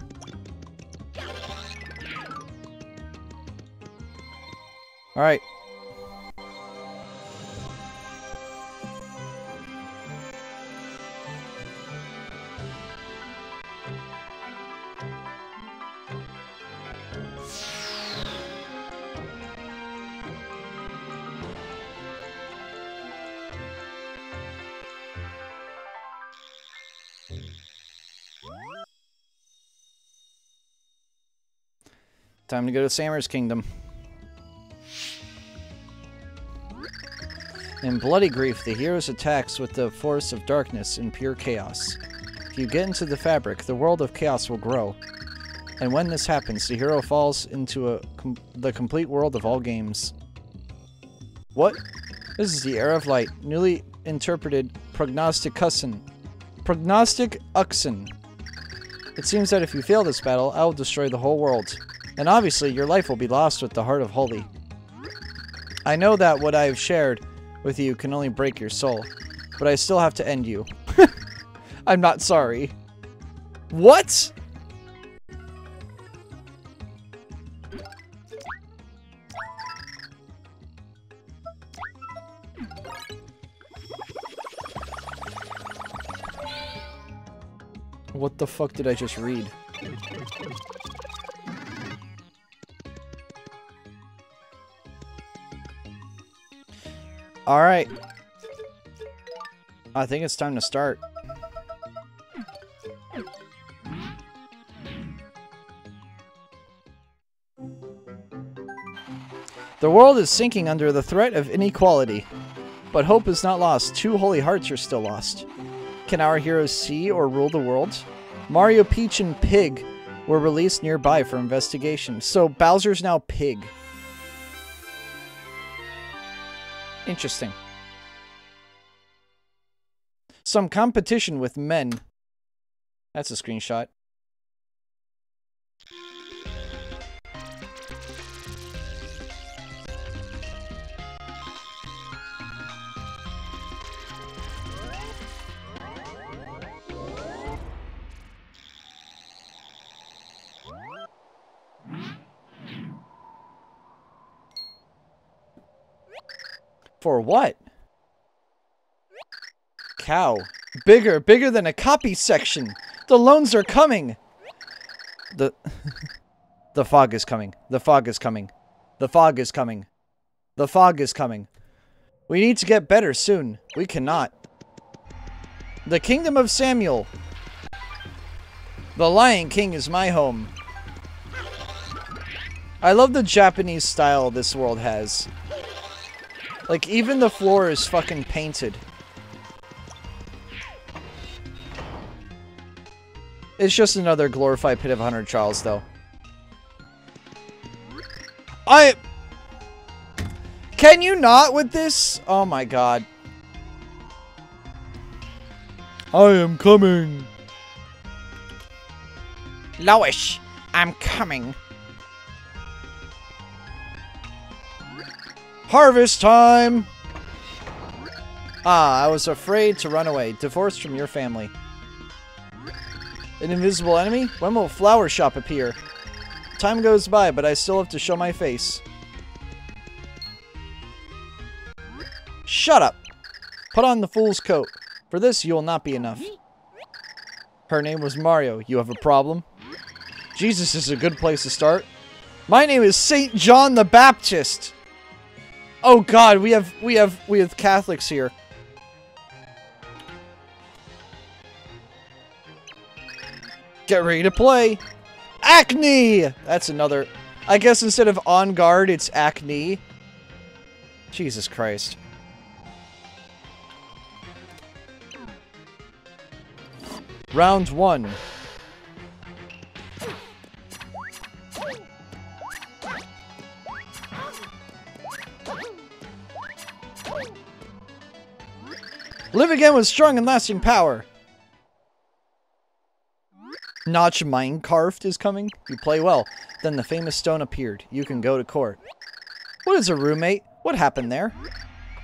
Alright. Time to go to Sammer's Kingdom. In Bloody Grief, the heroes attacks with the force of darkness and pure chaos. If you get into the fabric, the world of chaos will grow. And when this happens, the hero falls into a com the complete world of all games. What? This is the Era of Light, newly interpreted Prognostic Uxin. Prognostic Uxin. It seems that if you fail this battle, I will destroy the whole world. And obviously, your life will be lost with the Heart of Holy. I know that what I have shared with you can only break your soul, but I still have to end you. I'm not sorry. What? What the fuck did I just read? Alright. I think it's time to start. The world is sinking under the threat of inequality. But hope is not lost. Two holy hearts are still lost. Can our heroes see or rule the world? Mario, Peach, and Pig were released nearby for investigation. So Bowser's now Pig. Interesting. Some competition with men. That's a screenshot. For what? Cow. Bigger, bigger than a copy section. The loans are coming. The The fog is coming. The fog is coming. The fog is coming. The fog is coming. We need to get better soon. We cannot. The Kingdom of Samuel. The Lion King is my home. I love the Japanese style this world has. Like, even the floor is fucking painted. It's just another glorified Pit of 100 Charles, though. I... Can you not with this? Oh my god. I am coming. Lois, I'm coming. Harvest time! Ah, I was afraid to run away, divorced from your family. An invisible enemy? When will a Flower Shop appear? Time goes by, but I still have to show my face. Shut up! Put on the fool's coat. For this, you will not be enough. Her name was Mario. You have a problem? Jesus is a good place to start. My name is Saint John the Baptist. Oh God, we have we have we have Catholics here. Get ready to play. Acne! That's another. I guess instead of on guard, it's acne. Jesus Christ. Round one. Live again with strong and lasting power. Notch Minecraft is coming. You play well. Then the famous stone appeared. You can go to court. What is a roommate? What happened there?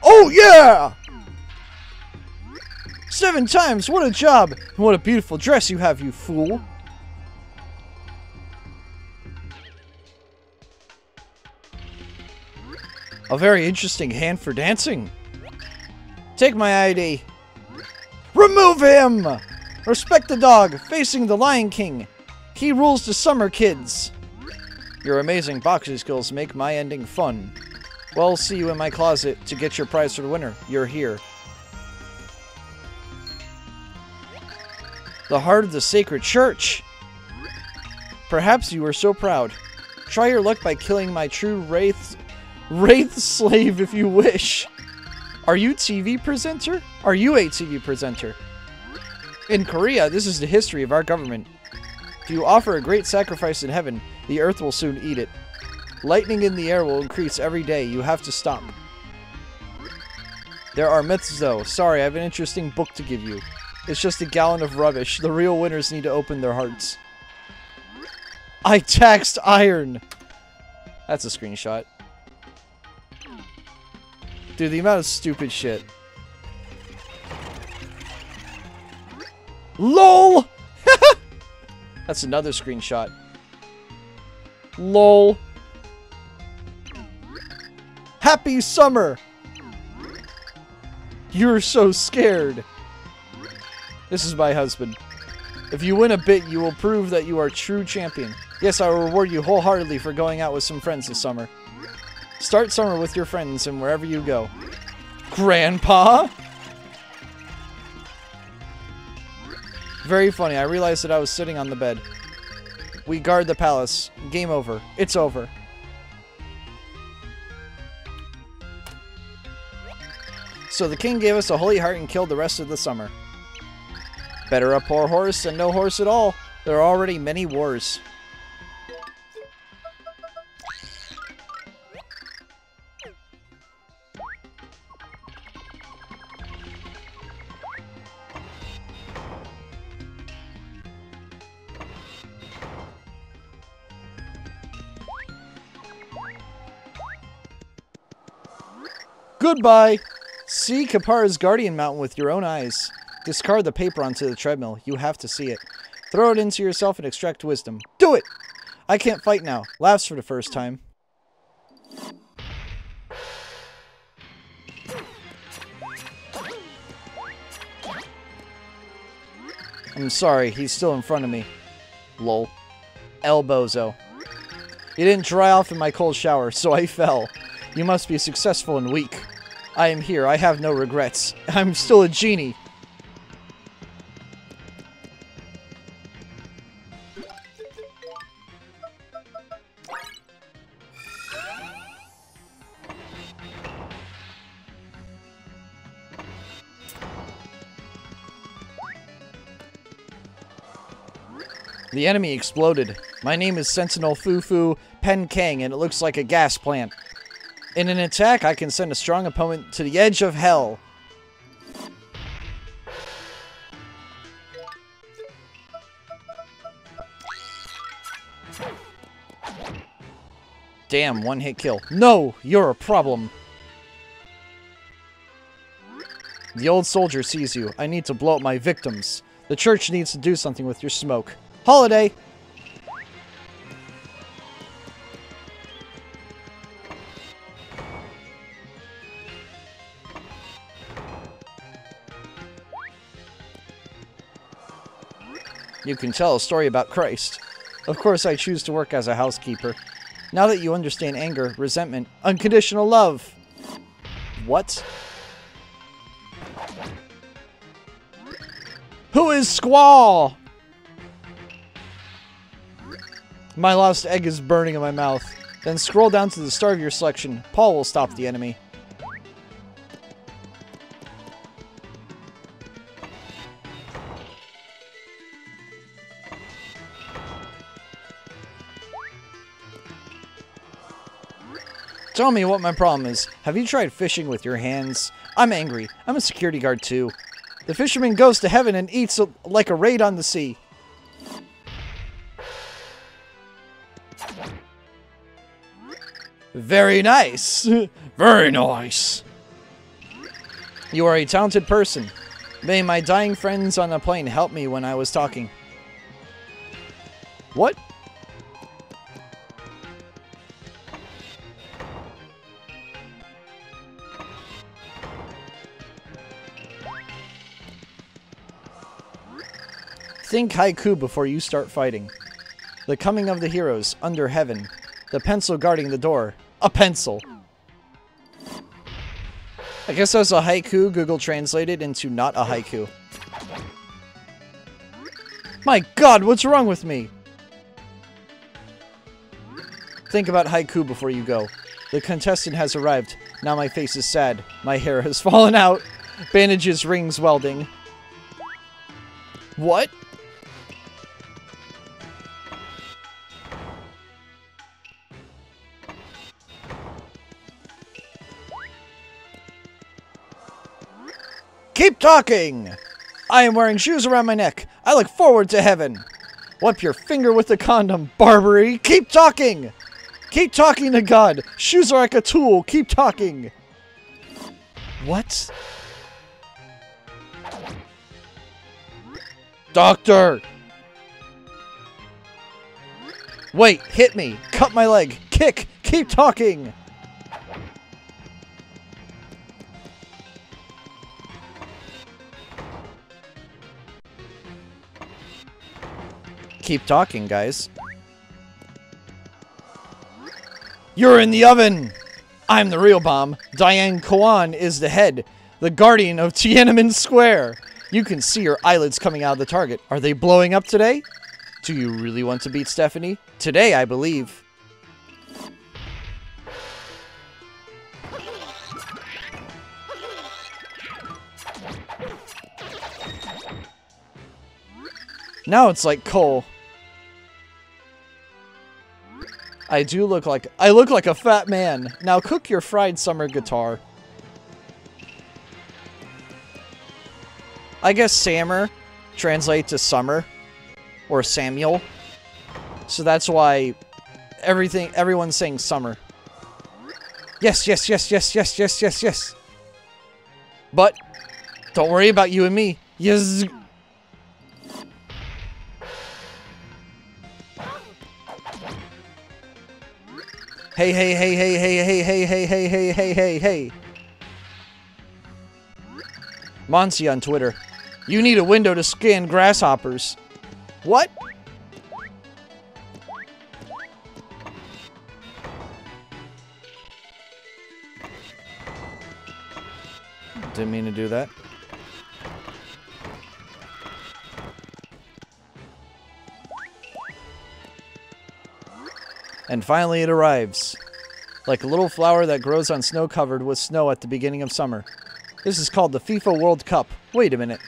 Oh, yeah! Seven times! What a job! And what a beautiful dress you have, you fool! A very interesting hand for dancing. Take my ID. Remove him! Respect the dog, facing the Lion King. He rules the summer kids. Your amazing boxing skills make my ending fun. Well, see you in my closet to get your prize for the winner. You're here. The heart of the sacred church. Perhaps you were so proud. Try your luck by killing my true wraith, wraith slave if you wish. Are you TV presenter? Are you a TV presenter? In Korea, this is the history of our government. If you offer a great sacrifice in heaven, the earth will soon eat it. Lightning in the air will increase every day. You have to stop. There are myths, though. Sorry, I have an interesting book to give you. It's just a gallon of rubbish. The real winners need to open their hearts. I taxed iron! That's a screenshot. Dude, the amount of stupid shit. LOL! That's another screenshot. LOL. Happy summer! You're so scared. This is my husband. If you win a bit, you will prove that you are true champion. Yes, I will reward you wholeheartedly for going out with some friends this summer. Start summer with your friends and wherever you go. Grandpa? Very funny. I realized that I was sitting on the bed. We guard the palace. Game over. It's over. So the king gave us a holy heart and killed the rest of the summer. Better a poor horse than no horse at all. There are already many wars. Goodbye! See Kapara's Guardian Mountain with your own eyes. Discard the paper onto the treadmill. You have to see it. Throw it into yourself and extract wisdom. Do it! I can't fight now. Laughs for the first time. I'm sorry, he's still in front of me. Lol. Elbozo. He didn't dry off in my cold shower, so I fell. You must be successful and weak. I am here. I have no regrets. I'm still a genie. The enemy exploded. My name is Sentinel Fufu Pen Kang, and it looks like a gas plant. In an attack, I can send a strong opponent to the edge of hell. Damn, one hit kill. No, you're a problem. The old soldier sees you. I need to blow up my victims. The church needs to do something with your smoke. Holiday! You can tell a story about Christ. Of course, I choose to work as a housekeeper. Now that you understand anger, resentment, unconditional love. What? Who is Squall? My lost egg is burning in my mouth. Then scroll down to the start of your selection. Paul will stop the enemy. Tell me what my problem is. Have you tried fishing with your hands? I'm angry. I'm a security guard too. The fisherman goes to heaven and eats a, like a raid on the sea. Very nice. Very nice. You are a talented person. May my dying friends on the plane help me when I was talking. What? Think haiku before you start fighting. The coming of the heroes, under heaven. The pencil guarding the door. A pencil! I guess that's a haiku Google translated into not a haiku. My god, what's wrong with me? Think about haiku before you go. The contestant has arrived. Now my face is sad. My hair has fallen out. Bandages, rings, welding. What? Keep talking! I am wearing shoes around my neck. I look forward to heaven. Wipe your finger with the condom, Barbary. Keep talking! Keep talking to God. Shoes are like a tool. Keep talking. What? Doctor! Wait, hit me. Cut my leg. Kick. Keep talking. Keep talking, guys. You're in the oven! I'm the real bomb. Diane Kwan is the head, the guardian of Tiananmen Square. You can see her eyelids coming out of the target. Are they blowing up today? Do you really want to beat Stephanie? Today, I believe. Now it's like coal. I do look like- I look like a fat man. Now cook your fried summer guitar. I guess Sammer translates to summer. Or Samuel. So that's why everything- everyone's saying summer. Yes, yes, yes, yes, yes, yes, yes, yes. But, don't worry about you and me. Yes. Hey, hey, hey, hey, hey, hey, hey, hey, hey, hey, hey, hey, hey. Monsi on Twitter. You need a window to scan grasshoppers. What? Didn't mean to do that. And finally it arrives. Like a little flower that grows on snow covered with snow at the beginning of summer. This is called the FIFA World Cup. Wait a minute.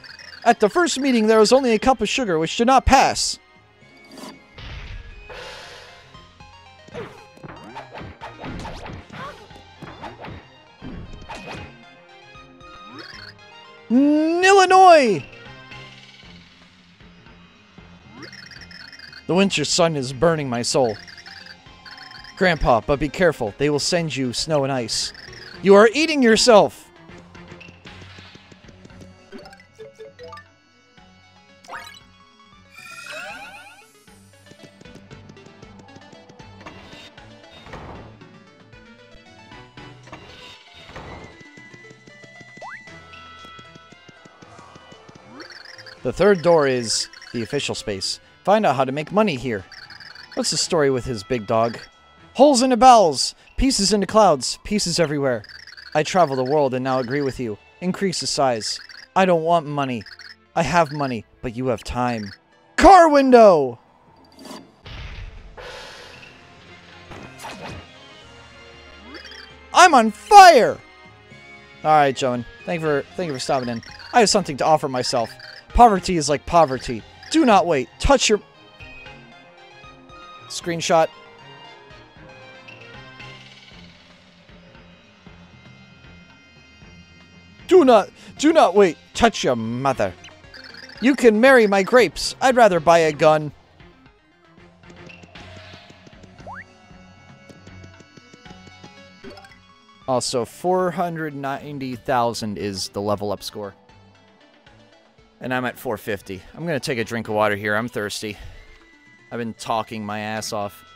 At the first meeting there was only a cup of sugar which did not pass. Illinois! The winter sun is burning my soul. Grandpa, but be careful. They will send you snow and ice. You are eating yourself! The third door is the official space. Find out how to make money here. What's the story with his big dog? Holes in the bowels! Pieces in the clouds! Pieces everywhere! I travel the world and now agree with you. Increase the size. I don't want money. I have money, but you have time. Car window! I'm on fire! Alright, Joan. Thank you for thank you for stopping in. I have something to offer myself. Poverty is like poverty. Do not wait. Touch your... Screenshot. Do not, do not wait. Touch your mother. You can marry my grapes. I'd rather buy a gun. Also, 490,000 is the level up score. And I'm at 450. I'm gonna take a drink of water here. I'm thirsty. I've been talking my ass off.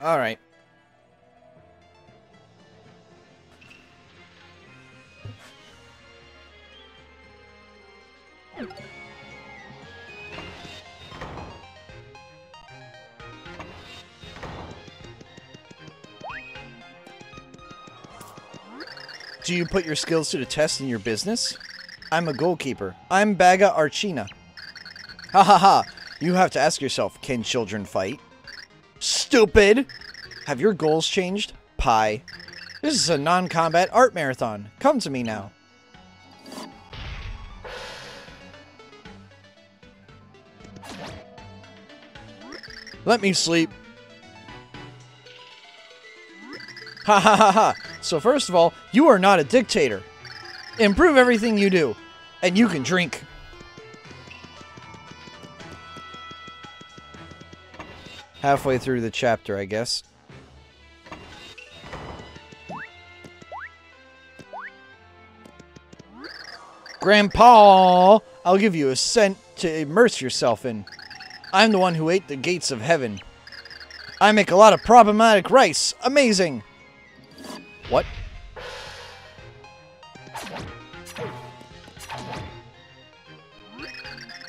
All right. Do you put your skills to the test in your business? I'm a goalkeeper. I'm Baga Archina. Ha ha ha. You have to ask yourself, can children fight? Stupid! Have your goals changed? Pie. This is a non-combat art marathon. Come to me now. Let me sleep. Ha ha ha ha. So first of all, you are not a dictator. Improve everything you do. And you can drink. Halfway through the chapter, I guess. Grandpa, I'll give you a cent to immerse yourself in. I'm the one who ate the gates of heaven. I make a lot of problematic rice. Amazing. What?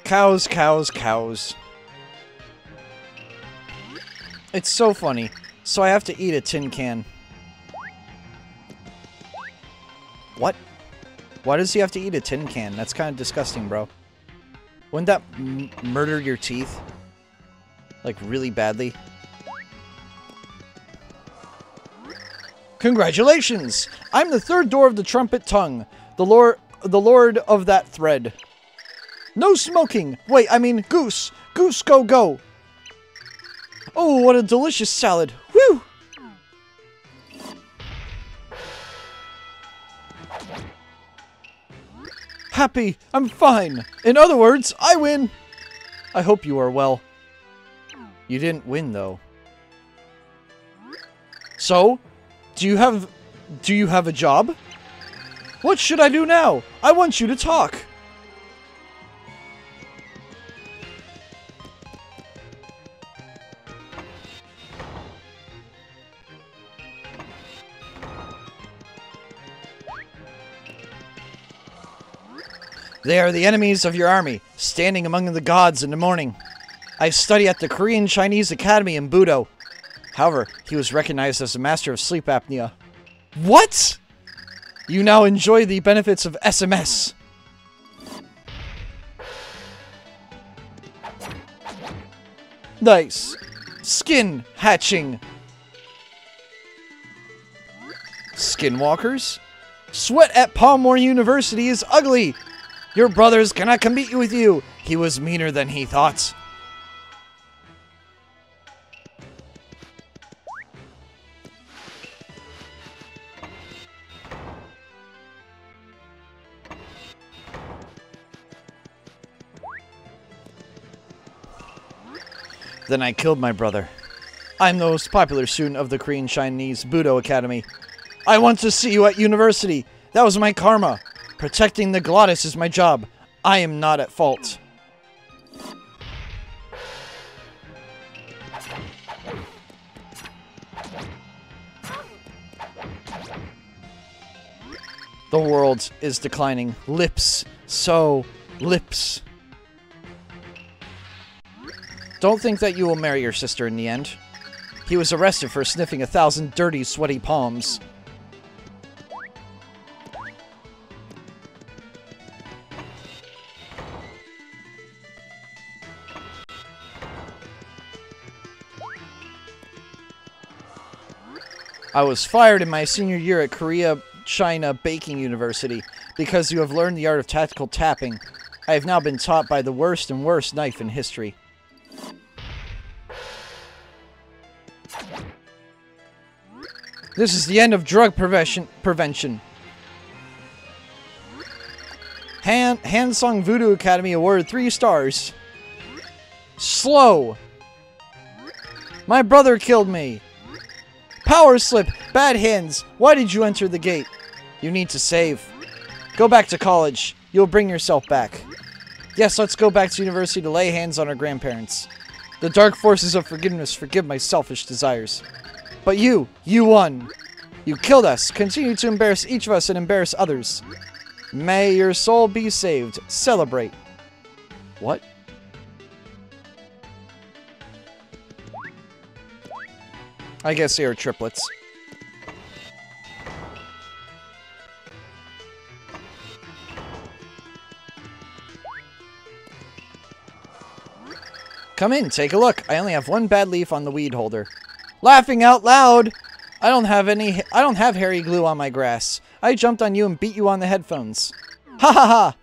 Cows, cows, cows. It's so funny. So I have to eat a tin can. What? Why does he have to eat a tin can? That's kind of disgusting, bro. Wouldn't that murder your teeth? Like, really badly? Congratulations! I'm the third door of the trumpet tongue, the lord, the lord of that thread. No smoking! Wait, I mean goose! Goose, go, go! Oh, what a delicious salad! Whew! Happy! I'm fine! In other words, I win! I hope you are well. You didn't win, though. So, do you have... do you have a job? What should I do now? I want you to talk! They are the enemies of your army, standing among the gods in the morning. I study at the Korean Chinese Academy in Budo. However, he was recognized as a master of sleep apnea. What? You now enjoy the benefits of SMS. Nice. Skin hatching. Skinwalkers? Sweat at Palmore University is ugly. Your brothers cannot compete with you. He was meaner than he thought. Then I killed my brother. I'm the most popular student of the Korean Chinese Budo Academy. I want to see you at university. That was my karma. Protecting the Glottis is my job. I am not at fault. The world is declining. Lips. So, lips. Don't think that you will marry your sister in the end. He was arrested for sniffing a thousand dirty, sweaty palms. I was fired in my senior year at Korea China Baking University because you have learned the art of tactical tapping. I have now been taught by the worst and worst knife in history. This is the end of drug prevention. prevention. Han Hansung Voodoo Academy awarded three stars. Slow. My brother killed me. Power slip! Bad hands! Why did you enter the gate? You need to save. Go back to college. You'll bring yourself back. Yes, let's go back to university to lay hands on our grandparents. The dark forces of forgiveness forgive my selfish desires. But you, you won. You killed us. Continue to embarrass each of us and embarrass others. May your soul be saved. Celebrate. What? I guess they are triplets. Come in, take a look. I only have one bad leaf on the weed holder. Laughing out loud! I don't have any- I don't have hairy glue on my grass. I jumped on you and beat you on the headphones. Ha ha ha!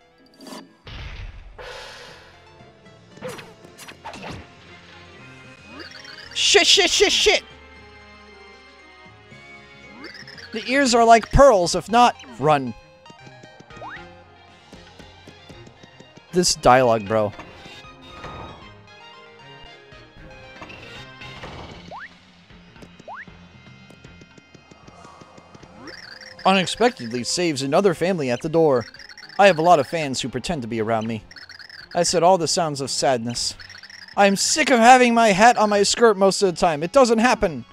Shit, shit, shit, shit! The ears are like pearls, if not, run. This dialogue, bro. Unexpectedly saves another family at the door. I have a lot of fans who pretend to be around me. I said all the sounds of sadness. I'm sick of having my hat on my skirt most of the time. It doesn't happen.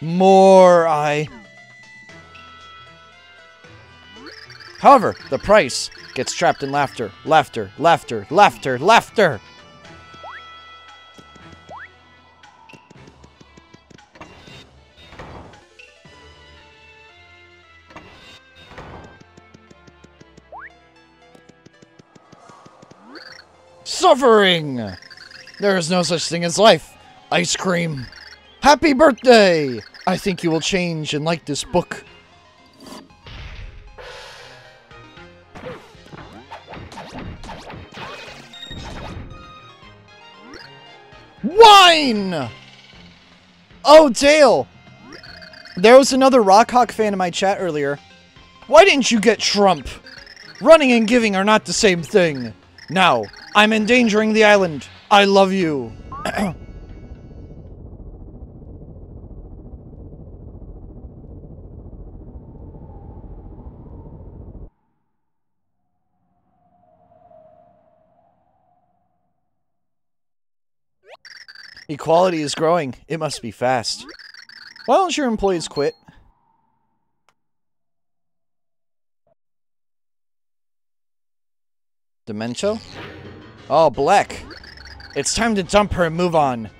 More I. However, the price gets trapped in laughter, laughter, laughter, laughter, laughter. Suffering! There is no such thing as life. Ice cream. Happy birthday! I think you will change and like this book. Wine! Oh, Dale! There was another Rockhawk fan in my chat earlier. Why didn't you get Trump? Running and giving are not the same thing. Now, I'm endangering the island. I love you. Equality is growing. It must be fast. Why don't your employees quit? Demento? Oh, Black. It's time to dump her and move on.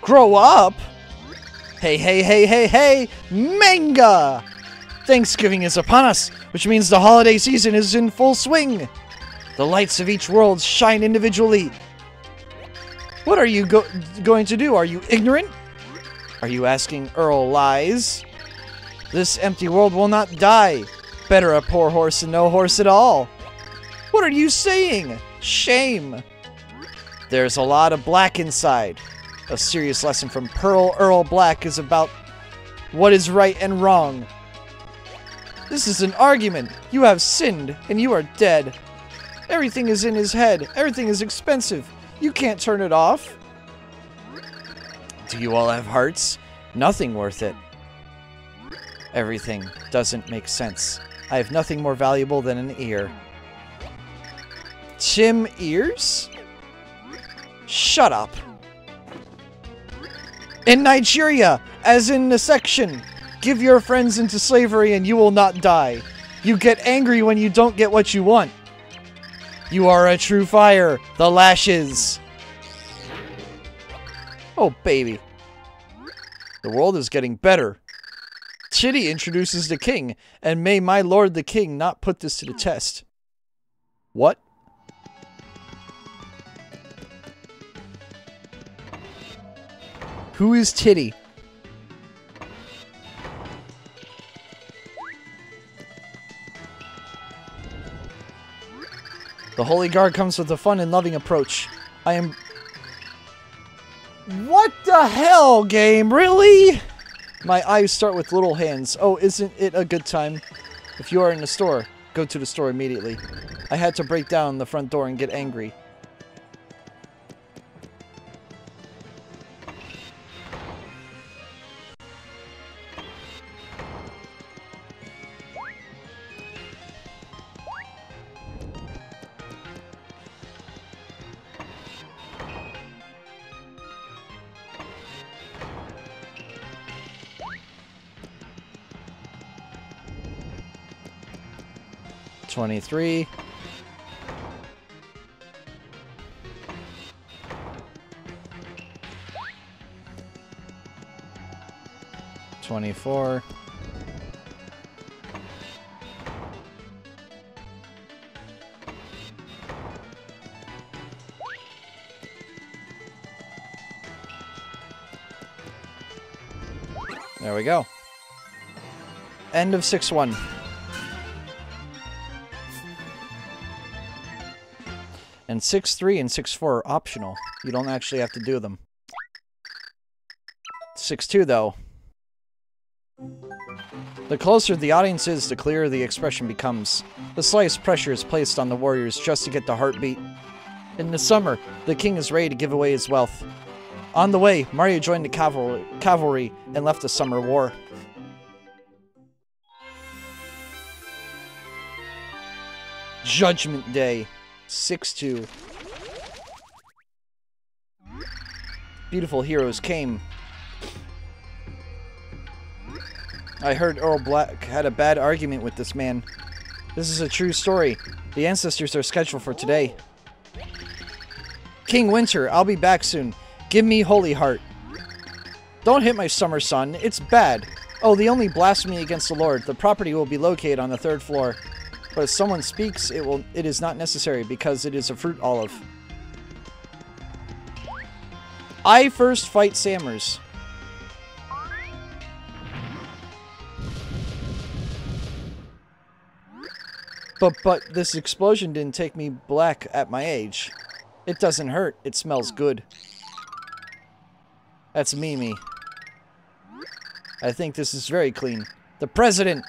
Grow up? Hey, hey, hey, hey, hey! Manga! Thanksgiving is upon us, which means the holiday season is in full swing. The lights of each world shine individually. What are you go going to do? Are you ignorant? Are you asking Earl lies? This empty world will not die. Better a poor horse than no horse at all. What are you saying? Shame. There's a lot of black inside. A serious lesson from Pearl Earl Black is about what is right and wrong. This is an argument. You have sinned, and you are dead. Everything is in his head. Everything is expensive. You can't turn it off. Do you all have hearts? Nothing worth it. Everything doesn't make sense. I have nothing more valuable than an ear. Tim Ears? Shut up. In Nigeria, as in the section, give your friends into slavery and you will not die. You get angry when you don't get what you want. You are a true fire. The lashes. Oh, baby. The world is getting better. Chitty introduces the king, and may my lord the king not put this to the test. What? Who is Titty? The Holy Guard comes with a fun and loving approach. I am... What the hell, game? Really? My eyes start with little hands. Oh, isn't it a good time? If you are in the store, go to the store immediately. I had to break down the front door and get angry. Twenty-three. Twenty-four. There we go. End of 6-1. And 6-3 and 6-4 are optional. You don't actually have to do them. 6-2 though. The closer the audience is, the clearer the expression becomes. The slightest pressure is placed on the warriors just to get the heartbeat. In the summer, the king is ready to give away his wealth. On the way, Mario joined the cavalry, cavalry and left the summer war. Judgment Day. 6-2. Beautiful heroes came. I heard Earl Black had a bad argument with this man. This is a true story. The ancestors are scheduled for today. King Winter, I'll be back soon. Give me Holy Heart. Don't hit my summer sun. It's bad. Oh, the only blasphemy against the Lord. The property will be located on the third floor. But if someone speaks, it will it is not necessary because it is a fruit olive. I first fight Sammers. But but this explosion didn't take me black at my age. It doesn't hurt. It smells good. That's Mimi. I think this is very clean. The president.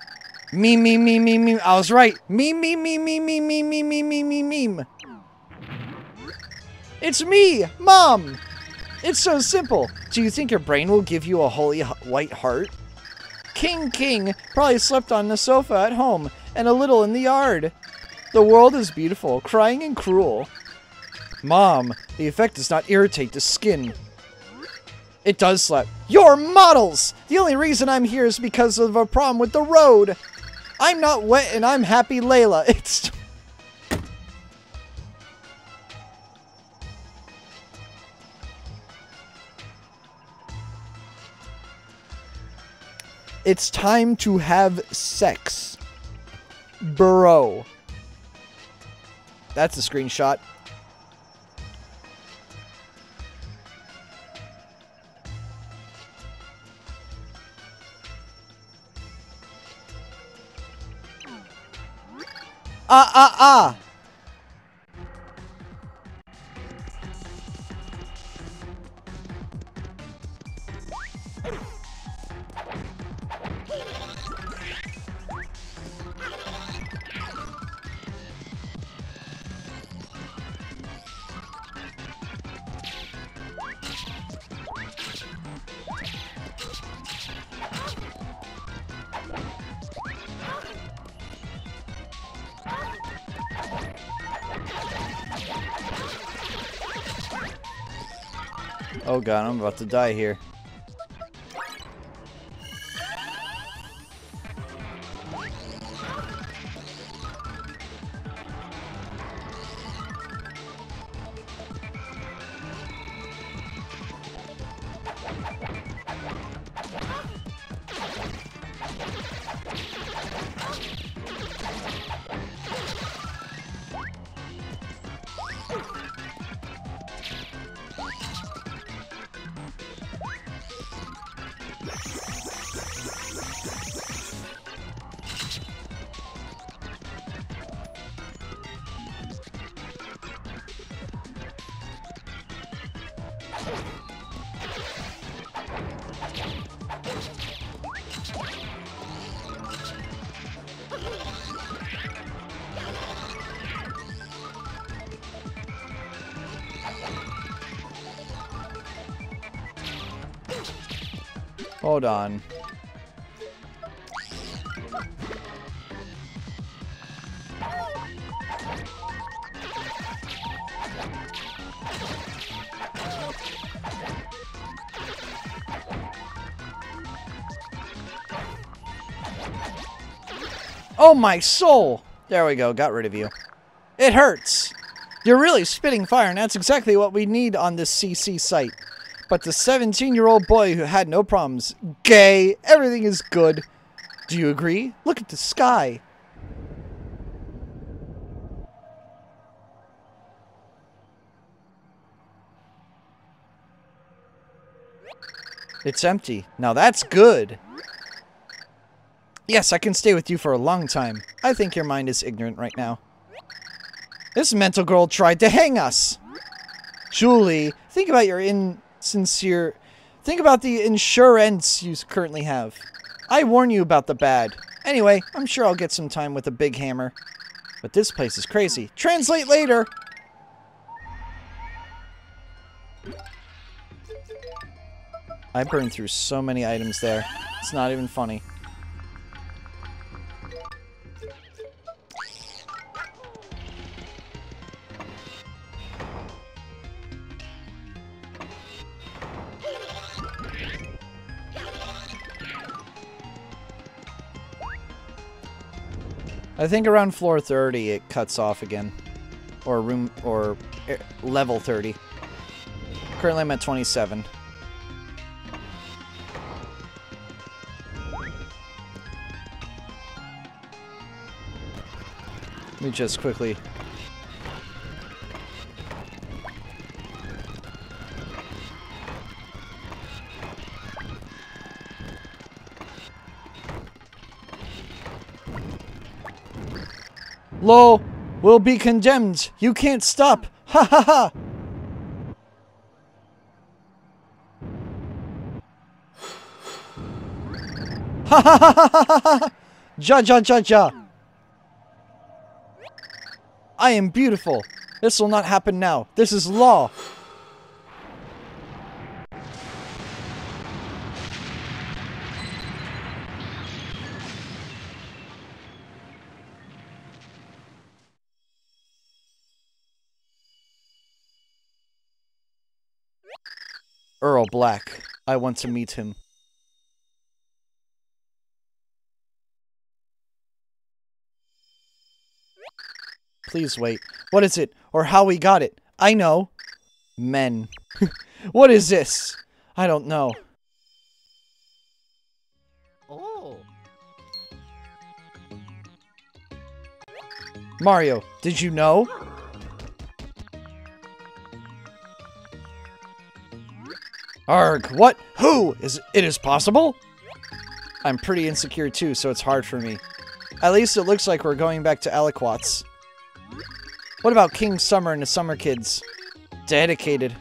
Me, me, me, me, me. I was right. Me, me, me, me, me, me, me, me, me, me, meme. It's me, Mom. It's so simple. Do you think your brain will give you a holy white heart? King King probably slept on the sofa at home and a little in the yard. The world is beautiful, crying and cruel. Mom, the effect does not irritate the skin. It does slap. Your models! The only reason I'm here is because of a problem with the road. I'm not wet and I'm happy Layla. It's... It's time to have sex. Bro. That's a screenshot. Ah, ah, ah! Oh god, I'm about to die here. Hold on. Oh my soul! There we go, got rid of you. It hurts! You're really spitting fire, and that's exactly what we need on this CC site. But the 17-year-old boy who had no problems, gay, everything is good. Do you agree? Look at the sky. It's empty. Now that's good. Yes, I can stay with you for a long time. I think your mind is ignorant right now. This mental girl tried to hang us. Julie, think about your insincere... Think about the insurance you currently have. I warn you about the bad. Anyway, I'm sure I'll get some time with a big hammer. But this place is crazy. Translate later! I burned through so many items there. It's not even funny. I think around floor 30 it cuts off again. Or room, or eh, level 30. Currently I'm at 27. Let me just quickly... Lo, will be condemned. You can't stop. Ha ha ha. Ha ha ha ha ha ha! Ja ja ja ja! I am beautiful. This will not happen now. This is law. Earl Black. I want to meet him. Please wait. What is it? Or how we got it? I know. Men. what is this? I don't know. Oh. Mario, did you know? Arg, what? Who? Is it is possible? I'm pretty insecure too, so it's hard for me. At least it looks like we're going back to Aliquots. What about King Summer and the Summer Kids? Dedicated.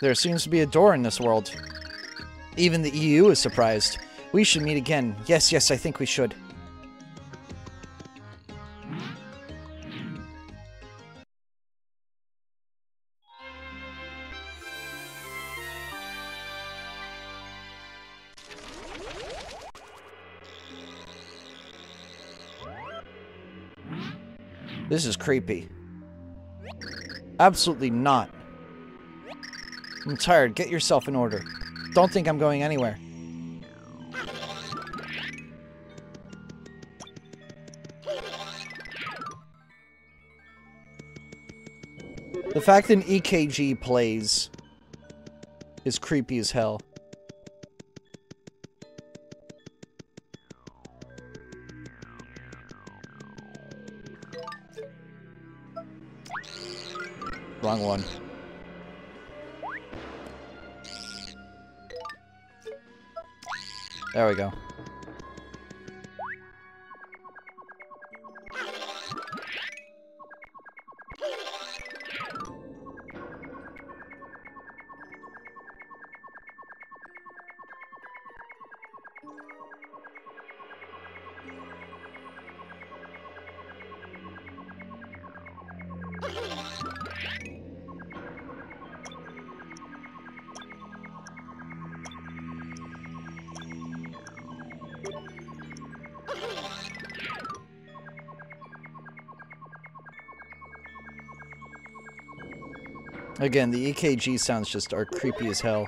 There seems to be a door in this world. Even the EU is surprised. We should meet again. Yes, yes, I think we should. This is creepy. Absolutely not. I'm tired. Get yourself in order. Don't think I'm going anywhere. The fact that an EKG plays is creepy as hell. Wrong one. There we go. Again, the EKG sounds just are creepy as hell.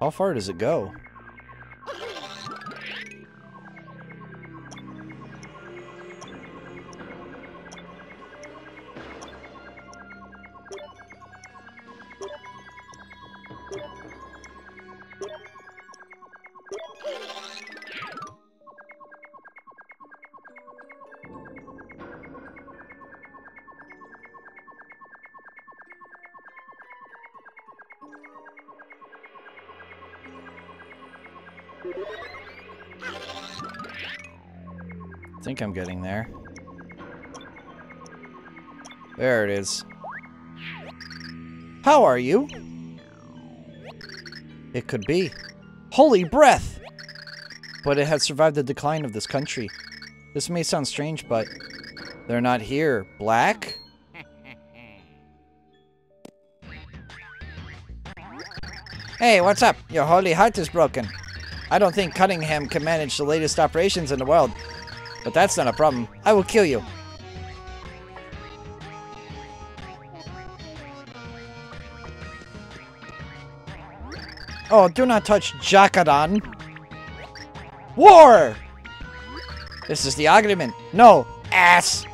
How far does it go? Think I'm getting there. There it is. How are you? It could be. Holy breath! But it has survived the decline of this country. This may sound strange, but they're not here. Black? Hey, what's up? Your holy heart is broken. I don't think Cunningham can manage the latest operations in the world. But that's not a problem. I will kill you. Oh, do not touch Jackadan. War! This is the argument. No, ass.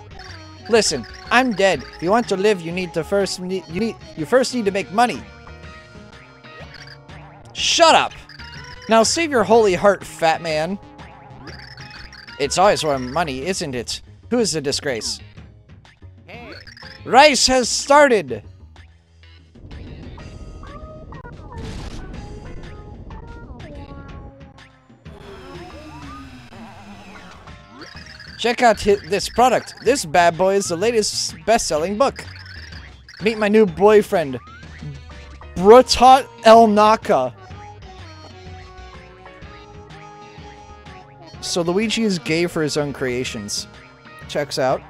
Listen, I'm dead. If you want to live, you need to first need, you need you first need to make money. Shut up! Now save your holy heart, fat man. It's always for money, isn't it? Who is the disgrace? Rice has started! Check out this product. This bad boy is the latest best-selling book. Meet my new boyfriend, Brutot El Naka. So Luigi is gay for his own creations. Checks out.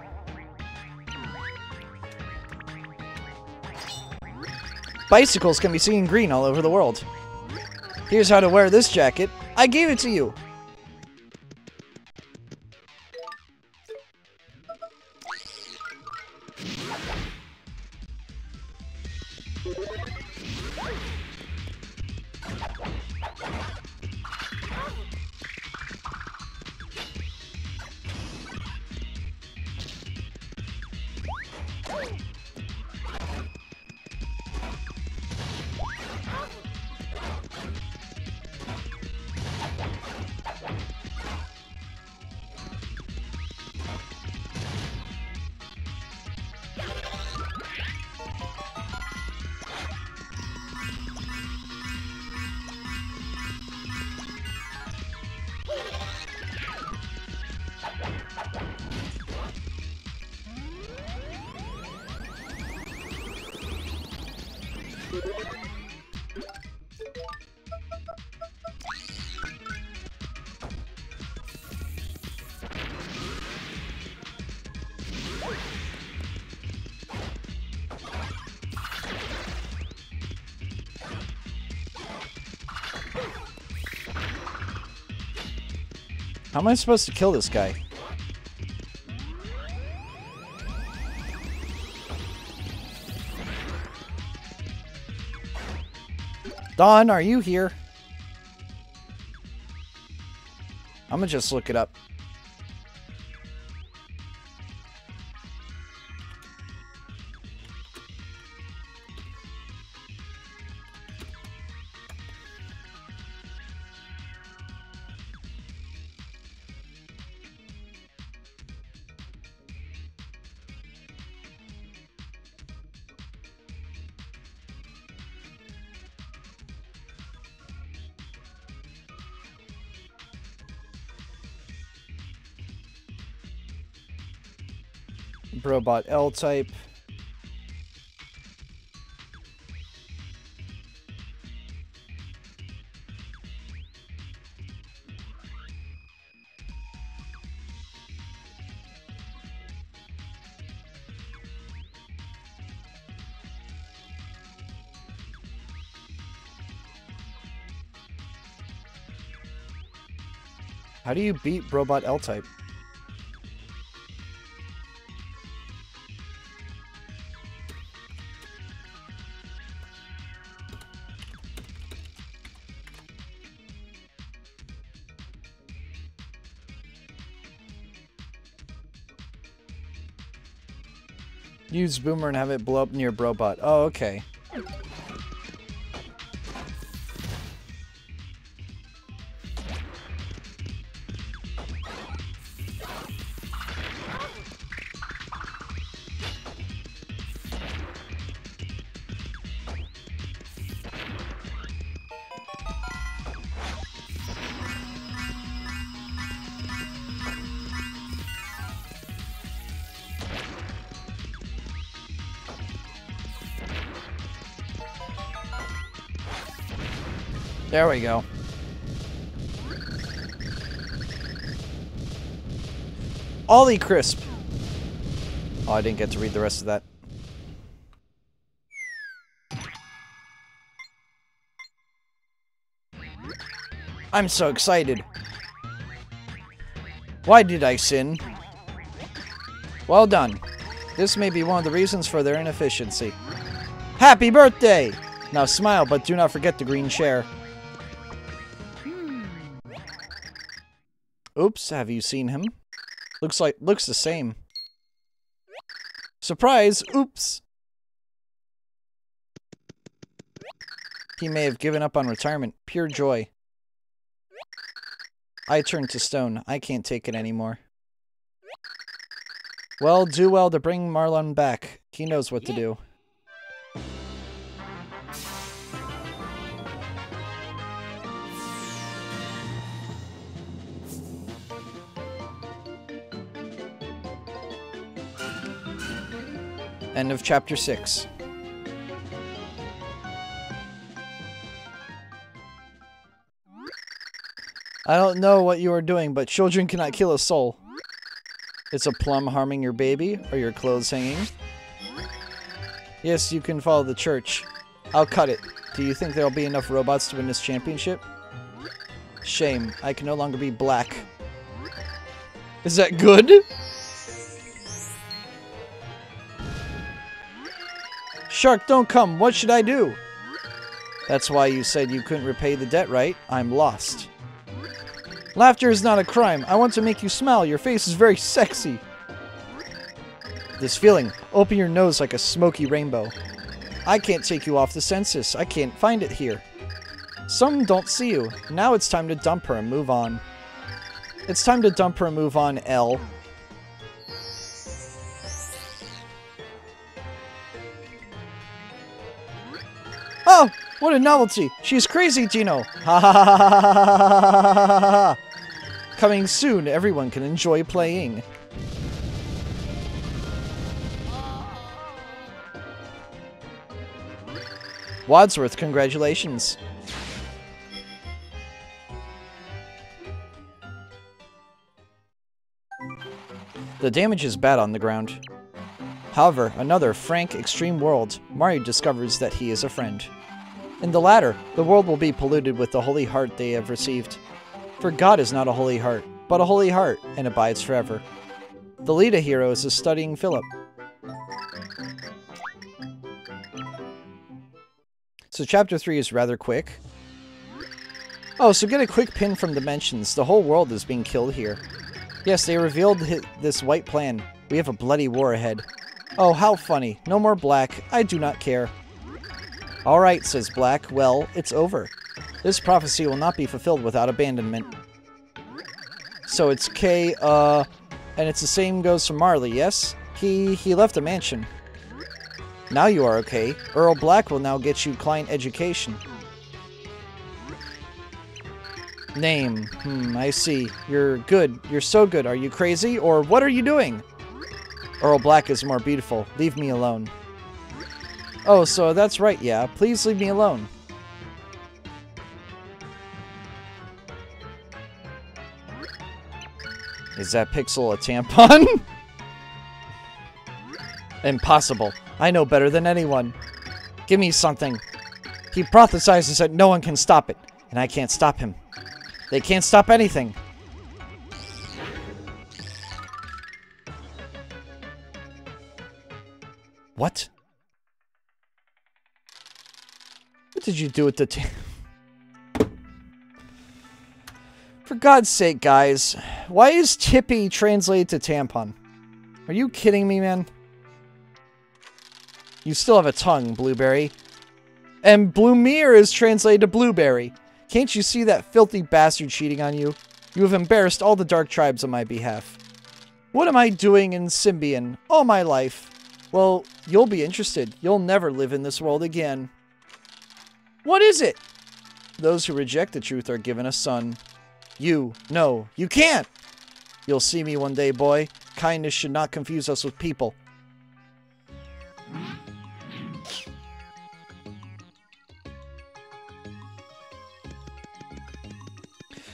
Bicycles can be seen green all over the world. Here's how to wear this jacket. I gave it to you. How am I supposed to kill this guy? Don, are you here? I'm gonna just look it up. Brobot L-type. How do you beat Robot L-type? Use Boomer and have it blow up near Brobot. Oh, okay. There we go. Ollie Crisp. Oh, I didn't get to read the rest of that. I'm so excited. Why did I sin? Well done. This may be one of the reasons for their inefficiency. Happy birthday! Now smile, but do not forget the green chair. Have you seen him? Looks like, looks the same. Surprise! Oops! He may have given up on retirement. Pure joy. I turned to stone. I can't take it anymore. Well, do well to bring Marlon back. He knows what to do. End of chapter 6. I don't know what you are doing, but children cannot kill a soul. It's a plum harming your baby? Or your clothes hanging? Yes, you can follow the church. I'll cut it. Do you think there'll be enough robots to win this championship? Shame. I can no longer be black. Is that good? Shark, don't come. What should I do? That's why you said you couldn't repay the debt, right? I'm lost. Laughter is not a crime. I want to make you smile. Your face is very sexy. This feeling. Open your nose like a smoky rainbow. I can't take you off the census. I can't find it here. Some don't see you. Now it's time to dump her and move on. It's time to dump her and move on, L. What a novelty! She's crazy, Gino! Ha ha ha ha ha ha ha Coming soon, everyone can enjoy playing. Wadsworth, congratulations. The damage is bad on the ground. However, another frank, extreme world, Mario discovers that he is a friend. In the latter, the world will be polluted with the holy heart they have received. For God is not a holy heart, but a holy heart, and abides forever. The lead of heroes is studying Philip. So chapter 3 is rather quick. Oh, so get a quick pin from Dimensions. The whole world is being killed here. Yes, they revealed this white plan. We have a bloody war ahead. Oh, how funny. No more black. I do not care. Alright, says Black. Well, it's over. This prophecy will not be fulfilled without abandonment. So it's K, uh, and it's the same goes for Marley, yes? He, he left the mansion. Now you are okay. Earl Black will now get you client education. Name. Hmm, I see. You're good. You're so good. Are you crazy? Or what are you doing? Earl Black is more beautiful. Leave me alone. Oh, so that's right, yeah. Please leave me alone. Is that pixel a tampon? Impossible. I know better than anyone. Give me something. He prophesizes that no one can stop it, and I can't stop him. They can't stop anything. What? What did you do with the For God's sake, guys. Why is Tippi translated to tampon? Are you kidding me, man? You still have a tongue, Blueberry. And Blumiere is translated to Blueberry. Can't you see that filthy bastard cheating on you? You have embarrassed all the Dark Tribes on my behalf. What am I doing in Symbian all my life? Well, you'll be interested. You'll never live in this world again. What is it? Those who reject the truth are given a son. You, no, you can't! You'll see me one day, boy. Kindness should not confuse us with people.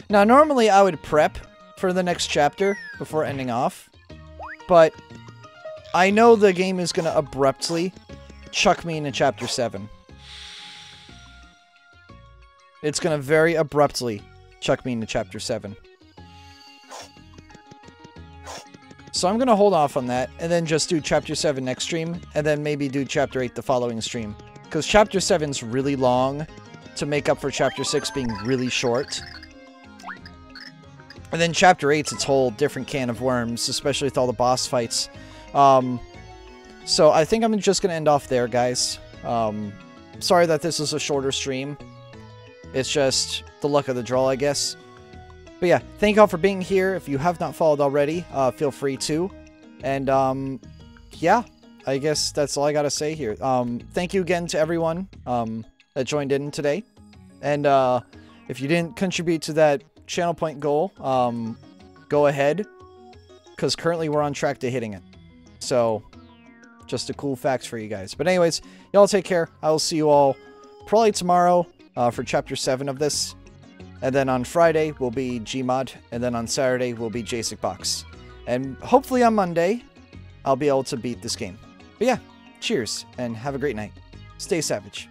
Now, normally I would prep for the next chapter before ending off, but I know the game is going to abruptly chuck me into chapter 7. It's to very abruptly chuck me into Chapter 7. So I'm to hold off on that, and then just do Chapter 7 next stream, and then maybe do Chapter 8 the following stream. Because Chapter 7's really long to make up for Chapter 6 being really short. And then Chapter 8's its whole different can of worms, especially with all the boss fights. Um, so I think I'm just going to end off there, guys. Um, sorry that this is a shorter stream. It's just the luck of the draw, I guess. But yeah, thank you all for being here. If you have not followed already, uh, feel free to. And um, yeah, I guess that's all I gotta say here. Um, thank you again to everyone um, that joined in today. And uh, if you didn't contribute to that channel point goal, um, go ahead, because currently we're on track to hitting it. So, just a cool fact for you guys. But anyways, y'all take care. I will see you all probably tomorrow uh, for Chapter 7 of this. And then on Friday will be Gmod, and then on Saturday will be JSIC Box. And hopefully on Monday, I'll be able to beat this game. But yeah, cheers, and have a great night. Stay savage.